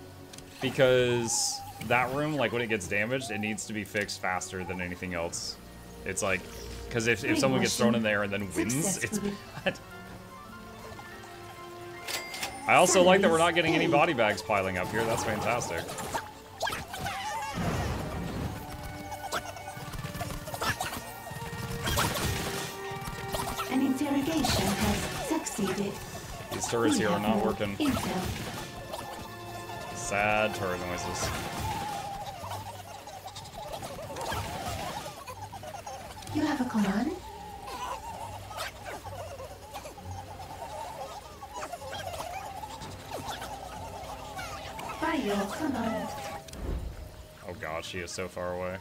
Speaker 1: Because that room, like when it gets damaged, it needs to be fixed faster than anything else. It's like, because if, if someone gets thrown in there and then wins, it's (laughs) bad. I also like that we're not getting any body bags piling up here. That's fantastic.
Speaker 2: An interrogation has succeeded.
Speaker 1: These turrets here are not working. Sad turret noises.
Speaker 2: You have a command? By your command.
Speaker 1: Oh god, she is so far away.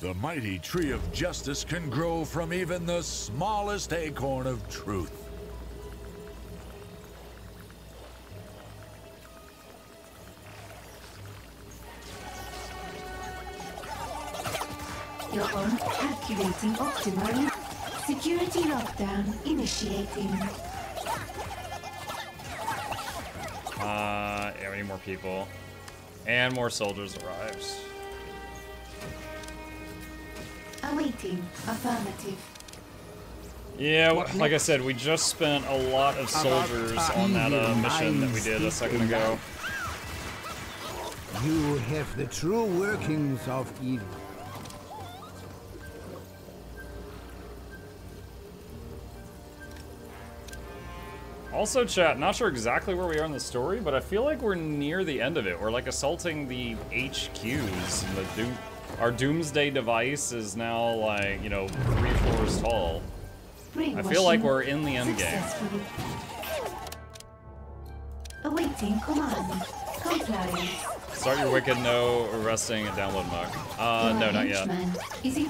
Speaker 6: The mighty tree of justice can grow from even the smallest acorn of truth.
Speaker 2: Your own calculating optimally. Security lockdown initiating.
Speaker 1: Uh, yeah, we need more people. And more soldiers arrived.
Speaker 2: Awaiting affirmative.
Speaker 1: Yeah, w- like I said, we just spent a lot of soldiers on that uh, mission that we did a second ago.
Speaker 3: You have the true workings of evil.
Speaker 1: Also, chat, not sure exactly where we are in the story, but I feel like we're near the end of it. We're like assaulting the HQs. And the Doom, our Doomsday device is now like, you know, three floors tall. I feel like we're in the end game.
Speaker 2: Successful. Awaiting command. Compliance.
Speaker 1: Start your wicked no arresting and download muck. Uh, no, not yet.
Speaker 2: Is in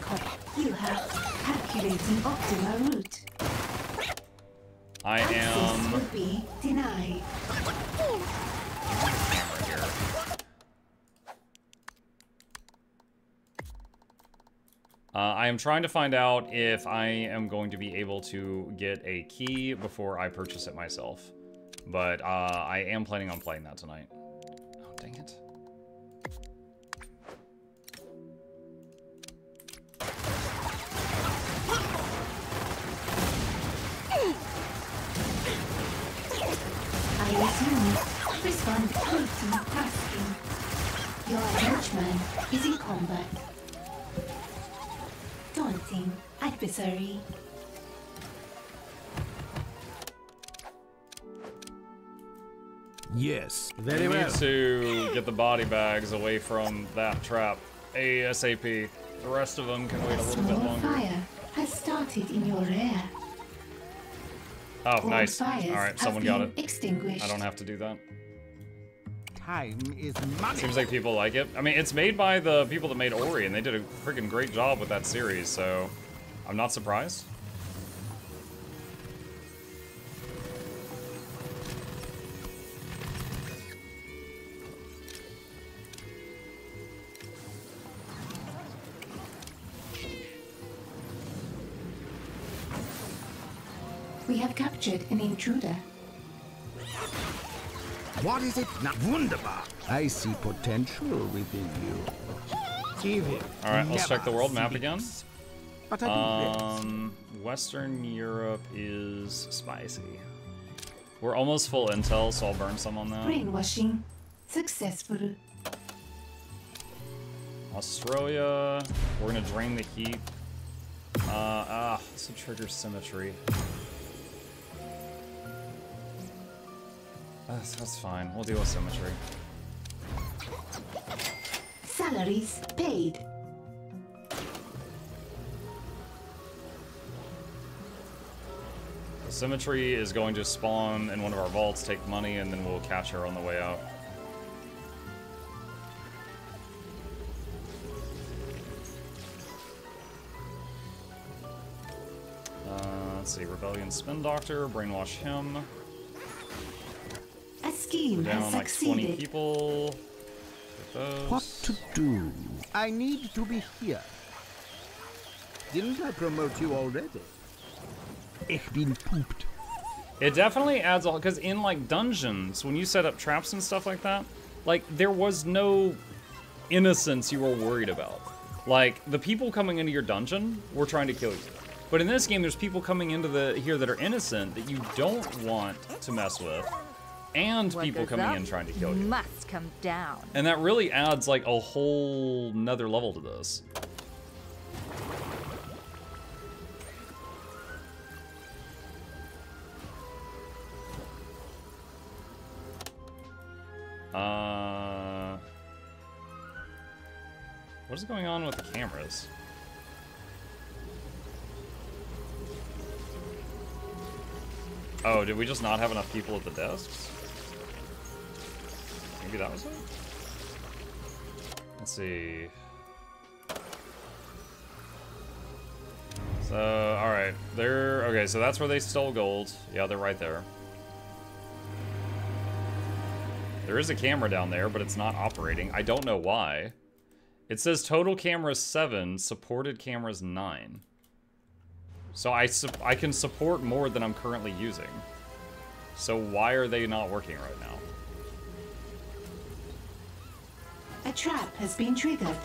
Speaker 2: You have calculating optimal route.
Speaker 1: I am.
Speaker 2: will be denied.
Speaker 1: camera here. Uh, I am trying to find out if I am going to be able to get a key before I purchase it myself. But uh, I am planning on playing that tonight. Oh, dang it.
Speaker 2: Respond quick to tasking. Your henchman is in combat. Daunting adversary.
Speaker 3: Yes,
Speaker 1: We
Speaker 3: very
Speaker 1: need
Speaker 3: well.
Speaker 1: to get the body bags away from that trap ASAP. The rest of them can wait a little bit
Speaker 2: Small
Speaker 1: longer.
Speaker 2: fire has started in your rear.
Speaker 1: Oh,
Speaker 2: All
Speaker 1: nice. All
Speaker 2: fires
Speaker 1: right,
Speaker 2: have
Speaker 1: someone got it.
Speaker 2: Extinguished.
Speaker 1: I don't have to do that.
Speaker 3: Time is money.
Speaker 1: Seems like people like it. I mean, it's made by the people that made Ori, and they did a freaking great job with that series, so I'm not surprised.
Speaker 2: We have captured an intruder.
Speaker 3: What is it? Na wunderbar. I see potential within you. Evil.
Speaker 1: All right, let's check the world map again.
Speaker 3: But I.
Speaker 1: Um, Western Europe is spicy. We're almost full intel, so I'll burn some on that.
Speaker 2: Brainwashing successful.
Speaker 1: Australia, we're gonna drain the heat. Uh, ah, this will trigger symmetry. That's, that's fine. We'll deal with symmetry.
Speaker 2: Salaries paid.
Speaker 1: Symmetry is going to spawn in one of our vaults, take money, and then we'll catch her on the way out. Uh, let's see, Rebellion Spin Doctor, brainwash him.
Speaker 2: A scheme
Speaker 1: We're down
Speaker 2: has
Speaker 1: like 20
Speaker 2: succeeded.
Speaker 1: people. Those.
Speaker 3: What to do? I need to be here. Didn't I promote you already? Ich bin pooped.
Speaker 1: It definitely adds a because in like dungeons, when you set up traps and stuff like that, like there was no innocence you were worried about. Like the people coming into your dungeon were trying to kill you. But in this game, there's people coming into the here that are innocent that you don't want to mess with, and
Speaker 13: What
Speaker 1: people coming
Speaker 13: up
Speaker 1: in trying to kill you.
Speaker 13: Must come down.
Speaker 1: And that really adds like a whole nother level to this. Uh, what is going on with the cameras? Oh, did we just not have enough people at the desks? Maybe that was it? Let's see. So, alright. They're... Okay, so that's where they stole gold. Yeah, they're right there. There is a camera down there, but it's not operating. I don't know why. It says total cameras 7, supported cameras 9. So I, I can support more than I'm currently using. So why are they not working right now?
Speaker 2: A trap has been triggered.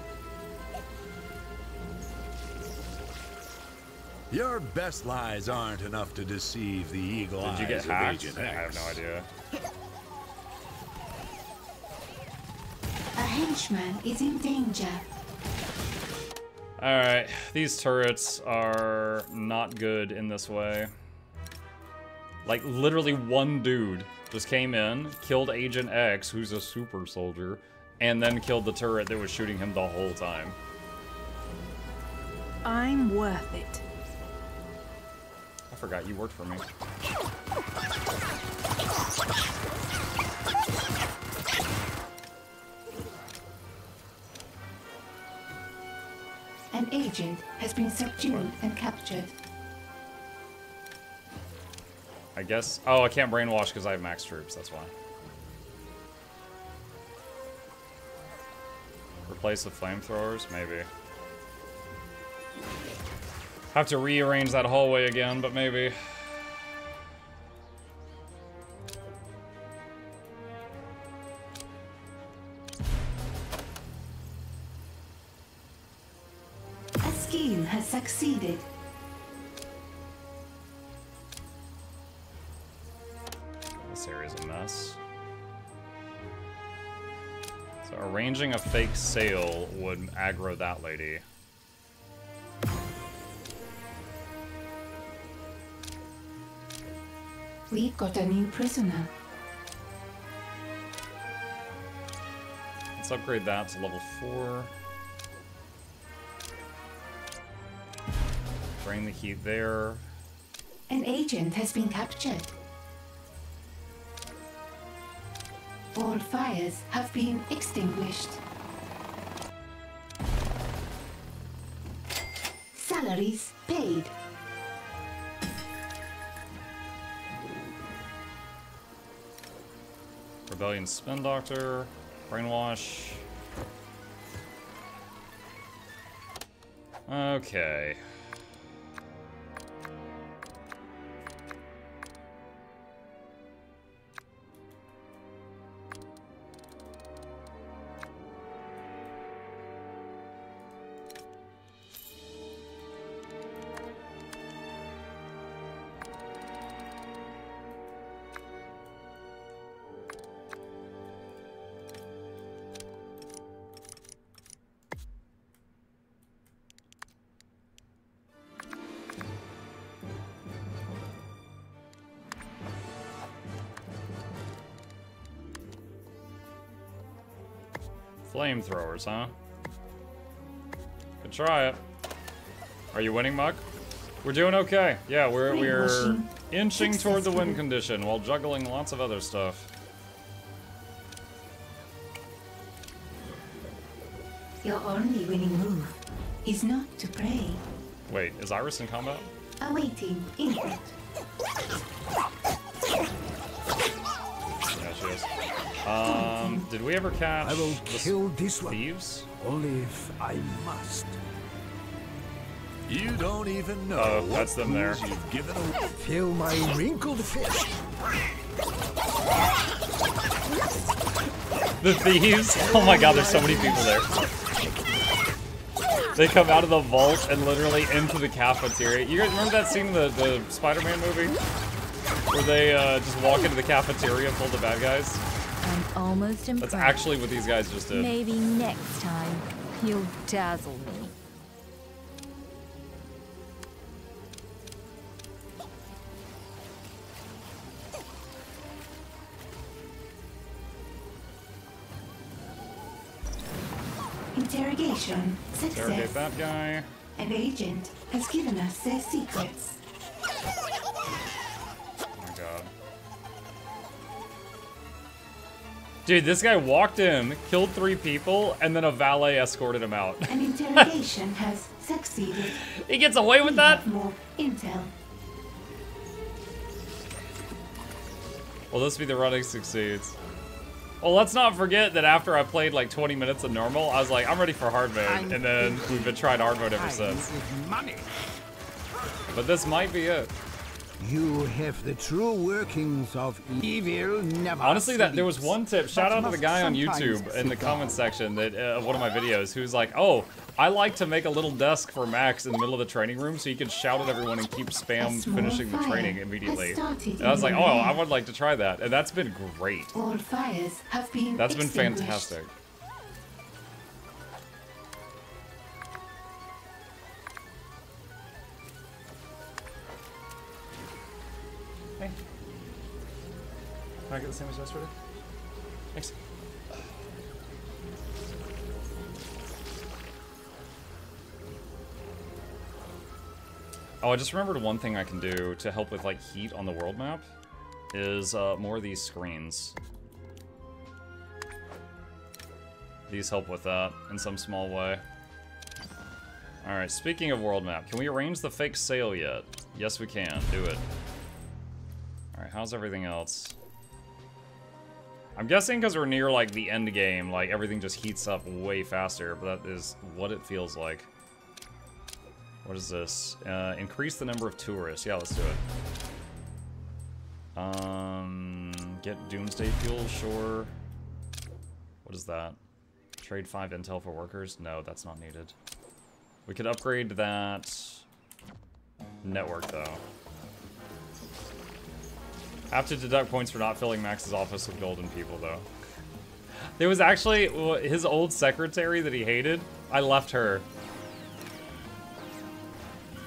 Speaker 6: Your best lies aren't enough to deceive the eagle
Speaker 1: Did you get hacked? I have no idea.
Speaker 2: A henchman is in danger.
Speaker 1: Alright, these turrets are not good in this way. Like, literally one dude just came in, killed Agent X, who's a super soldier, and then killed the turret that was shooting him the whole time.
Speaker 5: I'm worth it.
Speaker 1: I forgot you worked for me.
Speaker 2: An agent has been subdued and captured.
Speaker 1: I guess. Oh, I can't brainwash because I have max troops, that's why. Replace the flamethrowers? Maybe. Have to rearrange that hallway again, but maybe.
Speaker 2: A scheme has succeeded.
Speaker 1: Arranging a fake sale would aggro that lady.
Speaker 2: We've got a new prisoner.
Speaker 1: Let's upgrade that to level 4. Bring the heat there.
Speaker 2: An agent has been captured. All fires have been extinguished. Salaries paid.
Speaker 1: Rebellion Spin Doctor. Brainwash. Okay. Flamethrowers, huh? Could try it. Are you winning, Muck? We're doing okay. Yeah, we're we're inching toward the win condition while juggling lots of other stuff.
Speaker 2: Your only winning move is not to pray.
Speaker 1: Wait, is Iris in combat?
Speaker 2: Awaiting input.
Speaker 1: Um, did we ever catch
Speaker 7: I will
Speaker 1: the
Speaker 7: kill this one.
Speaker 1: thieves?
Speaker 7: Only if I must.
Speaker 6: You don't even know
Speaker 1: Oh,
Speaker 6: what
Speaker 1: that's them there.
Speaker 6: you've given away.
Speaker 7: Feel my wrinkled fist.
Speaker 1: The thieves? Oh my god, there's so many people there. They come out of the vault and literally into the cafeteria. You guys remember that scene in the, the Spider-Man movie? Where they uh, just walk into the cafeteria full of bad guys?
Speaker 13: I'm almost impressed.
Speaker 1: That's actually what these guys just did.
Speaker 13: Maybe next time you'll dazzle me.
Speaker 2: Interrogation
Speaker 1: Interrogate
Speaker 2: success.
Speaker 1: that guy.
Speaker 2: An agent has given us their secrets.
Speaker 1: Dude, this guy walked in, killed three people, and then a valet escorted him out.
Speaker 2: An (laughs) interrogation has succeeded.
Speaker 1: he gets away with
Speaker 2: We
Speaker 1: that?
Speaker 2: More intel.
Speaker 1: Will this be the running succeeds? Well, let's not forget that after I played like 20 minutes of normal, I was like, I'm ready for hard mode, and then we've been trying hard mode ever since.
Speaker 3: money.
Speaker 1: But this might be it.
Speaker 3: You have the true workings of evil never
Speaker 1: Honestly, that there was one tip. Shout
Speaker 3: But
Speaker 1: out to the guy on YouTube in the
Speaker 3: sit
Speaker 1: comment section that uh, of one of my videos who's like, "Oh, I like to make a little desk for Max in the middle of the training room so he can shout at everyone and keep spam finishing the training immediately." And I was like, "Oh. I would like to try that," and that's been great.
Speaker 2: All fires have been
Speaker 1: That's been fantastic. Can I get the sandwich yesterday? Thanks. Oh, I just remembered one thing I can do to help with like heat on the world map is uh, more of these screens. These help with that in some small way. Alright, speaking of world map, can we arrange the fake sale yet? Yes, we can. Do it. Alright, how's everything else? I'm guessing because we're near, like, the end game, like, everything just heats up way faster, but that is what it feels like. What is this? Uh, increase the number of tourists. Yeah, let's do it. Um, get Doomsday Fuel, sure. What is that? Trade 5 intel for workers? No, that's not needed. We could upgrade that network, though. Have to deduct points for not filling Max's office with golden people, though. There was actually his old secretary that he hated. I left her.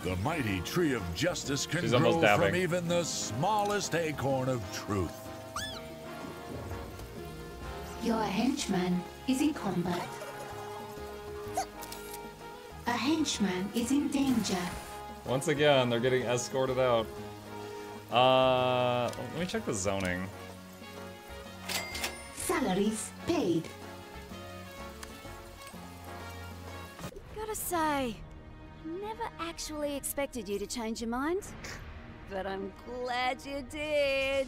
Speaker 6: The mighty tree of justice can
Speaker 1: She's
Speaker 6: grow from even the smallest acorn of truth.
Speaker 2: Your henchman is in combat. A henchman is in danger.
Speaker 1: Once again, they're getting escorted out. Uh, let me check the zoning.
Speaker 2: Salaries paid.
Speaker 10: Gotta say, I never actually expected you to change your mind. But I'm glad you did.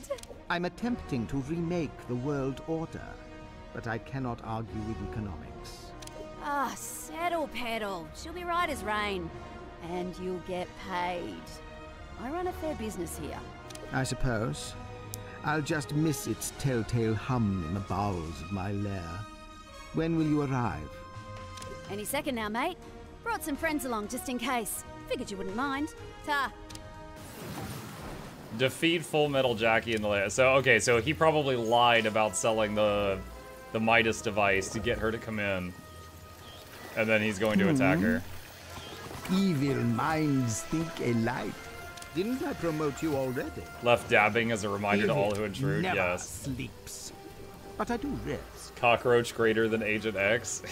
Speaker 3: I'm attempting to remake the world order, but I cannot argue with economics.
Speaker 10: Ah, settle, pedal. She'll be right as rain. And you'll get paid. I run a fair business here.
Speaker 3: I suppose. I'll just miss its telltale hum in the bowels of my lair. When will you arrive?
Speaker 10: Any second now, mate. Brought some friends along just in case. Figured you wouldn't mind. Ta.
Speaker 1: Defeat Full Metal Jackie in the lair. So okay, so he probably lied about selling the the Midas device to get her to come in, and then he's going to attack
Speaker 3: Hmm.
Speaker 1: her.
Speaker 3: Evil minds think alike. Didn't I promote you already?
Speaker 1: Left dabbing as a reminder to all who intrude.
Speaker 3: never
Speaker 1: Yes.
Speaker 3: sleeps. but I do rest.
Speaker 1: Cockroach greater than Agent X.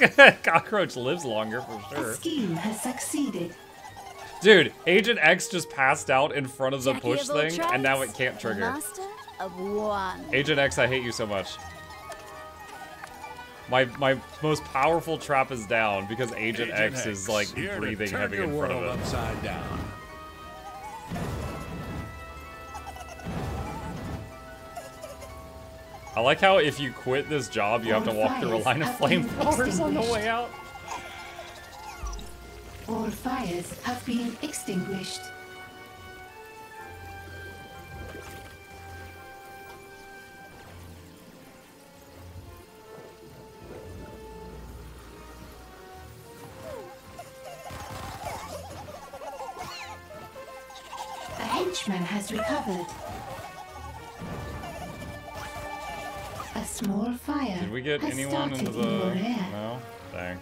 Speaker 1: (laughs) Cockroach lives longer for
Speaker 2: A
Speaker 1: sure.
Speaker 2: scheme has succeeded.
Speaker 1: Dude, Agent X just passed out in front of the
Speaker 10: Jackie
Speaker 1: push
Speaker 10: of all
Speaker 1: thing, and now it can't trigger.
Speaker 10: Master of one.
Speaker 1: Agent X, I hate you so much. My my most powerful trap is down because Agent,
Speaker 6: Agent
Speaker 1: X, is like breathing heavy
Speaker 6: your
Speaker 1: in front of
Speaker 6: world
Speaker 1: it.
Speaker 6: upside down.
Speaker 1: I like how if you quit this job, you have to walk through a line of flamethrowers on the way out.
Speaker 2: All fires have been extinguished. Henchman has recovered. A small fire
Speaker 1: Did we get
Speaker 2: has
Speaker 1: anyone
Speaker 2: started
Speaker 1: into the?
Speaker 2: your.
Speaker 1: No. Dang.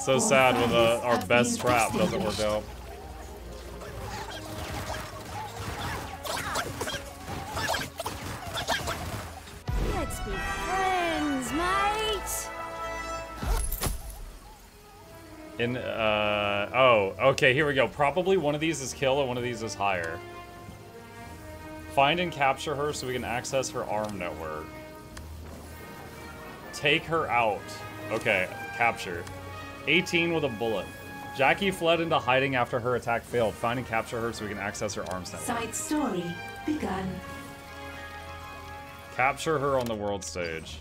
Speaker 1: So sad when the, uh, our best trap doesn't work out.
Speaker 10: Let's be friends, mate.
Speaker 1: In uh oh, okay, here we go. Probably one of these is kill and one of these is hire. Find and capture her so we can access her arm network. Take her out. Okay, capture. 18 with a bullet. Jackie fled into hiding after her attack failed. Find and capture her so we can access her arms network.
Speaker 2: Side story begun.
Speaker 1: Capture her on the world stage.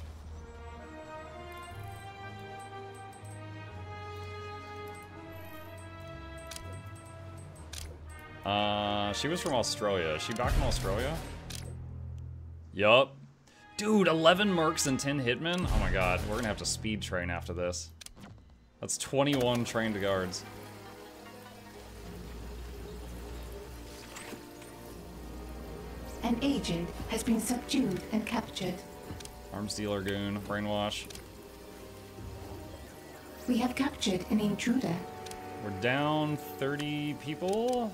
Speaker 1: Uh, she was from Australia. Is she back in Australia? Yup. Dude, 11 mercs and 10 hitmen? Oh my god, we're gonna have to speed train after this. That's 21 trained guards.
Speaker 2: An agent has been subdued and captured.
Speaker 1: Arms dealer goon, brainwash.
Speaker 2: We have captured an intruder.
Speaker 1: We're down 30 people.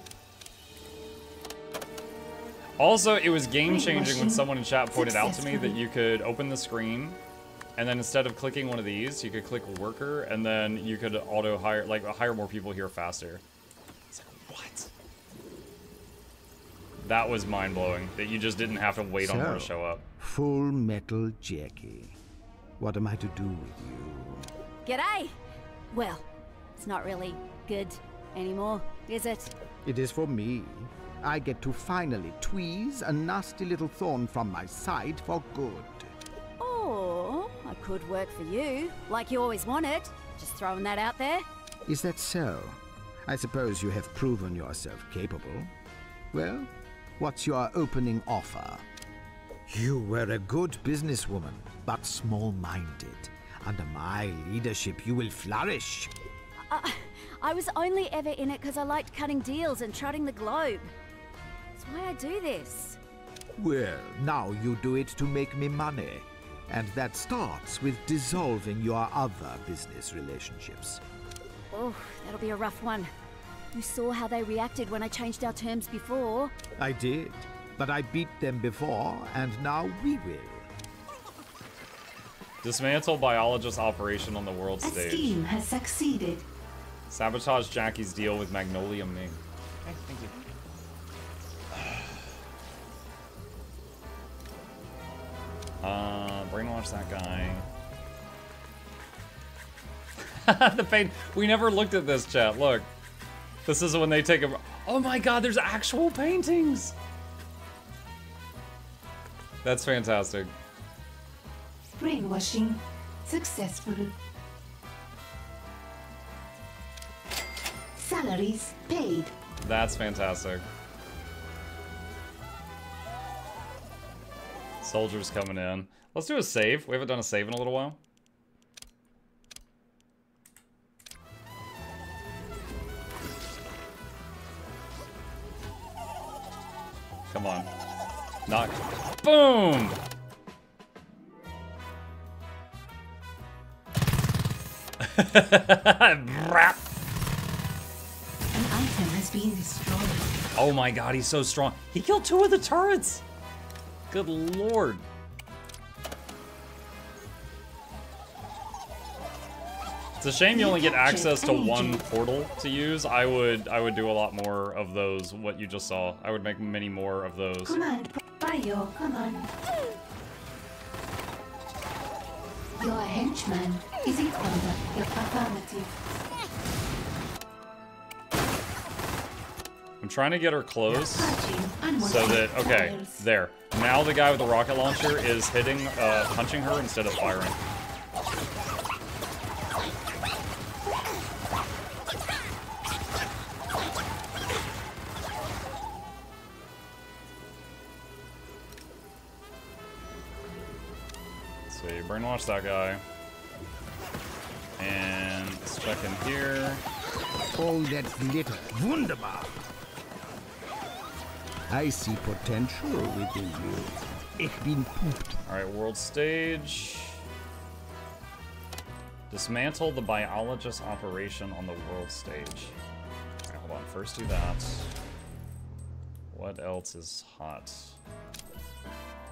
Speaker 1: Also, it was game changing when someone in chat pointed out to me that you could open the screen and then instead of clicking one of these, you could click worker and then you could auto hire, like hire more people here faster. It's like, what? That was mind blowing that you just didn't have to wait on her to show up.
Speaker 3: Full Metal Jackie. What am I to do with you?
Speaker 10: G'day. Well, it's not really good anymore, is it?
Speaker 3: It is for me. I get to finally tweeze a nasty little thorn from my side for good.
Speaker 10: Or I could work for you, like you always wanted. Just throwing that out there.
Speaker 3: Is that so? I suppose you have proven yourself capable. Well, what's your opening offer? You were a good businesswoman, but small minded. Under my leadership, you will flourish.
Speaker 10: Uh, I was only ever in it because I liked cutting deals and trotting the globe. That's why I do this.
Speaker 3: Well, now you do it to make me money. And that starts with dissolving your other business relationships.
Speaker 10: Oh, that'll be a rough one. You saw how they reacted when I changed our terms before.
Speaker 3: I did, but I beat them before, and now we will.
Speaker 1: Dismantle biologist operation on the world
Speaker 2: A
Speaker 1: stage.
Speaker 2: scheme has succeeded.
Speaker 1: Sabotage Jackie's deal with Magnolia Ming. Uh, brainwash that guy. (laughs) the pain. We never looked at this chat. Look, this is when they take a. Oh my God! There's actual paintings. That's fantastic.
Speaker 2: Brainwashing successful. Salaries paid.
Speaker 1: That's fantastic. Soldiers coming in. Let's do a save. We haven't done a save in a little while. Come on. Knock. Boom! (laughs) Brap.
Speaker 2: An item has been destroyed.
Speaker 1: Oh my god, he's so strong. He killed two of the turrets. Good lord. It's a shame you only get access to one portal to use. I would I would do a lot more of those, what you just saw. I would make many more of those.
Speaker 2: Come on, Your henchman is in order, your affirmative.
Speaker 1: I'm trying to get her close so that okay, there. Now the guy with the rocket launcher is hitting uh punching her instead of firing. So you brainwash that guy. And let's check in here.
Speaker 3: All that glitter. Wunderbar. I see potential within you. Ich bin pumped.
Speaker 1: Alright, world stage. Dismantle the biologist operation on the world stage. Hold on. First do that. What else is hot?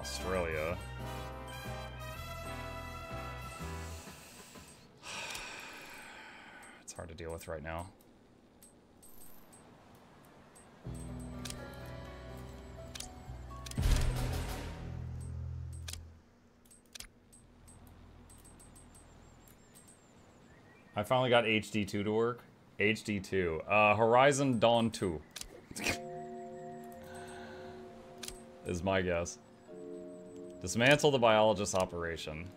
Speaker 1: Australia. (sighs) It's hard to deal with right now. I finally got HD2 to work. HD2. Uh, Horizon Dawn 2. is my guess. Dismantle the biologist operation.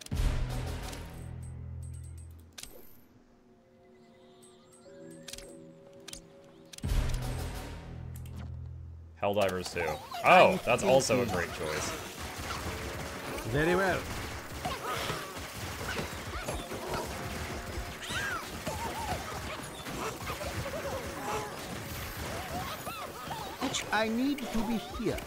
Speaker 1: Helldivers 2. Oh, that's also a great choice.
Speaker 3: Very well. I need to be here.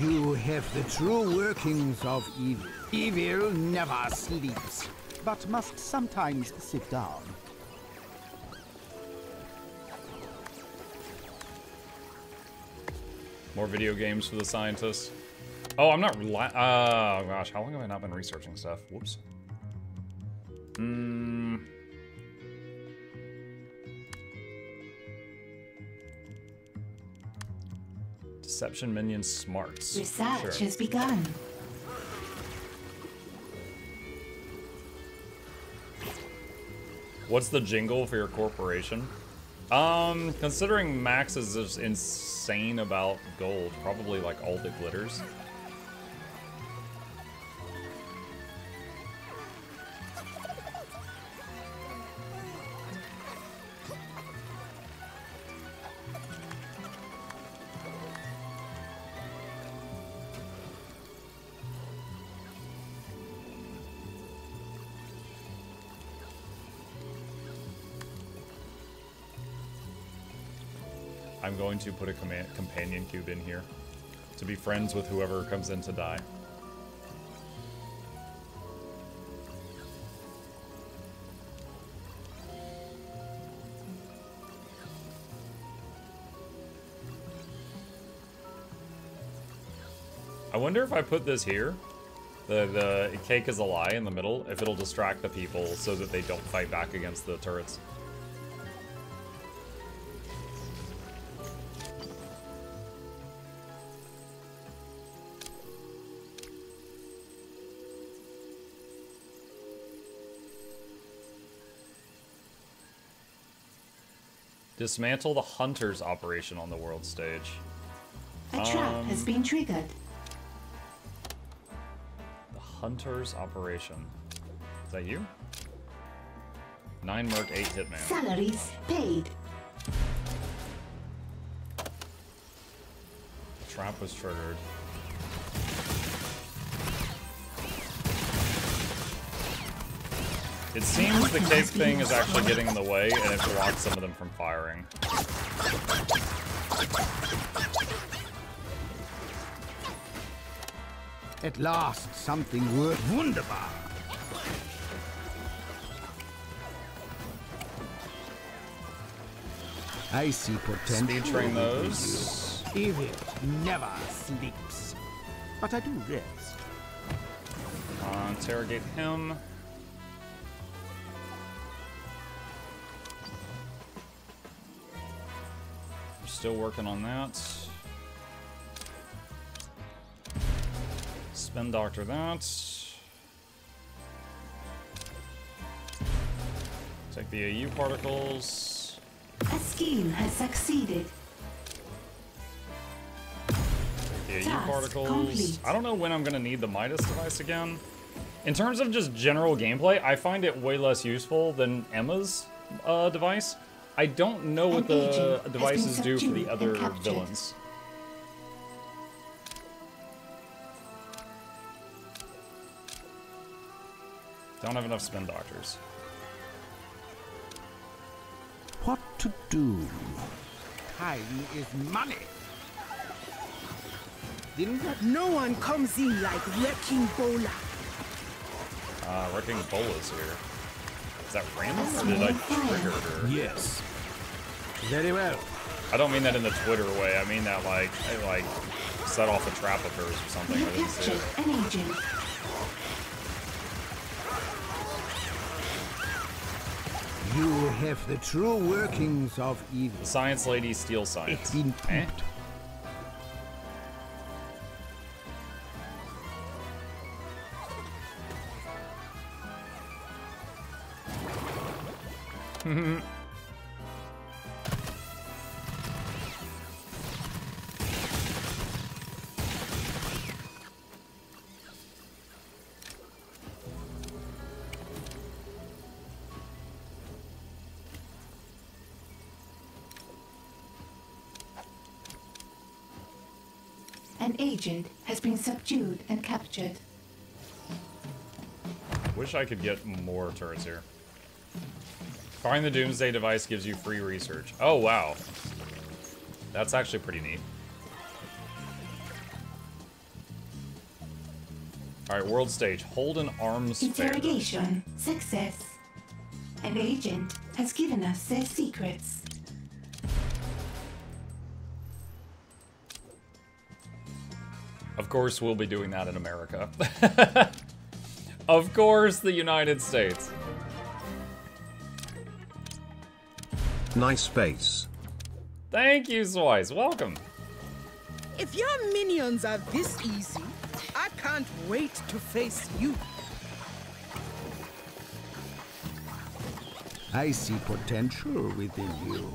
Speaker 3: You have the true workings of evil. Evil never sleeps, but must sometimes sit down.
Speaker 1: More video games for the scientists. Oh, I'm not Oh, gosh. How long have I not been researching stuff? Whoops. Hmm. Deception minion smarts.
Speaker 2: Research
Speaker 1: Sure.
Speaker 2: has begun.
Speaker 1: What's the jingle for your corporation? Um, considering Max is just insane about gold, probably like all the glitters. I'm going to put a companion cube in here to be friends with whoever comes in to die. I wonder if I put this here, the the cake is a lie in the middle, if it'll distract the people so that they don't fight back against the turrets. Dismantle the Hunters operation on the world stage.
Speaker 2: A trap
Speaker 1: Um,
Speaker 2: has been triggered.
Speaker 1: The Hunters operation. Is that you? Nine Merc, eight Hitman.
Speaker 2: Salaries paid.
Speaker 1: Trap was triggered. It seems the cake thing is actually getting in the way, and it blocks some of them from firing.
Speaker 3: At last, something worth wunderbar. I see potential.
Speaker 1: Speed train those.
Speaker 3: Evil never sleeps. But I do rest.
Speaker 1: Uh, interrogate him. Still working on that. Spin doctor that. Take the AU particles.
Speaker 2: A scheme has succeeded.
Speaker 1: The AU particles.
Speaker 2: complete.
Speaker 1: I don't know when I'm gonna need the Midas device again. In terms of just general gameplay, I find it way less useful than Emma's uh, device. I don't know what the devices do for the other villains. Don't have enough spin doctors.
Speaker 3: What to do? Time is money. Didn't that
Speaker 9: No one comes in like Wrecking Bola.
Speaker 1: Uh, Wrecking Bola's here. Is that random or did I trigger her?
Speaker 3: Yes. Very well.
Speaker 1: I don't mean that in the Twitter way. I mean that like I like set off a trap of hers or something.
Speaker 2: You
Speaker 1: I didn't see
Speaker 2: captured an agent.
Speaker 3: You have the true workings of evil.
Speaker 1: Science Lady steals science.
Speaker 3: It's been
Speaker 1: Eh?
Speaker 3: Mm-hmm.
Speaker 2: An agent has been subdued and captured.
Speaker 1: Wish I could get more turrets here. Find the Doomsday device gives you free research. Oh wow. That's actually pretty neat. Alright, world stage. Hold an arms fair.
Speaker 2: Interrogation. Success. An agent has given us their secrets.
Speaker 1: Of course, we'll be doing that in America. (laughs) of course, the United States.
Speaker 8: Nice base.
Speaker 1: Thank you, Swice. Welcome.
Speaker 9: If your minions are this easy, I can't wait to face you.
Speaker 3: I see potential within you.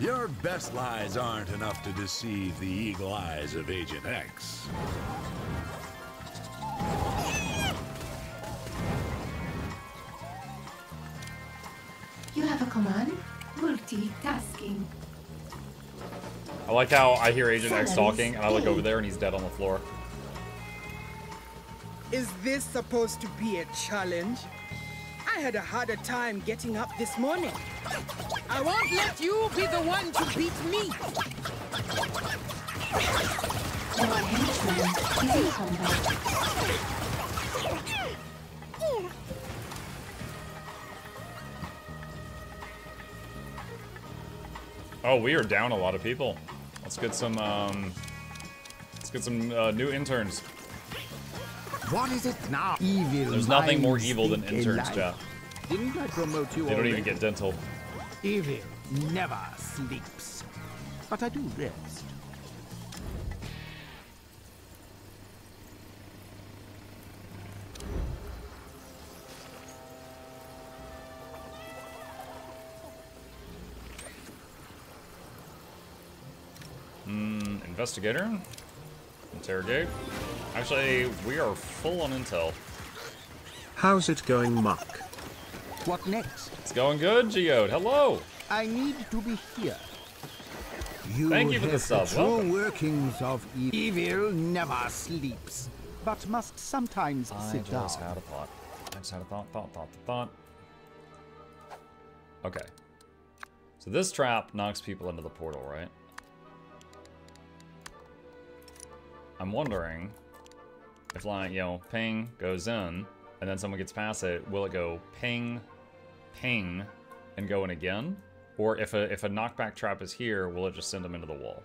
Speaker 6: Your best lies aren't enough to deceive the eagle eyes of Agent X.
Speaker 2: You have a command? Multitasking.
Speaker 1: I like how I hear Agent X talking, and I look over there, and he's dead on the floor.
Speaker 9: Is this supposed to be a challenge? I had a harder time getting up this morning. I won't let you be the one to beat me.
Speaker 2: Your
Speaker 1: Oh, we are down a lot of people. Let's get some, um... Let's get some uh, new interns.
Speaker 3: What is it now? Evil.
Speaker 1: There's nothing more evil than interns. Jeff.
Speaker 3: Didn't I promote you
Speaker 1: They don't even get dental.
Speaker 3: Evil never sleeps. But I do rest.
Speaker 1: Investigator? Interrogate? Actually, we are full on intel.
Speaker 8: How's it going, Muck?
Speaker 3: What next?
Speaker 1: It's going good, Geode. Hello!
Speaker 3: I need to be here. You
Speaker 1: Thank you for the
Speaker 3: have
Speaker 1: sub.
Speaker 3: true workings of evil. Evil never sleeps, but must sometimes
Speaker 1: I
Speaker 3: sit
Speaker 1: just
Speaker 3: down.
Speaker 1: had a thought. I just had a thought, thought, thought, thought. Okay. So this trap knocks people into the portal, right? I'm wondering if, like, you know, ping goes in, and then someone gets past it, will it go ping, ping, and go in again? Or if a, if a knockback trap is here, will it just send them into the wall?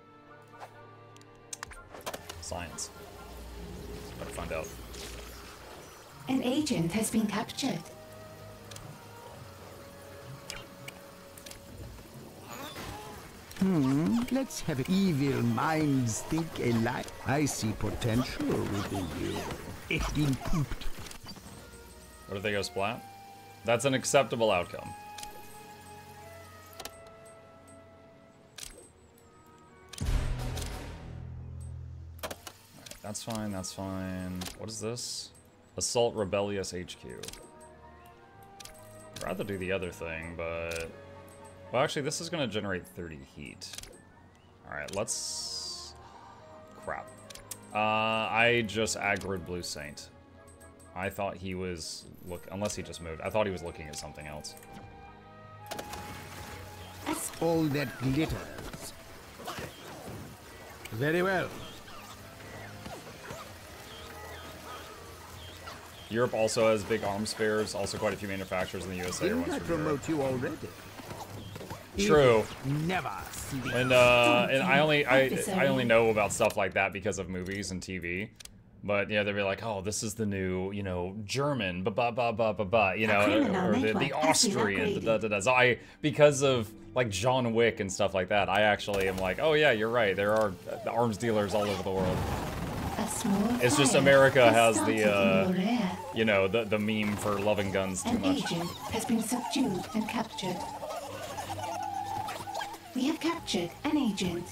Speaker 1: Science. Gotta find out.
Speaker 2: An agent has been captured.
Speaker 3: Hmm, let's have it. Evil minds think alike. I see potential within you. It's been pooped.
Speaker 1: What if they go splat? That's an acceptable outcome. That's fine, that's fine. What is this? Assault Rebellious HQ. I'd rather do the other thing, but... Well, actually, this is going to generate 30 heat. Alright, let's... Crap. Uh, I just aggroed Blue Saint. I thought he was look unless he just moved. I thought he was looking at something else.
Speaker 3: All that glitters. Very well.
Speaker 1: Europe also has big arms fairs, also quite a few manufacturers in the USA are
Speaker 3: Didn't I
Speaker 1: from Europe.
Speaker 3: promote you already?
Speaker 1: True.
Speaker 3: Never sleep.
Speaker 1: And uh and I only I I only know about stuff like that because of movies and TV. But yeah, they'd be like, "Oh, this is the new, you know, German, ba ba ba ba ba ba," you know,
Speaker 2: criminal
Speaker 1: or the, the Austrian. Da, da, da. So I, because of like John Wick and stuff like that, I actually am like, "Oh yeah, you're right. There are uh, arms dealers all over the world." It's just America
Speaker 2: has
Speaker 1: the, uh, you know, the the meme for loving guns too
Speaker 2: An
Speaker 1: much.
Speaker 2: agent has been subdued and captured. We have captured an agent.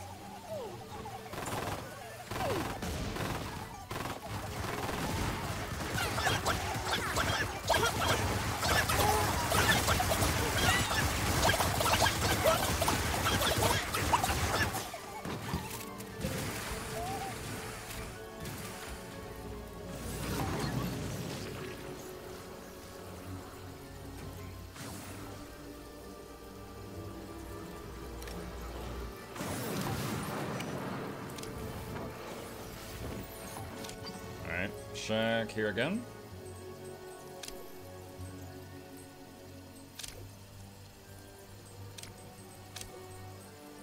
Speaker 1: Check here again.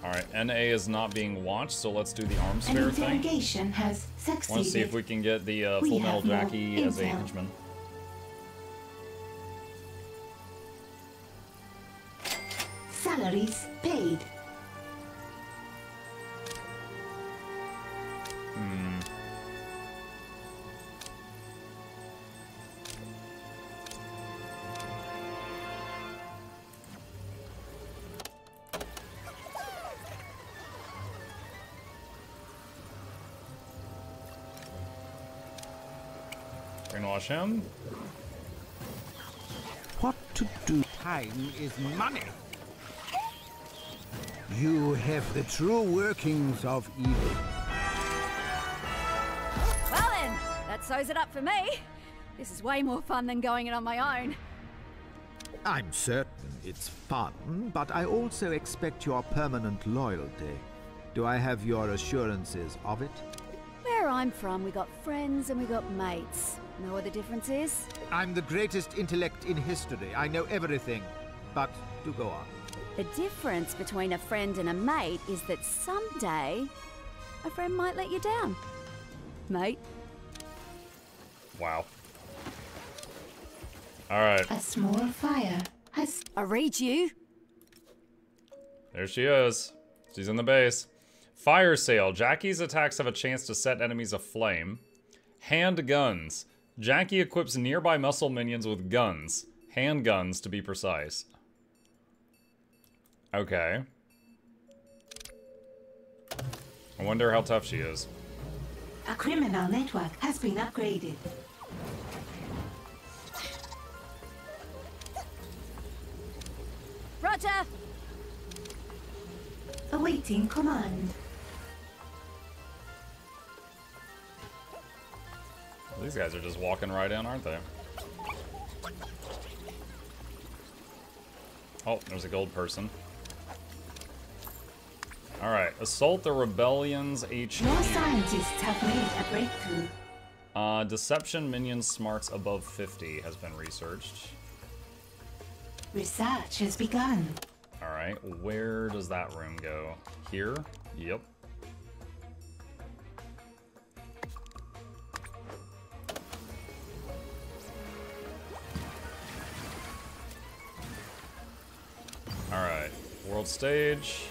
Speaker 1: All right, NA is not being watched, so let's do the arms
Speaker 2: An
Speaker 1: fair thing.
Speaker 2: has succeeded.
Speaker 1: Want to see if we can get the uh, Full Metal Jackie as a henchman.
Speaker 2: Salaries
Speaker 1: Brainwash him.
Speaker 3: What to do? Time is money. You have the true workings of evil.
Speaker 10: Well then, that sews it up for me. This is way more fun than going it on my own.
Speaker 14: I'm certain it's fun, but I also expect your permanent loyalty. Do I have your assurances of it?
Speaker 10: Where I'm from, we got friends and we got mates. Know what the difference is?
Speaker 14: I'm the greatest intellect in history. I know everything. But do go on.
Speaker 10: The difference between a friend and a mate is that someday a friend might let you down. Mate.
Speaker 1: Wow. All right,
Speaker 2: A small fire has.
Speaker 10: I read you.
Speaker 1: there she is. She's in the base. Fire sale. Jackie's attacks have a chance to set enemies aflame. Handguns. Jackie equips nearby muscle minions with guns. Handguns, to be precise. Okay. I wonder how tough she is.
Speaker 2: A criminal network has been upgraded.
Speaker 10: Roger!
Speaker 2: Awaiting command.
Speaker 1: These guys are just walking right in, aren't they? Oh, there's a gold person. Alright, assault the rebellion's HQ.
Speaker 2: Your scientists have made a breakthrough.
Speaker 1: Uh, deception minion smarts above 50 has been researched.
Speaker 2: Research has begun.
Speaker 1: Alright, where does that room go? Here? Yep. Alright, world stage.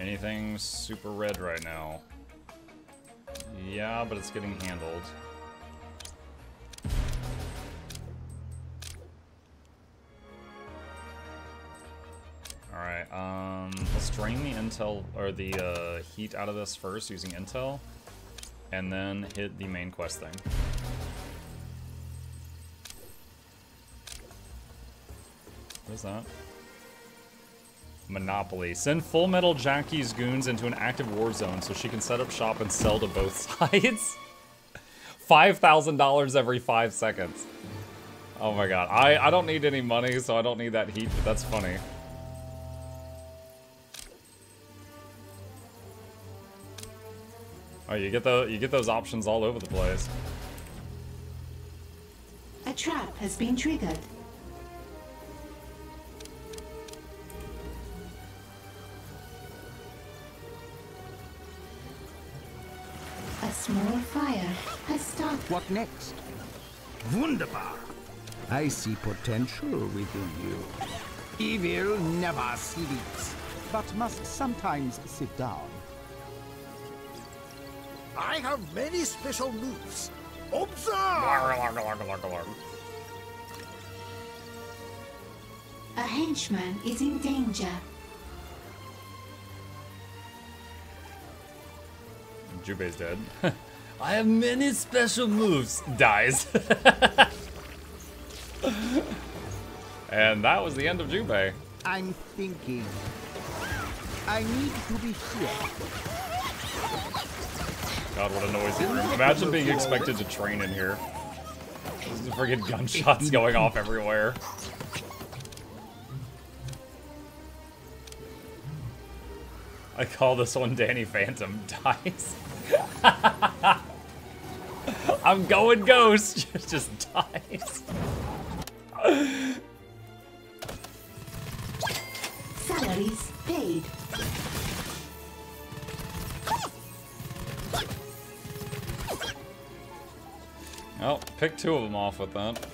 Speaker 1: Anything super red right now? Yeah, but it's getting handled. Alright, um, let's drain the intel, or the uh, heat out of this first using intel, and then hit the main quest thing. What is that? Monopoly. Send Full Metal Jackie's goons into an active war zone so she can set up shop and sell to both (laughs) sides. $5,000 every five seconds. Oh my god. I, I don't need any money, so I don't need that heat, but that's funny. Oh, you get the you get those options all over the place.
Speaker 2: A trap has been triggered. A small fire has started.
Speaker 3: What next? Wunderbar! I see potential within you. Evil never sleeps, but must sometimes sit down.
Speaker 7: I have many special moves.
Speaker 1: Larg,
Speaker 7: Observe!
Speaker 2: A henchman is in danger.
Speaker 1: Jubei's dead. (laughs) I have many special moves. Dies. (laughs) and that was the end of Jubei.
Speaker 3: I'm thinking. I need to be here.
Speaker 1: God, what a noisy room. Imagine being expected to train in here. There's freaking gunshots going off everywhere. I call this one Danny Phantom (laughs) dies. (laughs) I'm going ghost. (laughs) Just dies.
Speaker 2: Salaries paid.
Speaker 1: Oh, pick two of them off with that.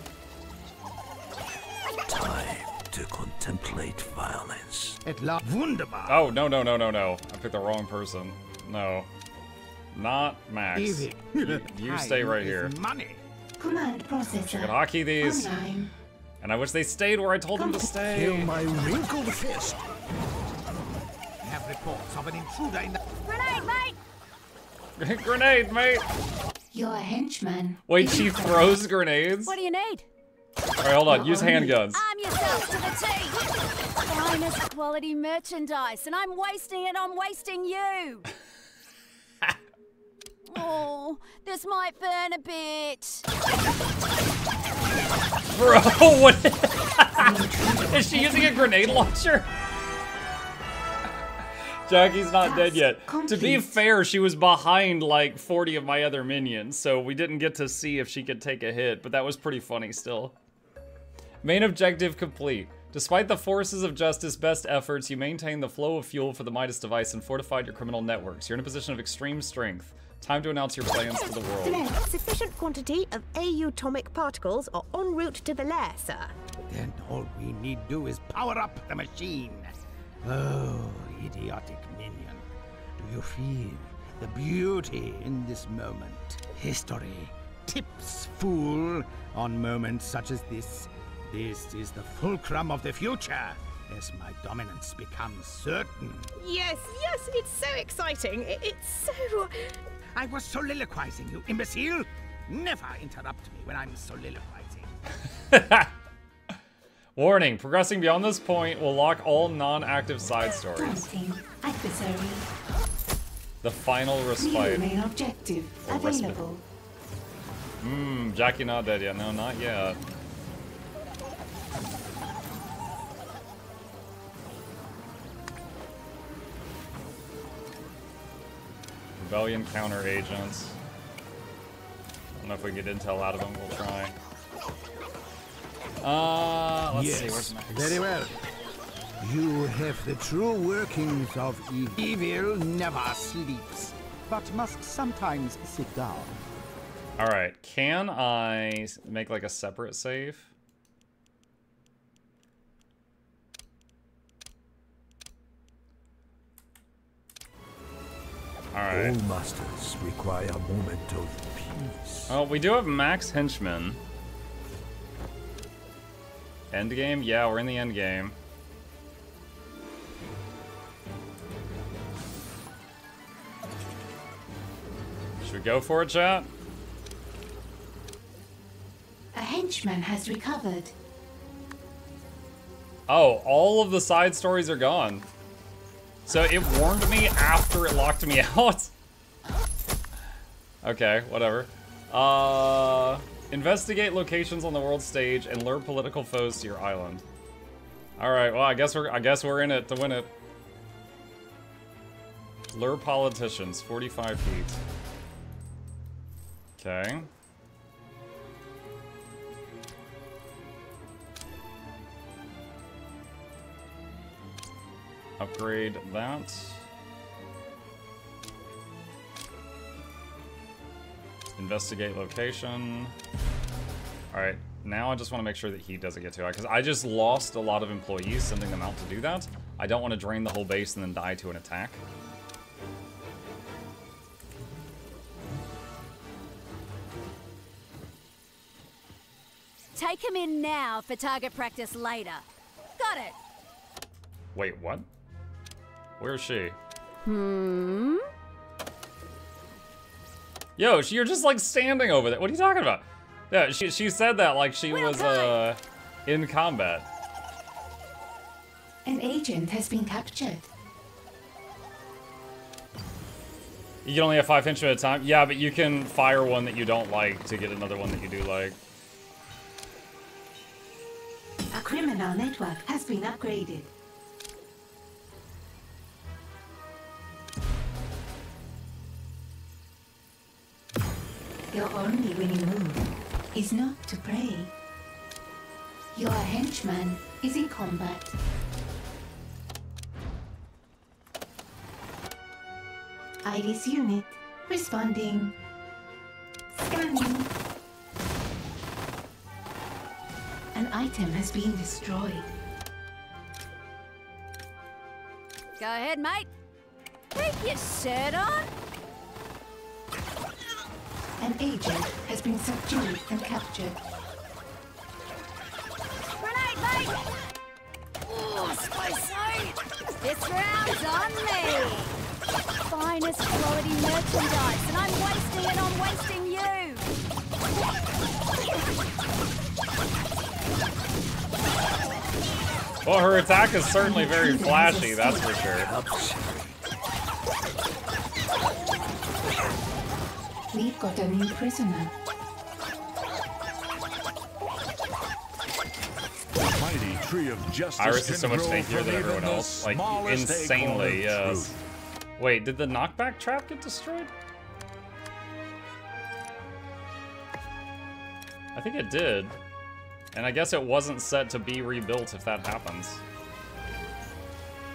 Speaker 7: Time to contemplate violence.
Speaker 3: At last. Wunderbar!
Speaker 1: Oh, no, no, no, no, no. I picked the wrong person. No. Not Max.
Speaker 3: Evil.
Speaker 1: You, you stay right
Speaker 3: here.
Speaker 1: here.
Speaker 3: is Money.
Speaker 2: Command
Speaker 1: I can
Speaker 2: processor.
Speaker 1: hockey these.
Speaker 2: Online.
Speaker 1: And I wish they stayed where I told them to stay.
Speaker 7: Feel my wrinkled fist.
Speaker 3: I have reports of an intruder in the.
Speaker 10: Grenade, mate! (laughs)
Speaker 1: Grenade, mate!
Speaker 2: You're a henchman.
Speaker 1: Wait,
Speaker 2: is
Speaker 1: she throws grenades?
Speaker 10: What do you need?
Speaker 1: Alright, hold on. Use handguns.
Speaker 10: Arm yourselves to the teeth! Finest quality merchandise, and I'm wasting it on wasting you! (laughs) oh, this might burn a bit.
Speaker 1: Bro, (laughs) what? Is she using a grenade launcher? Jackie's not dead yet. To be fair, she was behind like 40 of my other minions, so we didn't get to see if she could take a hit, but that was pretty funny still. Main objective complete. Despite the forces of justice' best efforts, you maintain the flow of fuel for the Midas device and fortified your criminal networks. You're in a position of extreme strength. Time to announce your plans to the world.
Speaker 12: Glenn, sufficient quantity of atomic particles are en route to the lair, sir.
Speaker 3: Then all we need do is power up the machine. Oh, idiotic minion. Do you feel the beauty in this moment? History tips fool on moments such as this. This is the fulcrum of the future as my dominance becomes certain.
Speaker 12: Yes, yes, it's so exciting. It's so.
Speaker 3: I was soliloquizing, you imbecile! Never interrupt me when I'm soliloquizing. (laughs)
Speaker 1: Warning, progressing beyond this point will lock all non-active side stories.
Speaker 2: Adversary.
Speaker 1: The final
Speaker 2: New
Speaker 1: respite.
Speaker 2: main objective.
Speaker 1: Or respite.
Speaker 2: Available.
Speaker 1: Mmm, Jackie not dead yet. No, not yet. Rebellion counter agents. I don't know if we get intel out of them. We'll try. Uh, let's see. Where's?
Speaker 3: Very well. You have the true workings of evil. Evil never sleeps, but must sometimes sit down.
Speaker 1: All right. Can I make like a separate save? Alright.
Speaker 7: All masters require a moment of peace.
Speaker 1: Oh, we do have max henchmen. End game? Yeah, we're in the end game. Should we go for it, chat?
Speaker 2: A henchman has recovered.
Speaker 1: Oh, all of the side stories are gone. So it warned me after it locked me (laughs) out. okay, whatever. Uh, investigate locations on the world stage and lure political foes to your island. All right, well, I guess we're I guess we're in it to win it. Lure politicians, 45 feet. Okay. Upgrade that. Investigate location. Alright, now I just want to make sure that he doesn't get to it, because I just lost a lot of employees sending them out to do that. I don't want to drain the whole base and then die to an attack.
Speaker 10: Take him in now for target practice later. Got it.
Speaker 1: Wait, what? Where is she?
Speaker 10: Hmm?
Speaker 1: Yo, she, you're just like standing over there. What are you talking about? Yeah, she, she said that like she was uh in combat.
Speaker 2: An agent has been captured.
Speaker 1: You can only have five henchmen at a time. Yeah, but you can fire one that you don't like to get another one that you do like.
Speaker 2: A criminal network has been upgraded. Your only winning move is not to pray. Your henchman is in combat. Iris unit responding. Scanning. An item has been destroyed.
Speaker 10: Go ahead, mate. Keep your shirt on.
Speaker 2: An agent has been subdued and captured.
Speaker 10: Grenade, mate! Oh, spicy! This round's on me! Finest quality merchandise, and I'm wasting it on wasting you!
Speaker 1: Well, her attack is certainly very flashy, that's for sure.
Speaker 2: We've got a new prisoner.
Speaker 6: The mighty tree of justice
Speaker 1: Iris
Speaker 6: can
Speaker 1: is so much
Speaker 6: grow
Speaker 1: tankier than everyone else. Like, insanely, yes. Uh, wait, did the knockback trap get destroyed? I think it did. And I guess it wasn't set to be rebuilt if that happens.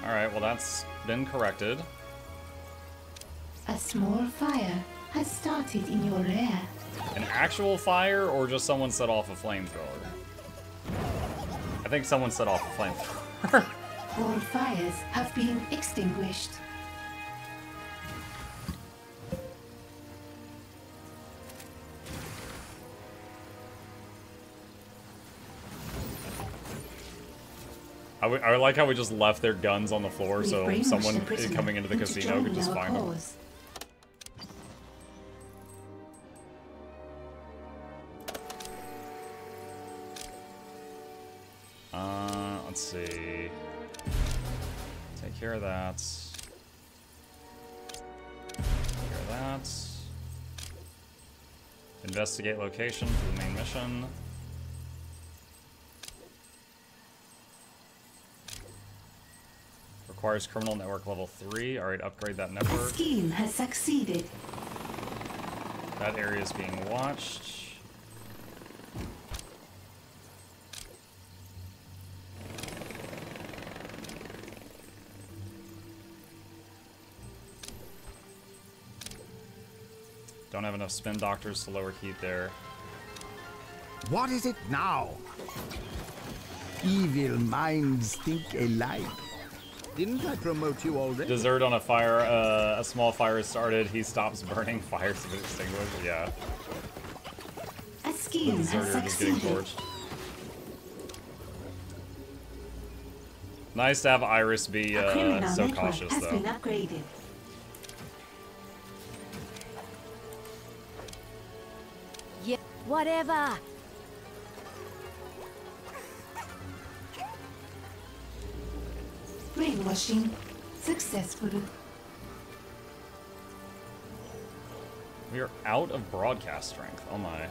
Speaker 1: Alright, well that's been corrected.
Speaker 2: A small fire has started in your rear.
Speaker 1: An actual fire or just someone set off a flamethrower? I think someone set off a flamethrower. (laughs)
Speaker 2: All fires have been extinguished.
Speaker 1: I like how we just left their guns on the floor
Speaker 2: We
Speaker 1: so someone coming into the casino could just find them. See. Take care of that. Take care of that. Investigate location for the main mission. Requires criminal network level 3. Alright, upgrade that network.
Speaker 2: The scheme has succeeded.
Speaker 1: That area is being watched. Don't have enough spin doctors to lower heat there.
Speaker 3: What is it now? Evil minds think alike. Didn't I promote you already?
Speaker 1: Dessert on a fire, uh, a small fire is started. He stops burning. (laughs) Fires to extinguish. Yeah.
Speaker 2: A
Speaker 1: The
Speaker 2: skill has
Speaker 1: deserter just getting torched. Nice to have Iris be
Speaker 2: A
Speaker 1: uh,
Speaker 2: criminal
Speaker 1: so
Speaker 2: network
Speaker 1: cautious,
Speaker 2: has
Speaker 1: though.
Speaker 10: Whatever.
Speaker 2: Brainwashing successful.
Speaker 1: We are out of broadcast strength. Oh my.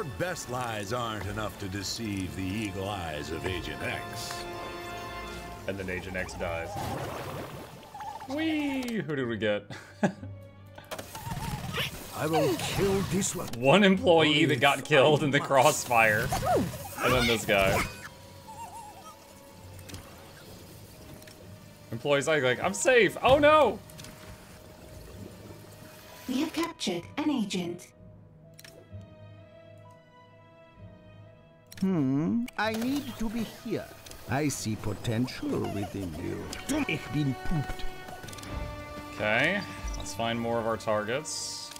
Speaker 6: Your best lies aren't enough to deceive the eagle eyes of Agent X.
Speaker 1: And then Agent X dies. Whee! Who did we get?
Speaker 7: I will kill this one.
Speaker 1: One employee that got killed in the crossfire. And then this guy. Employees like, like, I'm safe. Oh no!
Speaker 2: We have captured an agent.
Speaker 3: Hmm, I need to be here. I see potential within you. Ich bin pooped.
Speaker 1: Okay, let's find more of our targets.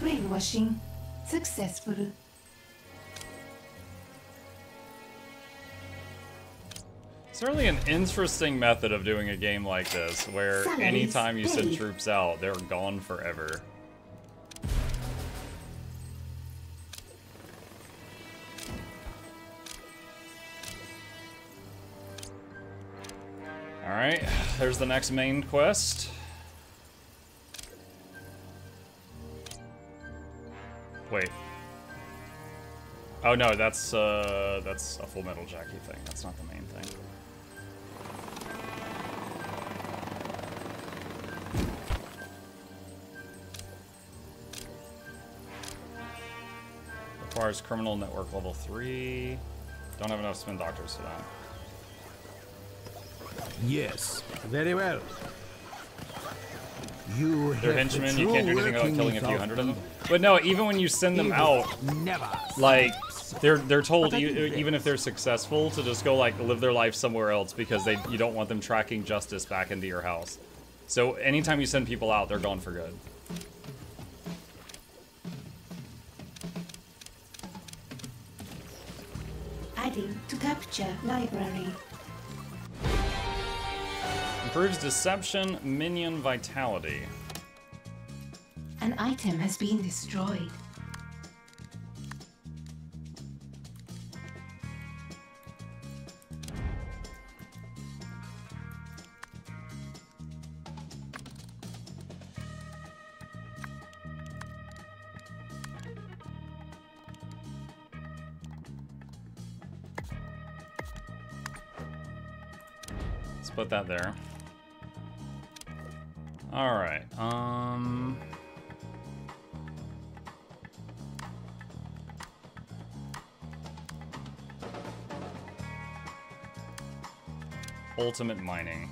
Speaker 2: Brainwashing successful.
Speaker 1: Certainly an interesting method of doing a game like this, where
Speaker 2: Salaries
Speaker 1: anytime you send troops out, they're gone forever. Alright, there's the next main quest. Wait. Oh no, that's uh that's a full metal Jackie thing. That's not the main thing. Requires criminal network level 3. Don't have enough spin doctors for that.
Speaker 3: Yes, very well. You
Speaker 1: They're
Speaker 3: have the
Speaker 1: henchmen, you can't do anything without killing a few
Speaker 3: of
Speaker 1: hundred of them. But no, even when you send them out,
Speaker 3: never
Speaker 1: like they're they're told
Speaker 3: But I
Speaker 1: e- even if they're successful to just go like live their life somewhere else because they you don't want them tracking justice back into your house. So anytime you send people out, they're gone for good.
Speaker 2: Adding to capture library.
Speaker 1: Improves deception, minion vitality.
Speaker 2: An item has been destroyed.
Speaker 1: Let's put that there. All right. Um. Ultimate mining.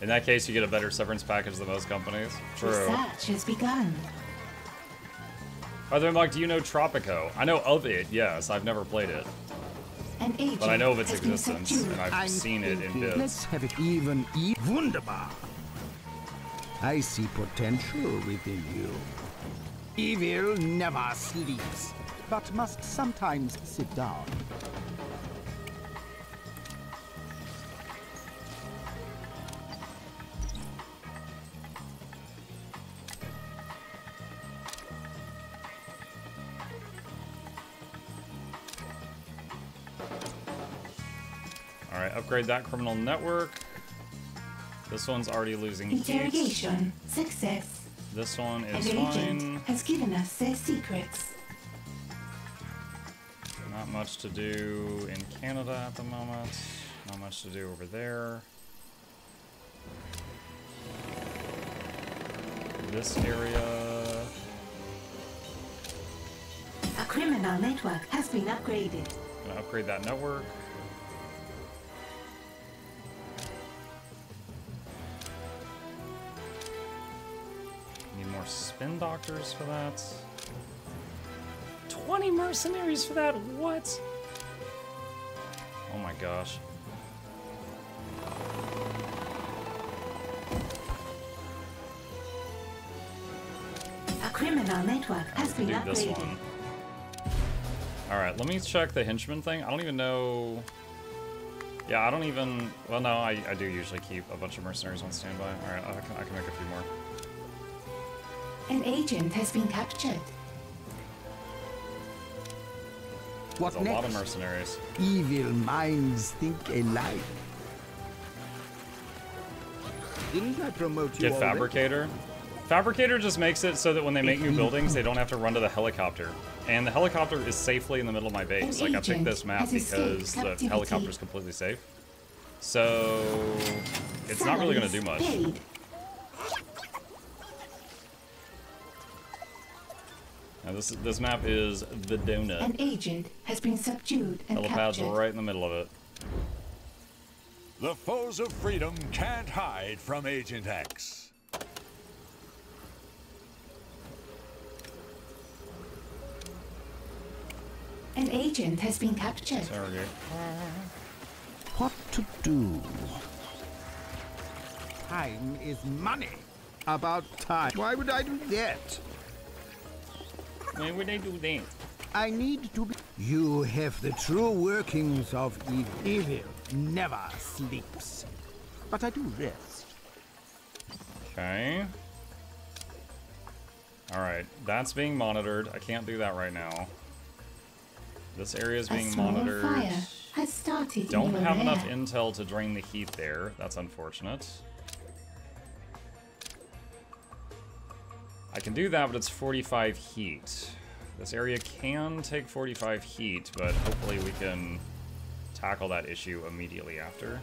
Speaker 1: In that case, you get a better severance package than most companies. True.
Speaker 2: Research has begun.
Speaker 1: By the way, Mark, do you know Tropico? I know of it, yes. I've never played it.
Speaker 2: An
Speaker 1: But I know of its existence, and I've seen it in
Speaker 3: thinking,
Speaker 1: bits.
Speaker 3: Let's have it even. E Wunderbar. I see potential within you. Evil never sleeps, but must sometimes sit down.
Speaker 1: Upgrade that criminal network. This one's already losing heat.
Speaker 2: Interrogation success.
Speaker 1: This one
Speaker 2: An
Speaker 1: is
Speaker 2: agent
Speaker 1: fine.
Speaker 2: has given us their secrets.
Speaker 1: Not much to do in Canada at the moment. Not much to do over there. This area.
Speaker 2: A criminal network has been upgraded.
Speaker 1: Gonna upgrade that network. Spin doctors for that. 20 mercenaries for that? What? Oh my gosh.
Speaker 2: A criminal network has been
Speaker 1: do this
Speaker 2: upgraded.
Speaker 1: one. Alright, let me check the henchman thing. I don't even know... Yeah, I don't even... Well, no, I, I do usually keep a bunch of mercenaries on standby. Alright, I can, I can make a few more.
Speaker 2: An agent has been captured.
Speaker 3: What
Speaker 1: There's a lot of
Speaker 3: next?
Speaker 1: mercenaries.
Speaker 3: Evil minds think alike. Didn't I promote you
Speaker 1: Get
Speaker 3: already?
Speaker 1: Fabricator. Fabricator just makes it so that when they make new buildings, they don't have to run to the helicopter. And the helicopter is safely in the middle of my base.
Speaker 2: An
Speaker 1: Like, I picked this map
Speaker 2: has escaped
Speaker 1: because the helicopter is completely safe. So, it's not really going to do much.
Speaker 2: Paid.
Speaker 1: Now, this, this map is the donut.
Speaker 2: An agent has been subdued and
Speaker 1: Helipad's
Speaker 2: captured.
Speaker 1: right in the middle of it.
Speaker 6: The foes of freedom can't hide from Agent X.
Speaker 2: An agent has been captured.
Speaker 1: Surrogate.
Speaker 3: What to do? Time is money. About time. Why would I do that?
Speaker 1: Why would I do that?
Speaker 3: I need to be. You have the true workings of evil. Evil never sleeps. But I do rest.
Speaker 1: Okay. Alright, that's being monitored. I can't do that right now. This area is
Speaker 2: A
Speaker 1: being
Speaker 2: small
Speaker 1: monitored.
Speaker 2: fire has started
Speaker 1: Don't
Speaker 2: in your
Speaker 1: have enough intel to drain the heat there. That's unfortunate. I can do that, but it's 45 heat. This area can take 45 heat, but hopefully we can tackle that issue immediately after.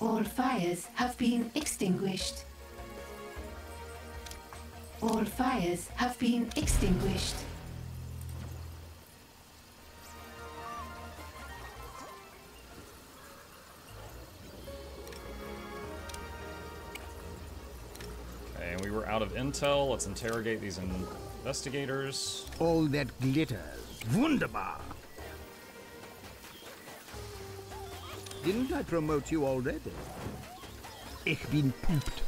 Speaker 2: All fires have been extinguished. All fires have been extinguished.
Speaker 1: Out of intel. Let's interrogate these investigators.
Speaker 3: All that glitters. Wunderbar. Didn't I promote you already? Ich bin pooped.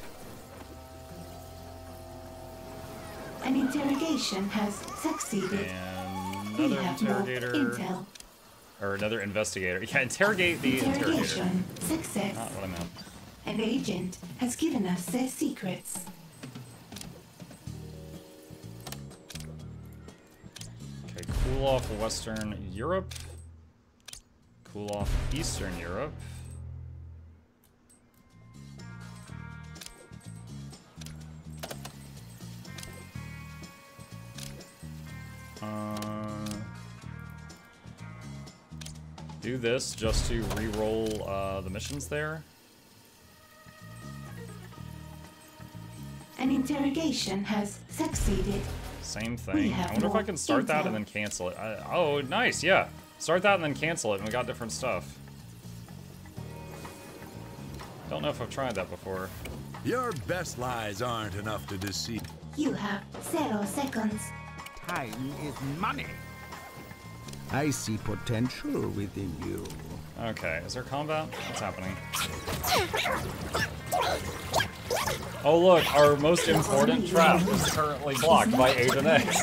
Speaker 2: An interrogation has succeeded.
Speaker 1: And
Speaker 2: We
Speaker 1: another
Speaker 2: have more
Speaker 1: interrogator.
Speaker 2: intel.
Speaker 1: Or another investigator. Yeah, interrogate the interrogator.
Speaker 2: Interrogation success.
Speaker 1: Not what I meant.
Speaker 2: An agent has given us their secrets.
Speaker 1: Cool off Western Europe. Cool off Eastern Europe. Uh, do this just to re-roll uh, the missions there.
Speaker 2: An interrogation has succeeded.
Speaker 1: Same thing. I wonder if I can start that and then cancel it. I, oh, nice, yeah. Start that and then cancel it, and we got different stuff. Don't know if I've tried that before.
Speaker 6: Your best lies aren't enough to deceive.
Speaker 2: You have zero seconds.
Speaker 3: Time is money. I see potential within you.
Speaker 1: Okay, is there combat? What's happening? Oh look, our most important trap is currently blocked by Agent X.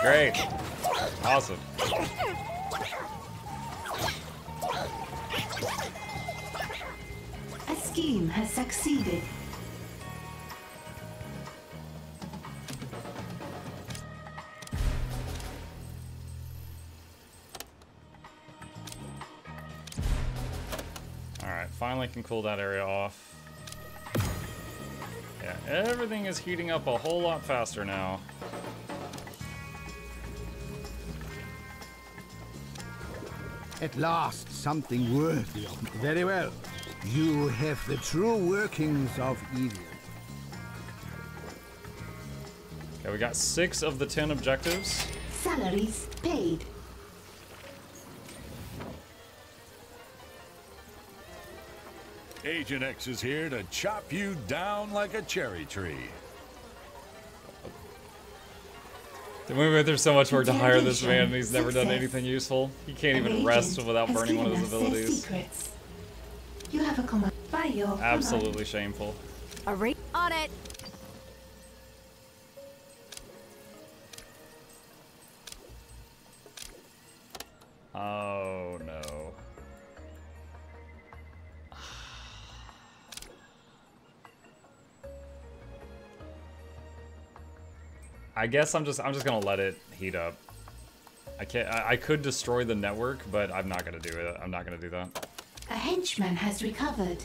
Speaker 1: Great. Awesome.
Speaker 2: A scheme has succeeded.
Speaker 1: Finally can cool that area off. Yeah, everything is heating up a whole lot faster now.
Speaker 3: At last, something worthy of me. Very well. You have the true workings of evil.
Speaker 1: Okay, we got six of the ten objectives.
Speaker 2: Salaries paid.
Speaker 6: Agent X is here to chop you down like a cherry tree.
Speaker 1: We went through so much work to hire this man, and he's never done anything useful. He can't even
Speaker 2: An
Speaker 1: rest without burning one of his
Speaker 2: us
Speaker 1: abilities.
Speaker 2: You have a command by your command.
Speaker 1: Absolutely shameful.
Speaker 10: A re- on it.
Speaker 1: Oh no. I guess I'm just I'm just gonna let it heat up. I can't. I, I could destroy the network, but I'm not gonna do it. I'm not gonna do that.
Speaker 2: A henchman has recovered.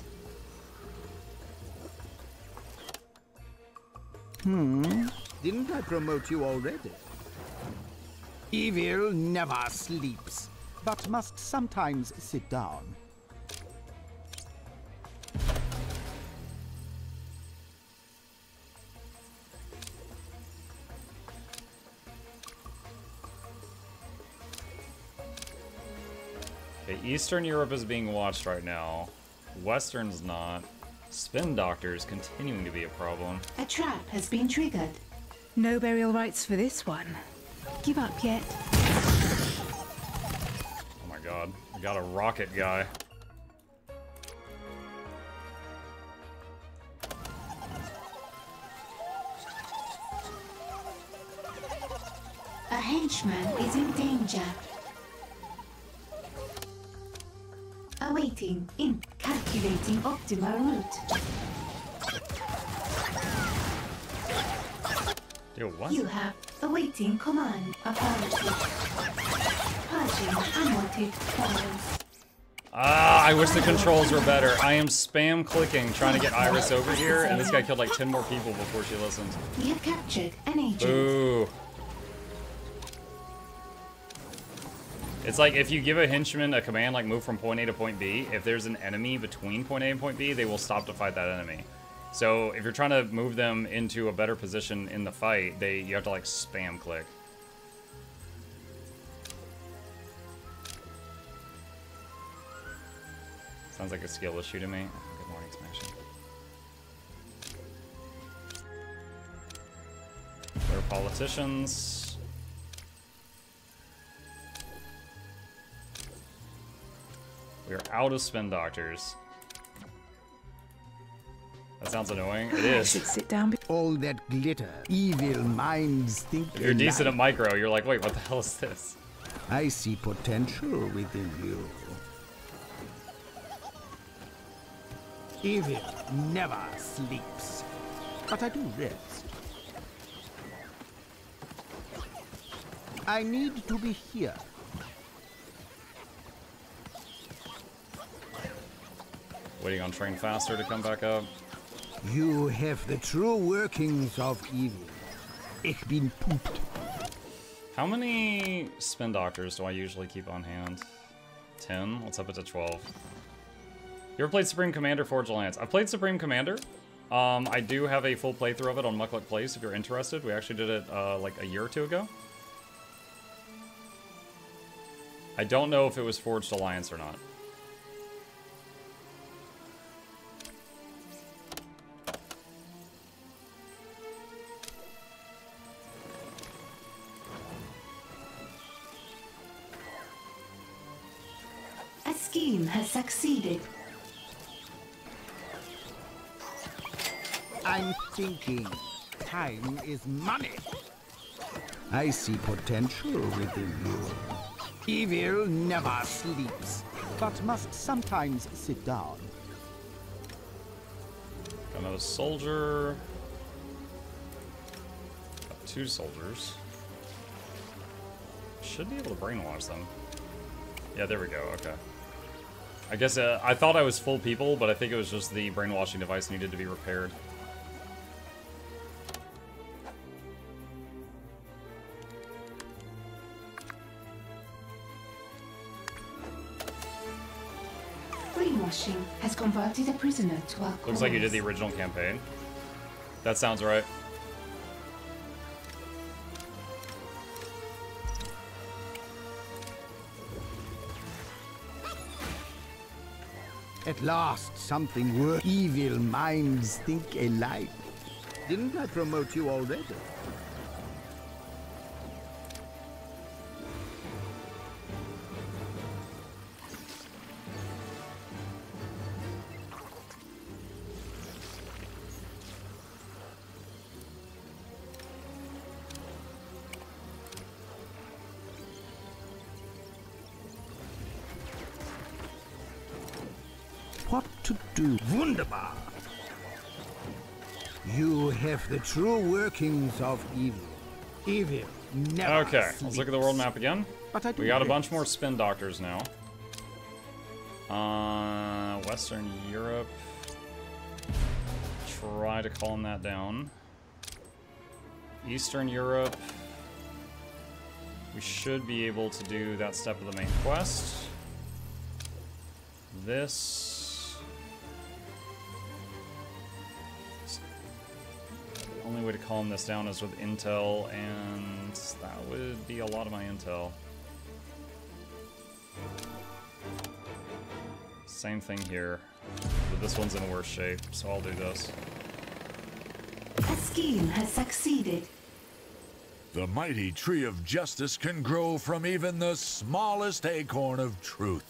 Speaker 3: Hmm? Didn't I promote you already? Evil never sleeps, but must sometimes sit down.
Speaker 1: Okay, Eastern Europe is being watched right now. Western's not. Spin Doctor is continuing to be a problem.
Speaker 2: A trap has been triggered.
Speaker 5: No burial rites for this one. Give up yet?
Speaker 1: Oh my god. I got a rocket guy.
Speaker 2: A henchman is in danger. Awaiting in calculating optimal route.
Speaker 1: Dude, what?
Speaker 2: You have awaiting command authority. Purging unwanted files.
Speaker 1: Ah, I wish the controls were better. I am spam clicking trying to get Iris over here, and this guy killed like 10 more people before she listened.
Speaker 2: We have captured an agent.
Speaker 1: Boo. It's like if you give a henchman a command like move from point A to point B, if there's an enemy between point A and point B, they will stop to fight that enemy. So if you're trying to move them into a better position in the fight, they you have to like spam click. Sounds like a skill issue to me. Good morning, Smashing. They're politicians. We are out of spin doctors. That sounds annoying. It
Speaker 5: I should sit down.
Speaker 3: All that glitter, evil minds think
Speaker 1: If you're decent at micro, you're like, wait, what the hell is this?
Speaker 3: I see potential within you. Evil never sleeps, but I do rest. I need to be here.
Speaker 1: Waiting on train faster to come back up.
Speaker 3: You have the true workings of evil. Ich bin pooped.
Speaker 1: How many spin doctors do I usually keep on hand? 10? Let's up it to 12. You ever played Supreme Commander Forged Alliance? I've played Supreme Commander. Um, I do have a full playthrough of it on Mukluk Plays if you're interested. We actually did it uh, like a year or two ago. I don't know if it was Forged Alliance or not.
Speaker 2: Has succeeded.
Speaker 3: I'm thinking. Time is money. I see potential within you. Evil never sleeps, but must sometimes sit down.
Speaker 1: Got another soldier. Got two soldiers. Should be able to brainwash them. Yeah, there we go. Okay. I guess uh, I thought I was full people, but I think it was just the brainwashing device needed to be repaired.
Speaker 2: brainwashing has converted a prisoner to our
Speaker 1: Looks like you did the original campaign. That sounds right.
Speaker 3: Last, something worth. Evil minds think alike. Didn't I promote you already? True workings of evil. Evil never
Speaker 1: Okay, let's look at the world map again.
Speaker 3: But I do
Speaker 1: we got a
Speaker 3: this.
Speaker 1: bunch more spin doctors now. Uh, Western Europe. Try to calm that down. Eastern Europe. We should be able to do that step of the main quest. This. Calm this down is with intel, and that would be a lot of my intel. Same thing here, but this one's in worse shape, so I'll do this.
Speaker 2: A scheme has succeeded.
Speaker 6: The mighty tree of justice can grow from even the smallest acorn of truth.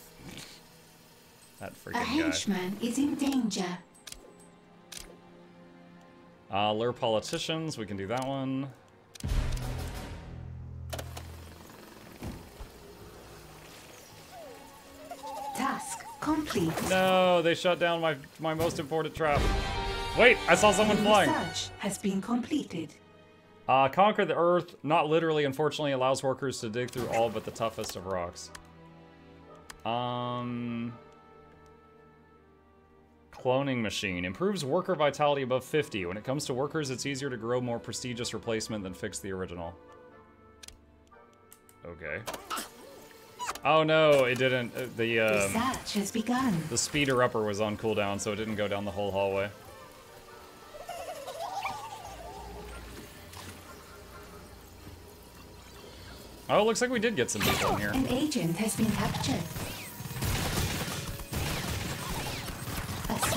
Speaker 1: That
Speaker 2: A
Speaker 1: freaking guy.
Speaker 2: henchman is in danger.
Speaker 1: Uh, lure politicians, we can do that one.
Speaker 2: Task complete.
Speaker 1: No, they shut down my my most important trap. Wait, I saw someone
Speaker 2: The
Speaker 1: flying.
Speaker 2: Research has been completed.
Speaker 1: Uh, conquer the earth, not literally, unfortunately, allows workers to dig through all but the toughest of rocks. Um... Cloning machine. Improves worker vitality above 50. When it comes to workers, it's easier to grow more prestigious replacement than fix the original. Okay. Oh no, it didn't. uh, The,
Speaker 2: Research has begun.
Speaker 1: the speeder upper was on cooldown, so it didn't go down the whole hallway. Oh, it looks like we did get some people in here.
Speaker 2: An agent has been captured.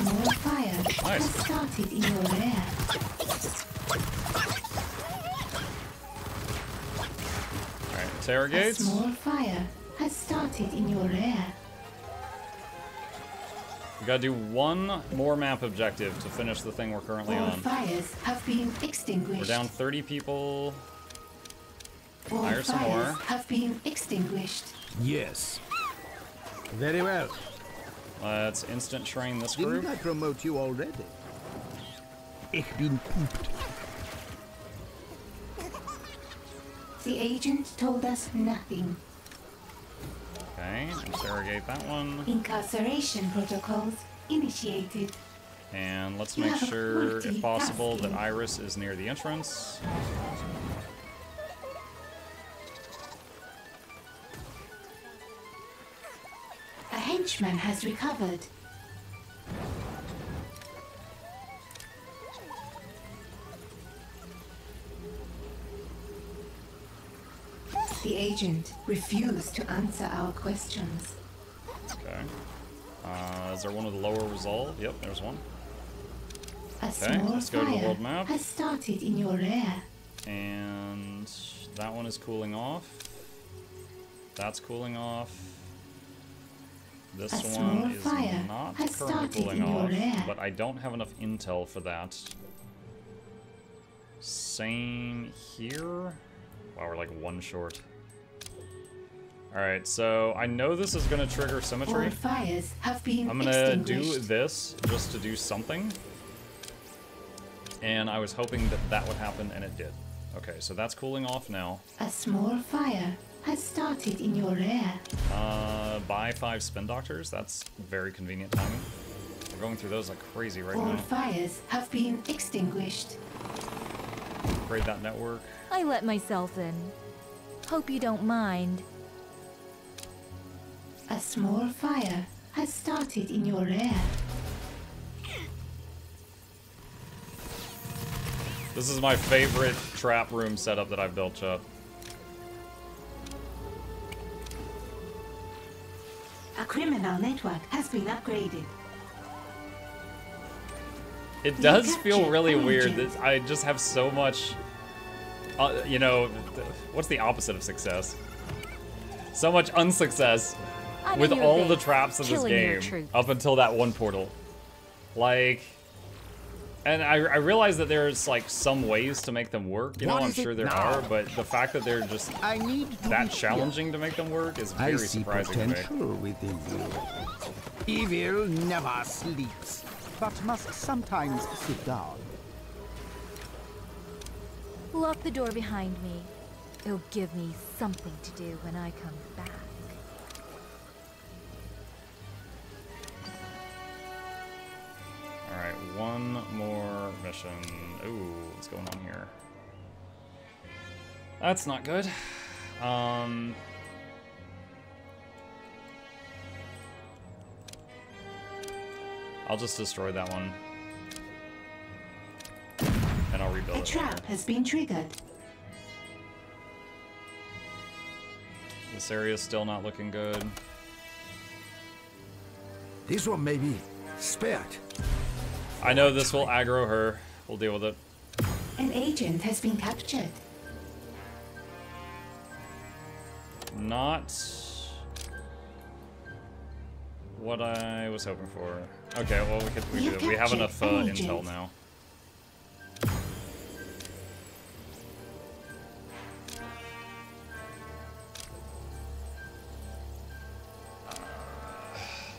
Speaker 2: A small fire
Speaker 1: Nice.
Speaker 2: has started in your rear.
Speaker 1: Alright,
Speaker 2: A small fire has started in your rear.
Speaker 1: We gotta do one more map objective to finish the thing we're currently
Speaker 2: All
Speaker 1: on.
Speaker 2: fires have been extinguished.
Speaker 1: We're down 30 people.
Speaker 2: All
Speaker 1: Hire some
Speaker 2: fires
Speaker 1: more.
Speaker 2: have been extinguished.
Speaker 3: Yes. Very well.
Speaker 1: Let's instant train this group. Didn't.
Speaker 3: I promote you already? Ich bin pooped.
Speaker 2: The agent told us nothing.
Speaker 1: Okay, interrogate that one.
Speaker 2: Incarceration protocols initiated.
Speaker 1: And let's make sure, if possible, that Iris is near the entrance.
Speaker 2: Henchman has recovered. The agent refused to answer our questions.
Speaker 1: Okay. Uh, is there one with lower resolve? Yep, there's one.
Speaker 2: A
Speaker 1: Okay,
Speaker 2: small
Speaker 1: let's go to the world map.
Speaker 2: has started in your rear.
Speaker 1: And that one is cooling off. That's cooling off. This
Speaker 2: A
Speaker 1: one is
Speaker 2: fire
Speaker 1: not
Speaker 2: has
Speaker 1: currently cooling off,
Speaker 2: rear.
Speaker 1: but I don't have enough intel for that. Same here. Wow, we're like one short. Alright, so I know this is going to trigger symmetry.
Speaker 2: All fires have been
Speaker 1: I'm gonna do this just to do something. And I was hoping that that would happen, and it did. Okay, so that's cooling off now.
Speaker 2: A small fire has started in your rear.
Speaker 1: Uh, buy five spin doctors. That's very convenient timing. We're going through those like crazy right
Speaker 2: All
Speaker 1: now.
Speaker 2: fires have been extinguished.
Speaker 1: Upgrade that network.
Speaker 13: I let myself in. Hope you don't mind.
Speaker 2: A small fire has started in your rear.
Speaker 1: This is my favorite trap room setup that I've built, Chuck.
Speaker 2: A criminal network has been upgraded.
Speaker 1: It does feel really weird that I just have so much, uh, you know, what's the opposite of success? So much unsuccess with all the traps in this game up until that one portal. Like, and I, I realize that there's like some ways to make them work. You know,
Speaker 3: What
Speaker 1: I'm sure there
Speaker 3: now?
Speaker 1: are, but the fact that they're just
Speaker 3: I need
Speaker 1: that
Speaker 3: be
Speaker 1: challenging to make them work is
Speaker 3: I
Speaker 1: very
Speaker 3: see
Speaker 1: surprising to me.
Speaker 3: potential within you. Evil never sleeps, but must sometimes sit down.
Speaker 13: Lock the door behind me. It'll give me something to do when I come
Speaker 1: Alright, one more mission. Ooh, what's going on here? That's not good. Um... I'll just destroy that one. And I'll rebuild
Speaker 2: A
Speaker 1: it.
Speaker 2: trap
Speaker 1: later.
Speaker 2: has been triggered.
Speaker 1: This area's still not looking good.
Speaker 7: This one may be spared.
Speaker 1: I know this will aggro her. We'll deal with it.
Speaker 2: An agent has been captured.
Speaker 1: Not what I was hoping for. Okay, well we could we, we have enough uh, intel now.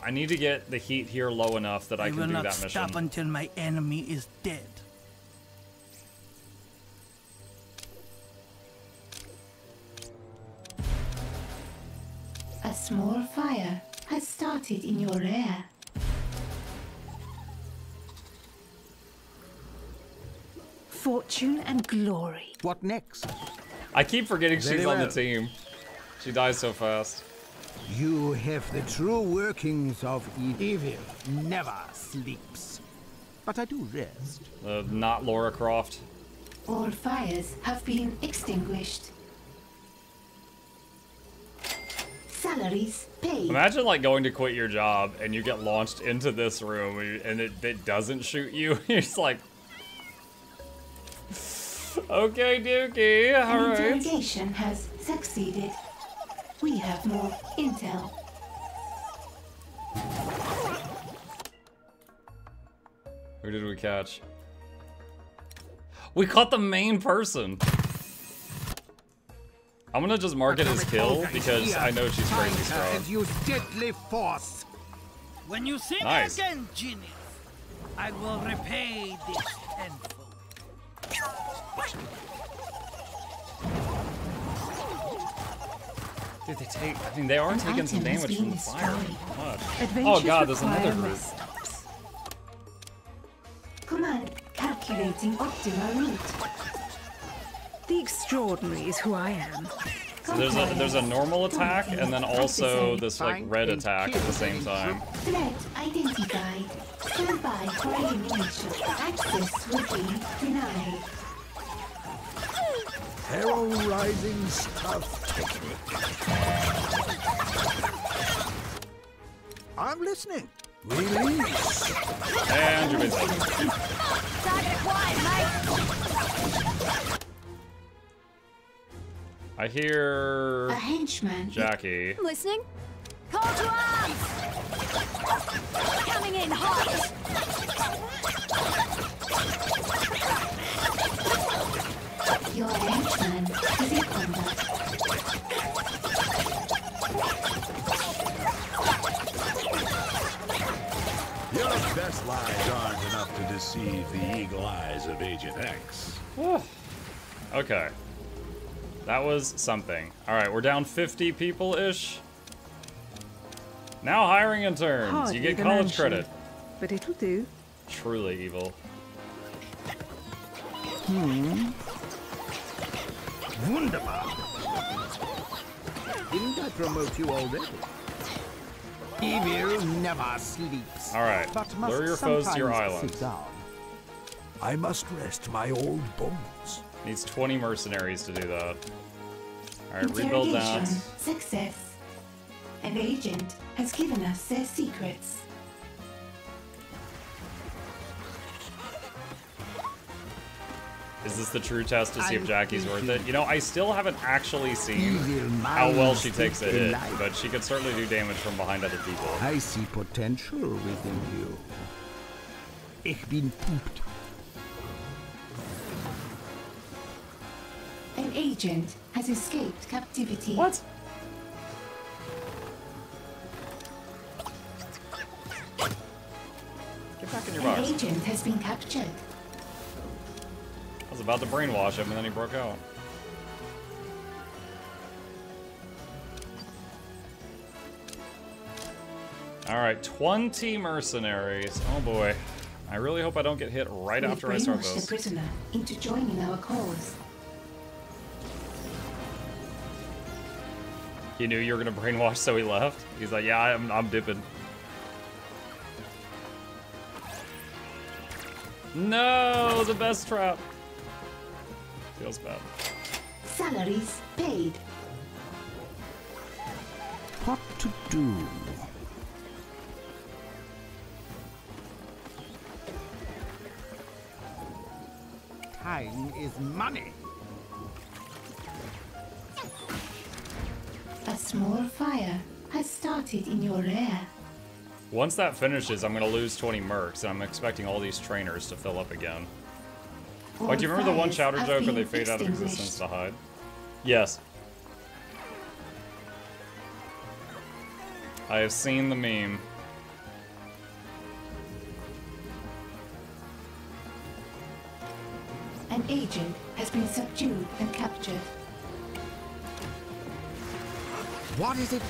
Speaker 1: I need to get the heat here low enough that I
Speaker 15: I
Speaker 1: can
Speaker 15: will
Speaker 1: do
Speaker 15: not
Speaker 1: that mission.
Speaker 15: stop until my enemy is dead.
Speaker 2: A small fire has started in your rear.
Speaker 5: Fortune and glory.
Speaker 3: What next?
Speaker 1: I keep forgetting
Speaker 3: Very
Speaker 1: she's on the team. She dies so fast.
Speaker 3: You have the true workings of evil. Evil never sleeps. But I do rest.
Speaker 1: Uh, not Laura Croft.
Speaker 2: All fires have been extinguished. Salaries paid.
Speaker 1: Imagine like going to quit your job and you get launched into this room and it, it doesn't shoot you. (laughs) You're just like, okay, Dookie,
Speaker 2: An
Speaker 1: all right.
Speaker 2: interrogation has succeeded. We have more intel.
Speaker 1: Who did we catch? We caught the main person. I'm gonna just mark it as kill because I know she's crazy
Speaker 3: Find her
Speaker 1: strong.
Speaker 3: and use deadly force.
Speaker 15: When you see
Speaker 1: Nice.
Speaker 15: me again, genius, I will repay this tenfold.
Speaker 1: Dude, they take. I mean, they are
Speaker 2: An
Speaker 1: taking some damage from the fire.
Speaker 2: destroyed.
Speaker 1: God.
Speaker 5: Adventures
Speaker 1: Oh god, there's another group.
Speaker 5: rest.
Speaker 2: Command calculating optimal route.
Speaker 5: The extraordinary is who I am.
Speaker 1: So there's a there's a normal attack and then also this like red attack at the same time.
Speaker 2: Threat identified. Stand by for elimination. Access will be denied.
Speaker 7: Hero Rising Stealth Technique. I'm listening. Release.
Speaker 1: And you're busy.
Speaker 10: Target acquired, mate.
Speaker 1: I hear
Speaker 2: A henchman.
Speaker 1: Jackie.
Speaker 10: I'm listening. Call to arms. Coming in hot.
Speaker 2: Your henchman is in combat.
Speaker 6: Your best lies aren't enough to deceive the eagle eyes of Agent X.
Speaker 1: Okay. That was something. Alright, we're down 50 people-ish. Now hiring interns.
Speaker 5: Hardly
Speaker 1: you get college
Speaker 5: mansion,
Speaker 1: credit.
Speaker 5: But it'll do.
Speaker 1: Truly evil.
Speaker 3: Hmm. Wunderbar. Didn't I promote you already? Evil never sleeps.
Speaker 1: All right,
Speaker 3: But must
Speaker 1: lure your foes to your island.
Speaker 3: sit down.
Speaker 7: I must rest my old bones.
Speaker 1: Needs 20 mercenaries to do that. All right, rebuild that.
Speaker 2: Interrogation success. An agent has given us their secrets.
Speaker 1: Is this the true test to see if Jackie's worth it? You know, I still haven't actually seen how well she takes a hit, but she could certainly do damage from behind other people.
Speaker 3: I see potential within you. Ich bin pooped.
Speaker 2: An agent has escaped captivity.
Speaker 1: What? Get back in your
Speaker 2: An
Speaker 1: box.
Speaker 2: agent has been captured.
Speaker 1: Was about to brainwash him, and then he broke out. Alright, 20 mercenaries. Oh boy. I really hope I don't get hit right
Speaker 2: We've
Speaker 1: after I start this.
Speaker 2: prisoner into joining our cause.
Speaker 1: He knew you were gonna brainwash, so he left. He's like, yeah, I'm, I'm dipping. No, the best trap. Feels bad.
Speaker 2: Salaries paid.
Speaker 3: What to do? Time is money.
Speaker 2: A small fire has started in your lair.
Speaker 1: Once that finishes, I'm gonna lose 20 mercs, and I'm expecting all these trainers to fill up again.
Speaker 2: All
Speaker 1: Like, do you remember the one
Speaker 2: fires
Speaker 1: chowder joke where they fade out of existence to hide? Yes. I have seen the meme.
Speaker 2: An agent has been subdued and captured.
Speaker 3: What is it?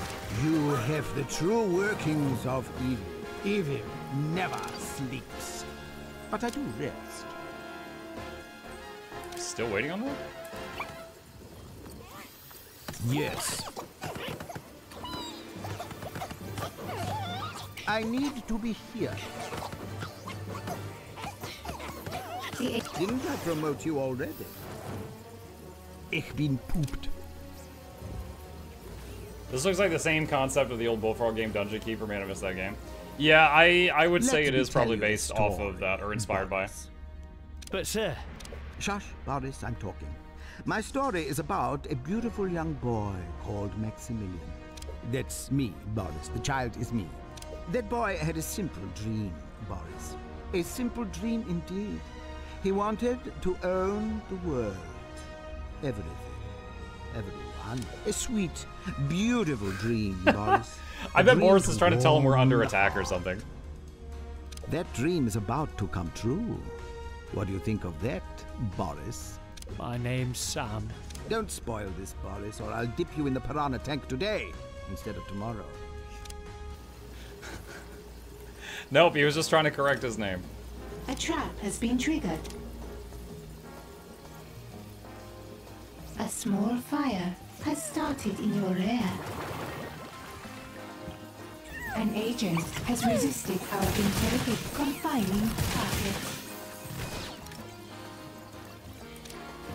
Speaker 3: You have the true workings of evil. Evil never sleeps. But I do rest.
Speaker 1: Still waiting on that?
Speaker 3: Yes. I need to be here. Didn't I promote you already? Ich bin pooped.
Speaker 1: This looks like the same concept of the old Bullfrog game, Dungeon Keeper. Man, I missed that game. Yeah, I I would say
Speaker 3: Let
Speaker 1: it
Speaker 3: me
Speaker 1: is probably
Speaker 3: tell you a
Speaker 1: based off of that or inspired by.
Speaker 4: But, sir,
Speaker 3: Shush, Boris, I'm talking. My story is about a beautiful young boy called Maximilian. That's me, Boris. The child is me. That boy had a simple dream, Boris. A simple dream indeed. He wanted to own the world. Everything. Everyone. A sweet, beautiful dream, (laughs) Boris.
Speaker 1: I bet Boris is trying to tell him we're under attack or something.
Speaker 3: That dream is about to come true. What do you think of that, Boris?
Speaker 4: my name's Sam.
Speaker 3: Don't spoil this, Boris, or I'll dip you in the piranha tank today instead of tomorrow. (laughs)
Speaker 1: Nope, he was just trying to correct his name.
Speaker 2: A trap has been triggered. A small fire has started in your lair. An agent has resisted our interrogate confining target.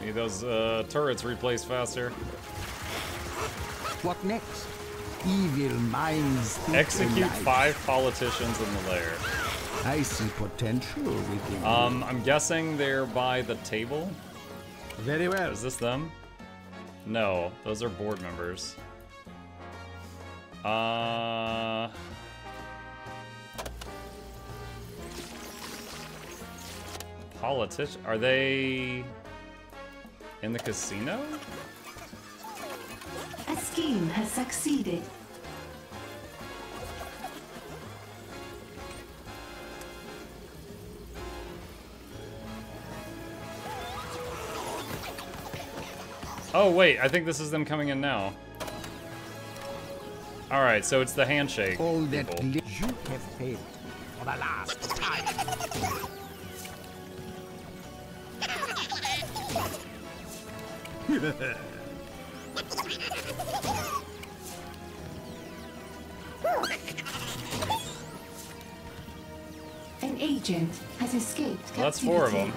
Speaker 1: Need those uh, turrets replaced faster.
Speaker 3: What next? Evil minds
Speaker 1: Execute five politicians in the lair.
Speaker 3: I see potential within
Speaker 1: Um, I'm guessing they're by the table.
Speaker 3: Very well.
Speaker 1: Is this them? No, those are board members. Uh. Politician? Are they in the casino?
Speaker 2: A scheme has succeeded.
Speaker 1: Oh wait, I think this is them coming in now. All right, so it's the handshake.
Speaker 3: All that
Speaker 1: people.
Speaker 3: you have failed for the last time.
Speaker 2: An agent has escaped
Speaker 1: Well, that's four of them.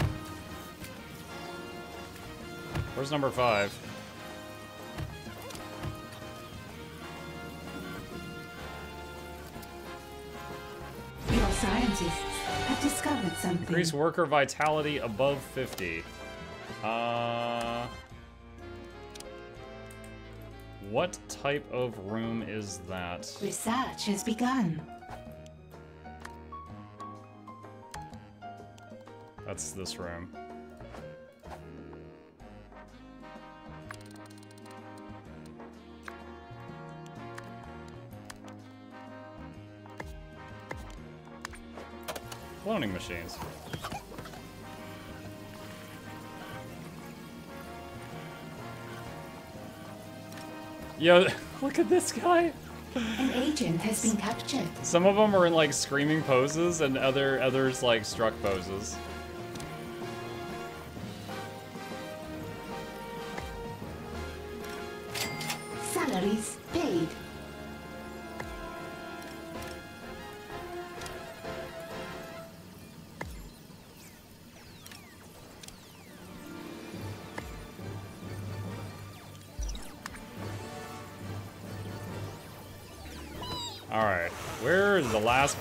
Speaker 1: Where's number five?
Speaker 2: Your scientists have discovered something.
Speaker 1: Increase worker vitality above 50. Uh... What type of room is that?
Speaker 2: Research has begun.
Speaker 1: That's this room. Cloning machines. Yo, (laughs) look at this guy.
Speaker 2: An agent has been captured.
Speaker 1: Some of them are in like screaming poses and other others like struck poses.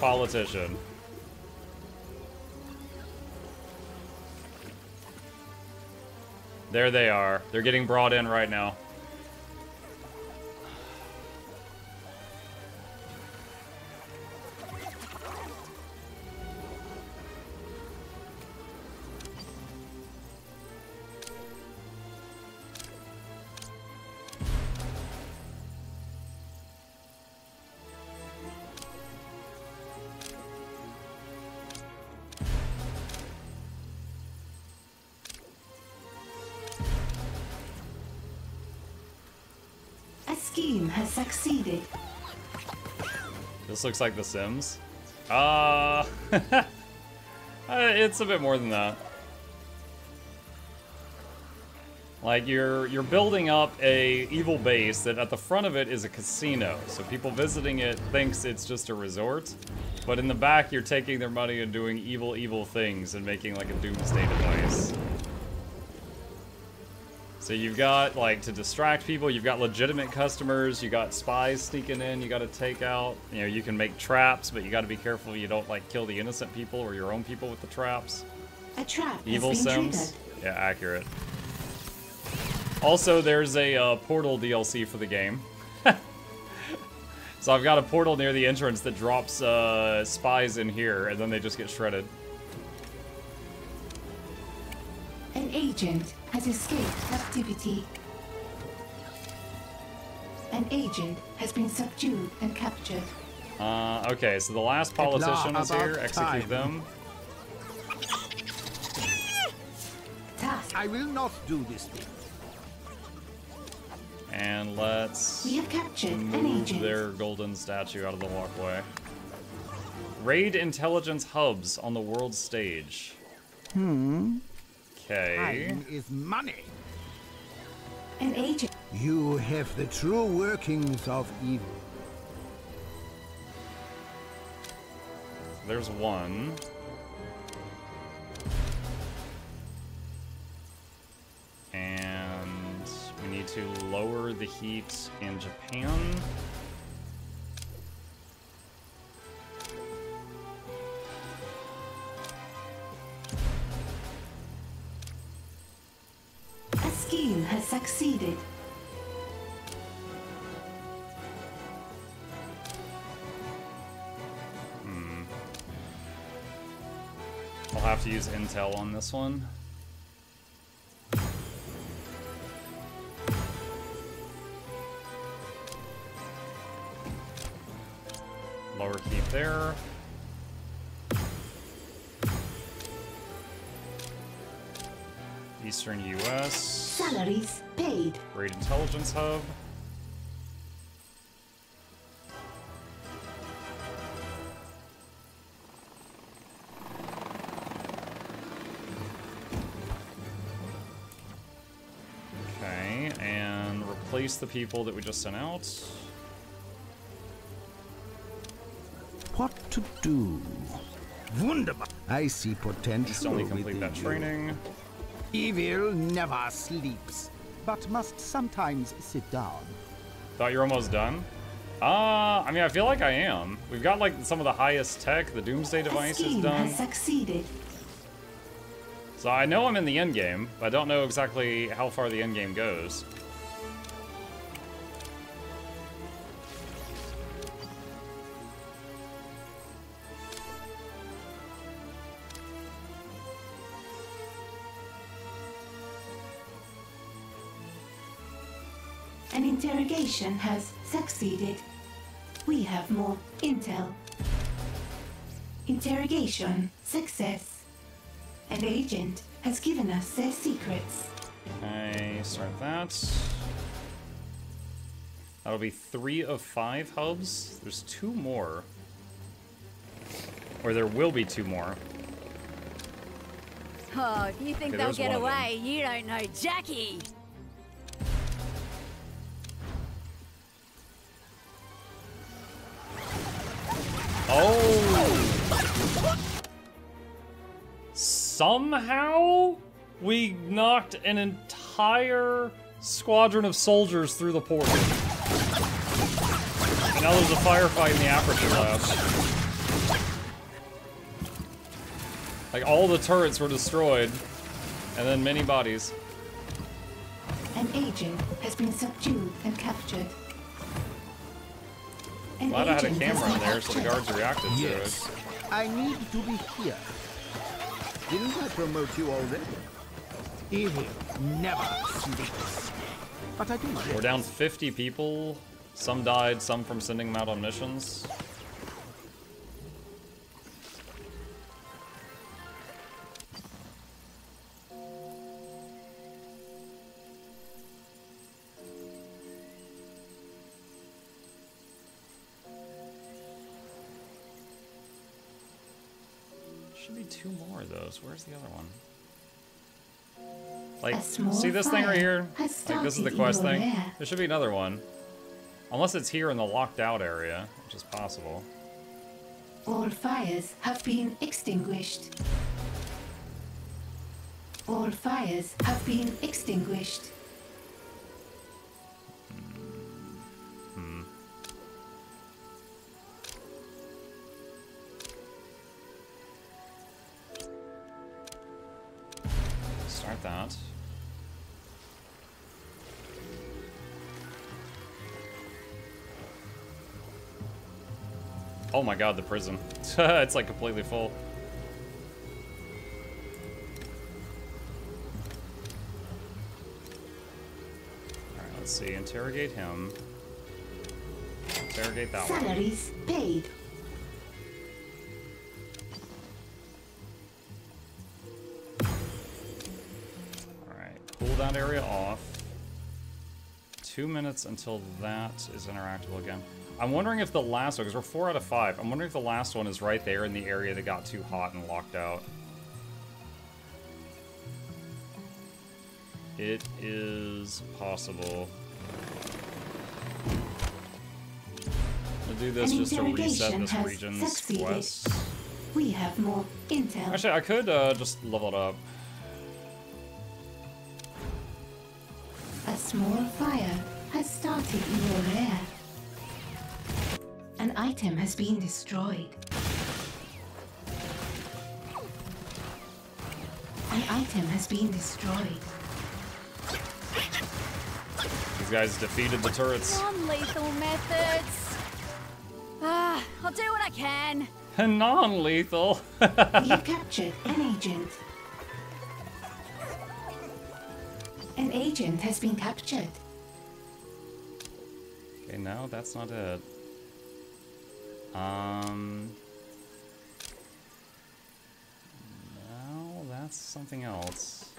Speaker 1: Politician? There they are. They're getting brought in right now. This looks like The Sims. Uh, (laughs) uh, it's a bit more than that. Like you're you're building up a evil base that at the front of it is a casino. So people visiting it thinks it's just a resort, but in the back you're taking their money and doing evil evil things and making like a doomsday device. So you've got like to distract people, you've got legitimate customers, you got spies sneaking in, you got to take out. You know, you can make traps, but you got to be careful you don't like kill the innocent people or your own people with the traps.
Speaker 2: A trap
Speaker 1: Evil Sims.
Speaker 2: triggered.
Speaker 1: Yeah, accurate. Also, there's a uh, Portal DLC for the game. (laughs) so I've got a portal near the entrance that drops uh, spies in here, and then they just get shredded.
Speaker 2: An agent has escaped captivity. An agent has been subdued and captured.
Speaker 1: Uh, okay, so the last politician is here. Execute
Speaker 3: time.
Speaker 1: them.
Speaker 2: Task.
Speaker 3: I will not do this thing.
Speaker 1: And let's
Speaker 2: We have captured an
Speaker 1: move
Speaker 2: agent.
Speaker 1: their golden statue out of the walkway. Raid intelligence hubs on the world stage.
Speaker 3: Hmm.
Speaker 1: Okay.
Speaker 3: Time is money.
Speaker 2: An agent.
Speaker 3: You have the true workings of evil.
Speaker 1: There's one. And we need to lower the heat in Japan.
Speaker 2: Succeeded.
Speaker 1: Hmm. I'll have to use intel on this one. Lower keep there. Eastern US.
Speaker 2: Salaries paid.
Speaker 1: Great Intelligence Hub. Okay, and replace the people that we just sent out.
Speaker 3: What to do? Wunderbar. I see potential.
Speaker 1: Still need to complete
Speaker 3: within
Speaker 1: that
Speaker 3: you.
Speaker 1: Training.
Speaker 3: Evil never sleeps, but must sometimes sit down.
Speaker 1: Thought you're almost done? Uh, I mean, I feel like I am. We've got like some of the highest tech. The Doomsday device is
Speaker 2: Scheme
Speaker 1: done.
Speaker 2: has succeeded.
Speaker 1: So I know I'm in the end game, but I don't know exactly how far the end game goes.
Speaker 2: Interrogation has succeeded. We have more intel. Interrogation success. An agent has given us their secrets.
Speaker 1: Okay, start that. That'll be three of five hubs. There's two more. Or there will be two more.
Speaker 10: Oh, if you think
Speaker 1: Okay,
Speaker 10: they'll get
Speaker 1: one of them.
Speaker 10: away, you don't know Jackie.
Speaker 1: Oh! Somehow we knocked an entire squadron of soldiers through the portal. And now there's a firefight in the aperture lab. Like all the turrets were destroyed, and then many bodies.
Speaker 2: An agent has been subdued and captured. An
Speaker 1: Glad I had a camera in there so the guards reacted to it.
Speaker 3: I need to be here. Didn't I promote you already? Evil never sleeps. But I do
Speaker 1: We're down 50 people. Some died, some from sending them out on missions. Where's the other one? Like, see this thing right here? Like, this is the quest thing.
Speaker 2: lair.
Speaker 1: There should be another one. Unless it's here in the locked out area, which is possible.
Speaker 2: All fires have been extinguished. All fires have been extinguished.
Speaker 1: Oh my god, the prison. (laughs) it's like completely full. Alright, let's see. Interrogate him. Interrogate that one.
Speaker 2: Salaries paid.
Speaker 1: Alright, cooldown area off. Two minutes until that is interactable again. I'm wondering if the last one, because we're four out of five, I'm wondering if the last one is right there in the area that got too hot and locked out. It is possible. I'll do this
Speaker 2: An
Speaker 1: just to reset this region's
Speaker 2: succeeded.
Speaker 1: quest.
Speaker 2: We have more intel.
Speaker 1: Actually, I could uh, just level it up.
Speaker 2: A small fire has started in your lair. An item has been destroyed. An item has been destroyed.
Speaker 1: These guys defeated the turrets.
Speaker 10: Non-lethal methods. Ah, I'll do what I can. (laughs)
Speaker 1: Non-lethal.
Speaker 2: you (laughs) captured an agent. An agent has been captured.
Speaker 1: Okay, now that's not it. Um. No, that's something else.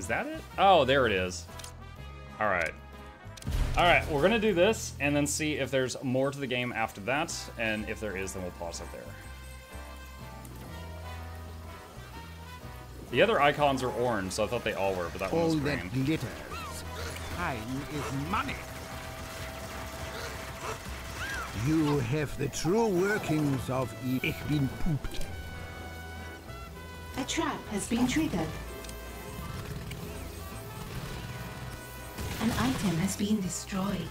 Speaker 1: Is that it? Oh, there it is. All right. All right, we're gonna do this and then see if there's more to the game after that, and if there is, then we'll pause it there. The other icons are orange, so I thought they all were, but that one
Speaker 3: All
Speaker 1: was
Speaker 3: that
Speaker 1: green.
Speaker 3: glitters. Time is money. You have the true workings of e- Ich bin pooped.
Speaker 2: A trap has been triggered. An item has been destroyed.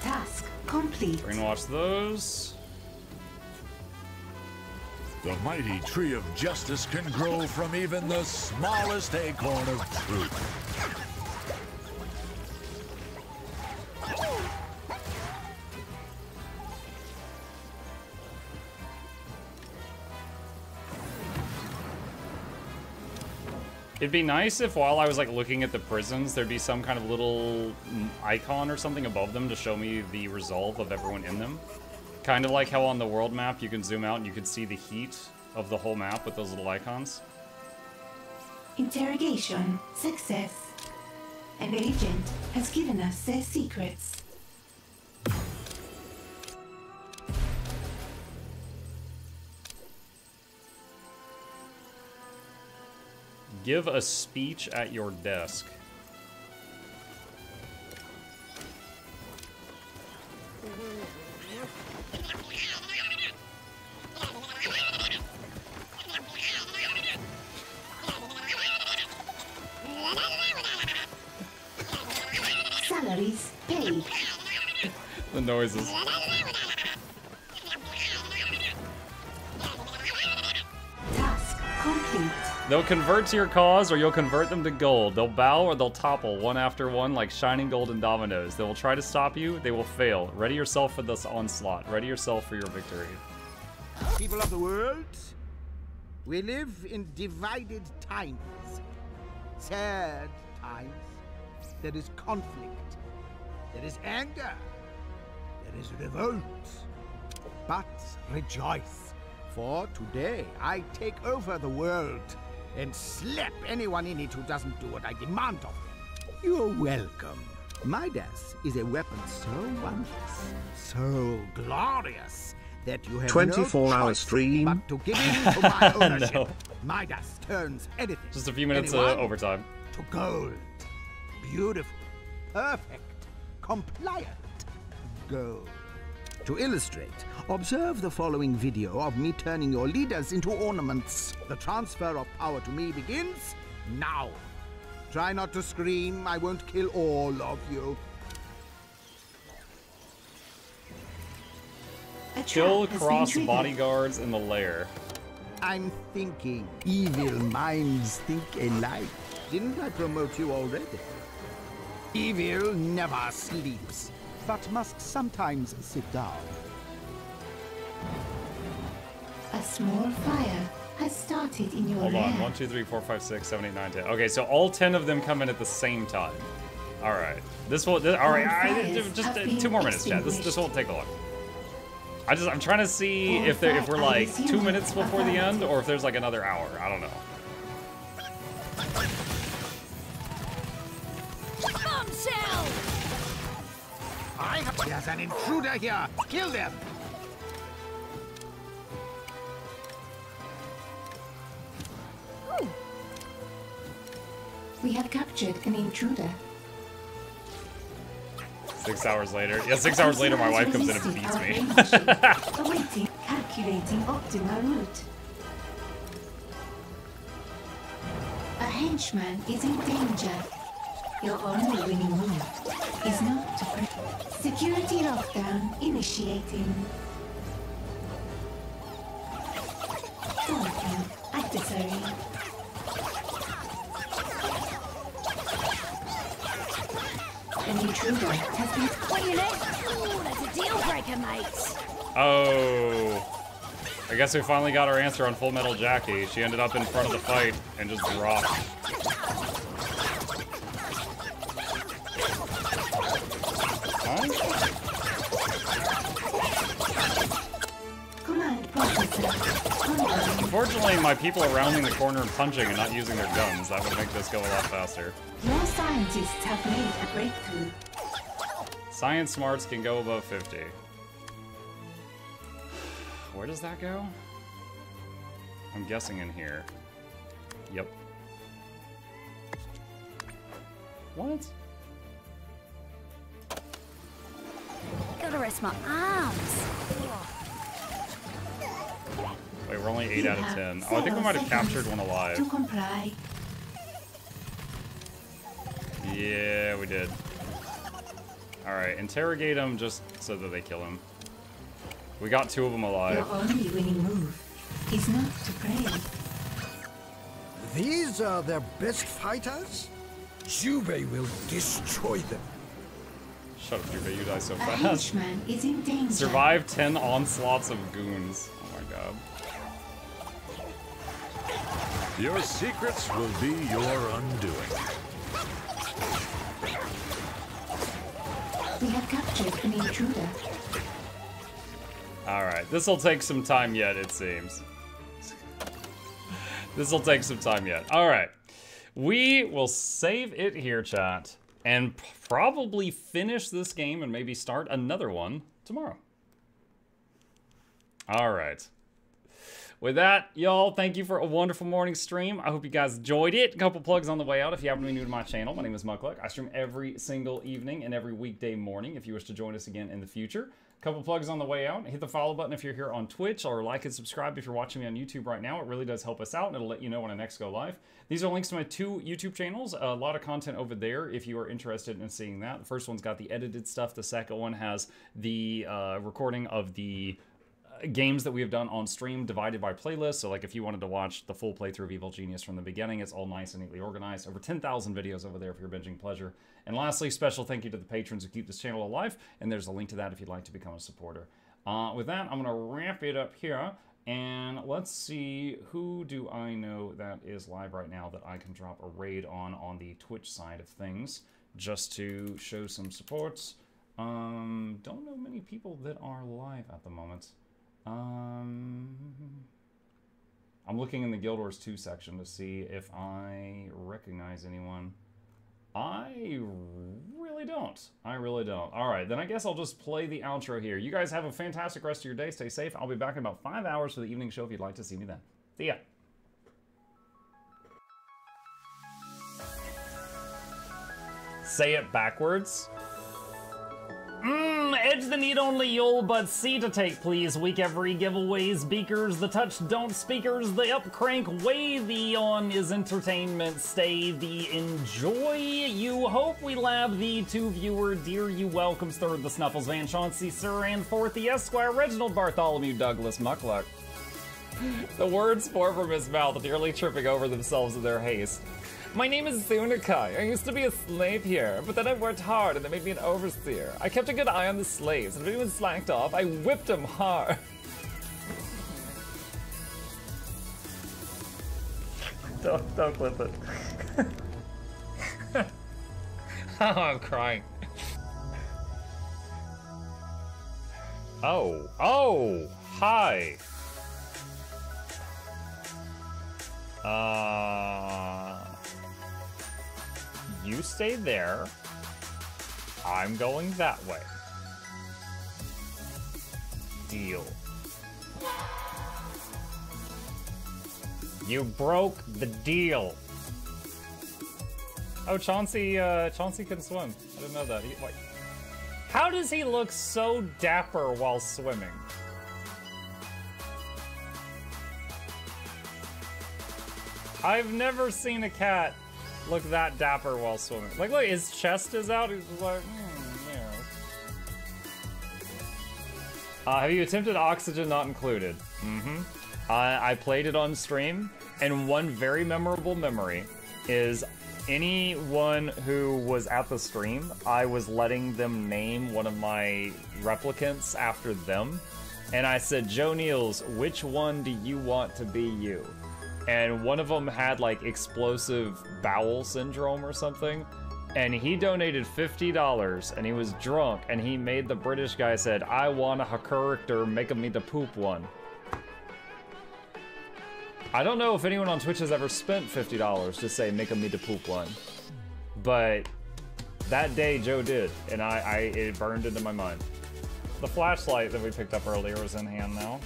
Speaker 2: Task complete.
Speaker 1: We're gonna watch those.
Speaker 6: The mighty tree of justice can grow from even the smallest acorn of truth.
Speaker 1: It'd be nice if while I was like looking at the prisons, there'd be some kind of little icon or something above them to show me the resolve of everyone in them. Kind of like how on the world map you can zoom out and you can see the heat of the whole map with those little icons.
Speaker 2: Interrogation success. An agent has given us their secrets.
Speaker 1: Give a speech at your desk. Mm-hmm.
Speaker 2: Salaries paid.
Speaker 1: The noises. They'll convert to your cause or you'll convert them to gold. They'll bow or they'll topple one after one like shining golden dominoes. They will try to stop you, they will fail. Ready yourself for this onslaught. Ready yourself for your victory.
Speaker 3: People of the world, we live in divided times. Sad times. There is conflict. There is anger. There is revolt. But rejoice, for today I take over the world and slap anyone in it who doesn't do what I demand of them. You're welcome. Midas is a weapon so wondrous, so glorious, that you have
Speaker 8: 24
Speaker 3: no
Speaker 8: hour
Speaker 3: choice
Speaker 8: stream.
Speaker 3: but to give in to my (laughs)
Speaker 1: No.
Speaker 3: ownership. Midas turns anything.
Speaker 1: Just a few minutes uh,
Speaker 3: anyone
Speaker 1: overtime.
Speaker 3: to gold. Beautiful, perfect, compliant gold. To illustrate, observe the following video of me turning your leaders into ornaments. The transfer of power to me begins now. Try not to scream, I won't kill all of you.
Speaker 2: A
Speaker 1: Kill
Speaker 2: trap has been
Speaker 1: cross bodyguards in the lair.
Speaker 3: I'm thinking. Evil minds think alike. Didn't I promote you already? Evil never sleeps, but must sometimes sit down.
Speaker 2: A small fire has started in your
Speaker 1: Hold on.
Speaker 2: lair.
Speaker 1: One, two, three, four, five, six, seven, eight, nine, ten. Okay, so all ten of them come in at the same time. All right. This will. This, all right. I, just uh, two more minutes, chat. This this won't take long. I just I'm trying to see if there if we're like two minutes before the end or if there's like another hour. I don't know.
Speaker 10: Bombshell!
Speaker 3: I have. There's an intruder here. Kill them.
Speaker 2: We have captured an intruder.
Speaker 1: Six hours later. Yeah, six hours later, my wife comes in and beats me. (laughs)
Speaker 2: Awaiting, calculating optimal route. A henchman is in danger. Your only winning move is not to pre- Security lockdown initiating. Daunting adversary. An intruder has been
Speaker 10: What need? Ooh, that's a deal breaker, mate.
Speaker 1: Oh. I guess we finally got our answer on Full Metal Jackie. She ended up in front of the fight and just dropped. Unfortunately, my people are rounding the corner and punching and not using their guns. That would make this go a lot faster.
Speaker 2: Your scientists have made a breakthrough.
Speaker 1: Science smarts can go above 50. Where does that go? I'm guessing in here. Yep. What?
Speaker 10: Gotta rest my arms.
Speaker 1: Wait, we're only 8 out of
Speaker 2: have
Speaker 1: 10. Oh, I think we might have captured one alive.
Speaker 2: To comply.
Speaker 1: Yeah, we did. Alright, interrogate him just so that they kill him. We got two of them alive.
Speaker 2: Your only winning move is not to pray.
Speaker 7: These are their best fighters? Jubei will destroy them.
Speaker 1: Shut up, Jubei, you die so fast.
Speaker 2: is in danger.
Speaker 1: Survive 10 onslaughts of goons. Oh my god.
Speaker 6: Your secrets will be your undoing.
Speaker 2: We have captured an intruder.
Speaker 1: Alright, this will take some time yet, it seems. (laughs) this will take some time yet. Alright. We will save it here, chat, and probably finish this game and maybe start another one tomorrow. Alright. With that, y'all, thank you for a wonderful morning stream. I hope you guys enjoyed it. A couple plugs on the way out. If you happen to be new to my channel, my name is Mukluk. I stream every single evening and every weekday morning if you wish to join us again in the future. A Couple plugs on the way out. Hit the follow button if you're here on Twitch, or like and subscribe if you're watching me on YouTube right now. It really does help us out, and it'll let you know when I next go live. These are links to my two YouTube channels. A lot of content over there if you are interested in seeing that. The first one's got the edited stuff. The second one has the uh, recording of the games that we have done on stream divided by playlists. So, like, if you wanted to watch the full playthrough of Evil Genius from the beginning, it's all nice and neatly organized. Over 10,000 videos over there for your binging pleasure. And lastly, special thank you to the patrons who keep this channel alive. And there's a link to that if you'd like to become a supporter. Uh, with that, I'm going to wrap it up here. And let's see, who do I know that is live right now that I can drop a raid on on the Twitch side of things, just to show some supports? Um, don't know many people that are live at the moment. Um, I'm looking in the Guild Wars 2 section to see if I recognize anyone. I really don't. I really don't. All right, then I guess I'll just play the outro here. You guys have a fantastic rest of your day. Stay safe. I'll be back in about five hours for the evening show if you'd like to see me then. See ya. Say it backwards. Mmm, edge the need only you'll but see to take, please. Week every giveaways, beakers, the touch don't speakers, the up crank way the on is entertainment, stay the enjoy. You hope we lab the two viewer, dear you welcomes third the Snuffles Van Chauncey, Sir, and fourth the Esquire, Reginald Bartholomew Douglas Mukluk. (laughs) The words pour from his mouth, nearly tripping over themselves in their haste. My name is Zunikai. I used to be a slave here, but then I worked hard and they made me an overseer. I kept a good eye on the slaves, and if anyone slacked off, I whipped them hard. (laughs) don't, don't clip it. (laughs) oh, I'm crying. Oh, oh, hi. Uh, you stay there. I'm going that way. Deal. You broke the deal. Oh, Chauncey, uh, Chauncey can swim. I didn't know that. He, how does he look so dapper while swimming? I've never seen a cat look that dapper while swimming. Like, look, his chest is out. He's like, hmm, yeah. Uh, have you attempted oxygen not included? Mm-hmm. I, I played it on stream, and one very memorable memory is anyone who was at the stream, I was letting them name one of my replicants after them. And I said, Joe Niels, which one do you want to be you? And one of them had like explosive bowel syndrome or something and he donated $50 and he was drunk and he made the british guy said i want a character making me the poop one. I don't know if anyone on twitch has ever spent $50 to say make me the poop one but that day joe did and i, I it burned into my mind. The flashlight that we picked up earlier is in hand now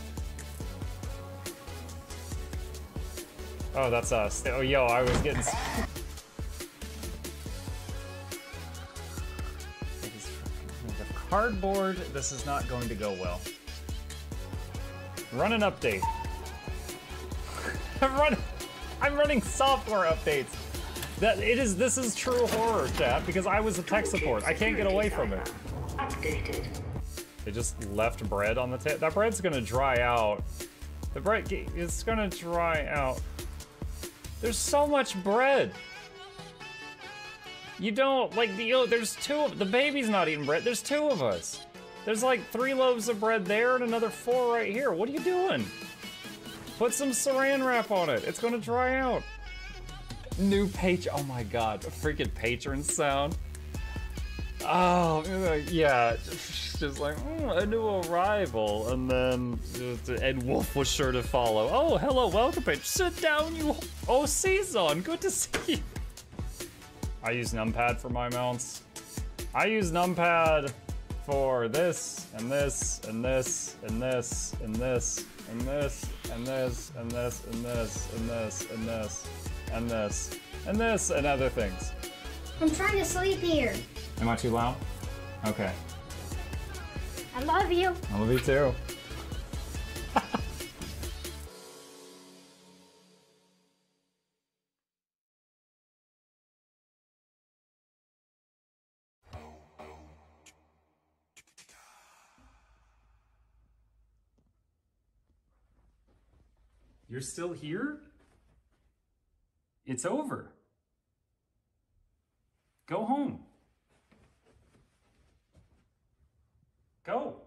Speaker 1: Oh, that's us. Oh, yo, I was getting. cardboard. This is not going to go well. Run an update. (laughs) I'm running. I'm running software updates. That it is. This is true horror, chat. Because I was a tech support. I can't get away from it.
Speaker 16: Updated.
Speaker 1: They just left bread on the table. That bread's gonna dry out. The bread, is gonna dry out. There's so much bread. You don't, like, the, oh, there's two of, the baby's not eating bread. There's two of us. There's like three loaves of bread there and another four right here. What are you doing? Put some saran wrap on it. It's gonna dry out. New page, oh my god, a freaking Patreon sound. Oh, uh, yeah, just like, mm, a new arrival, and then uh, Ed Wolf was sure to follow. Oh, hello, welcome, page. Sit down, you. Oh, Season, good to see you. I use numpad for my mounts. I use numpad for this, and this, and this, and this, and this, and this, and this, and this, and this, and this, and this, and this, and this, and other things.
Speaker 16: I'm trying to sleep here.
Speaker 1: Am I too loud? Okay.
Speaker 16: I love you.
Speaker 1: I love you too. You're still here? It's over. Go home. Go.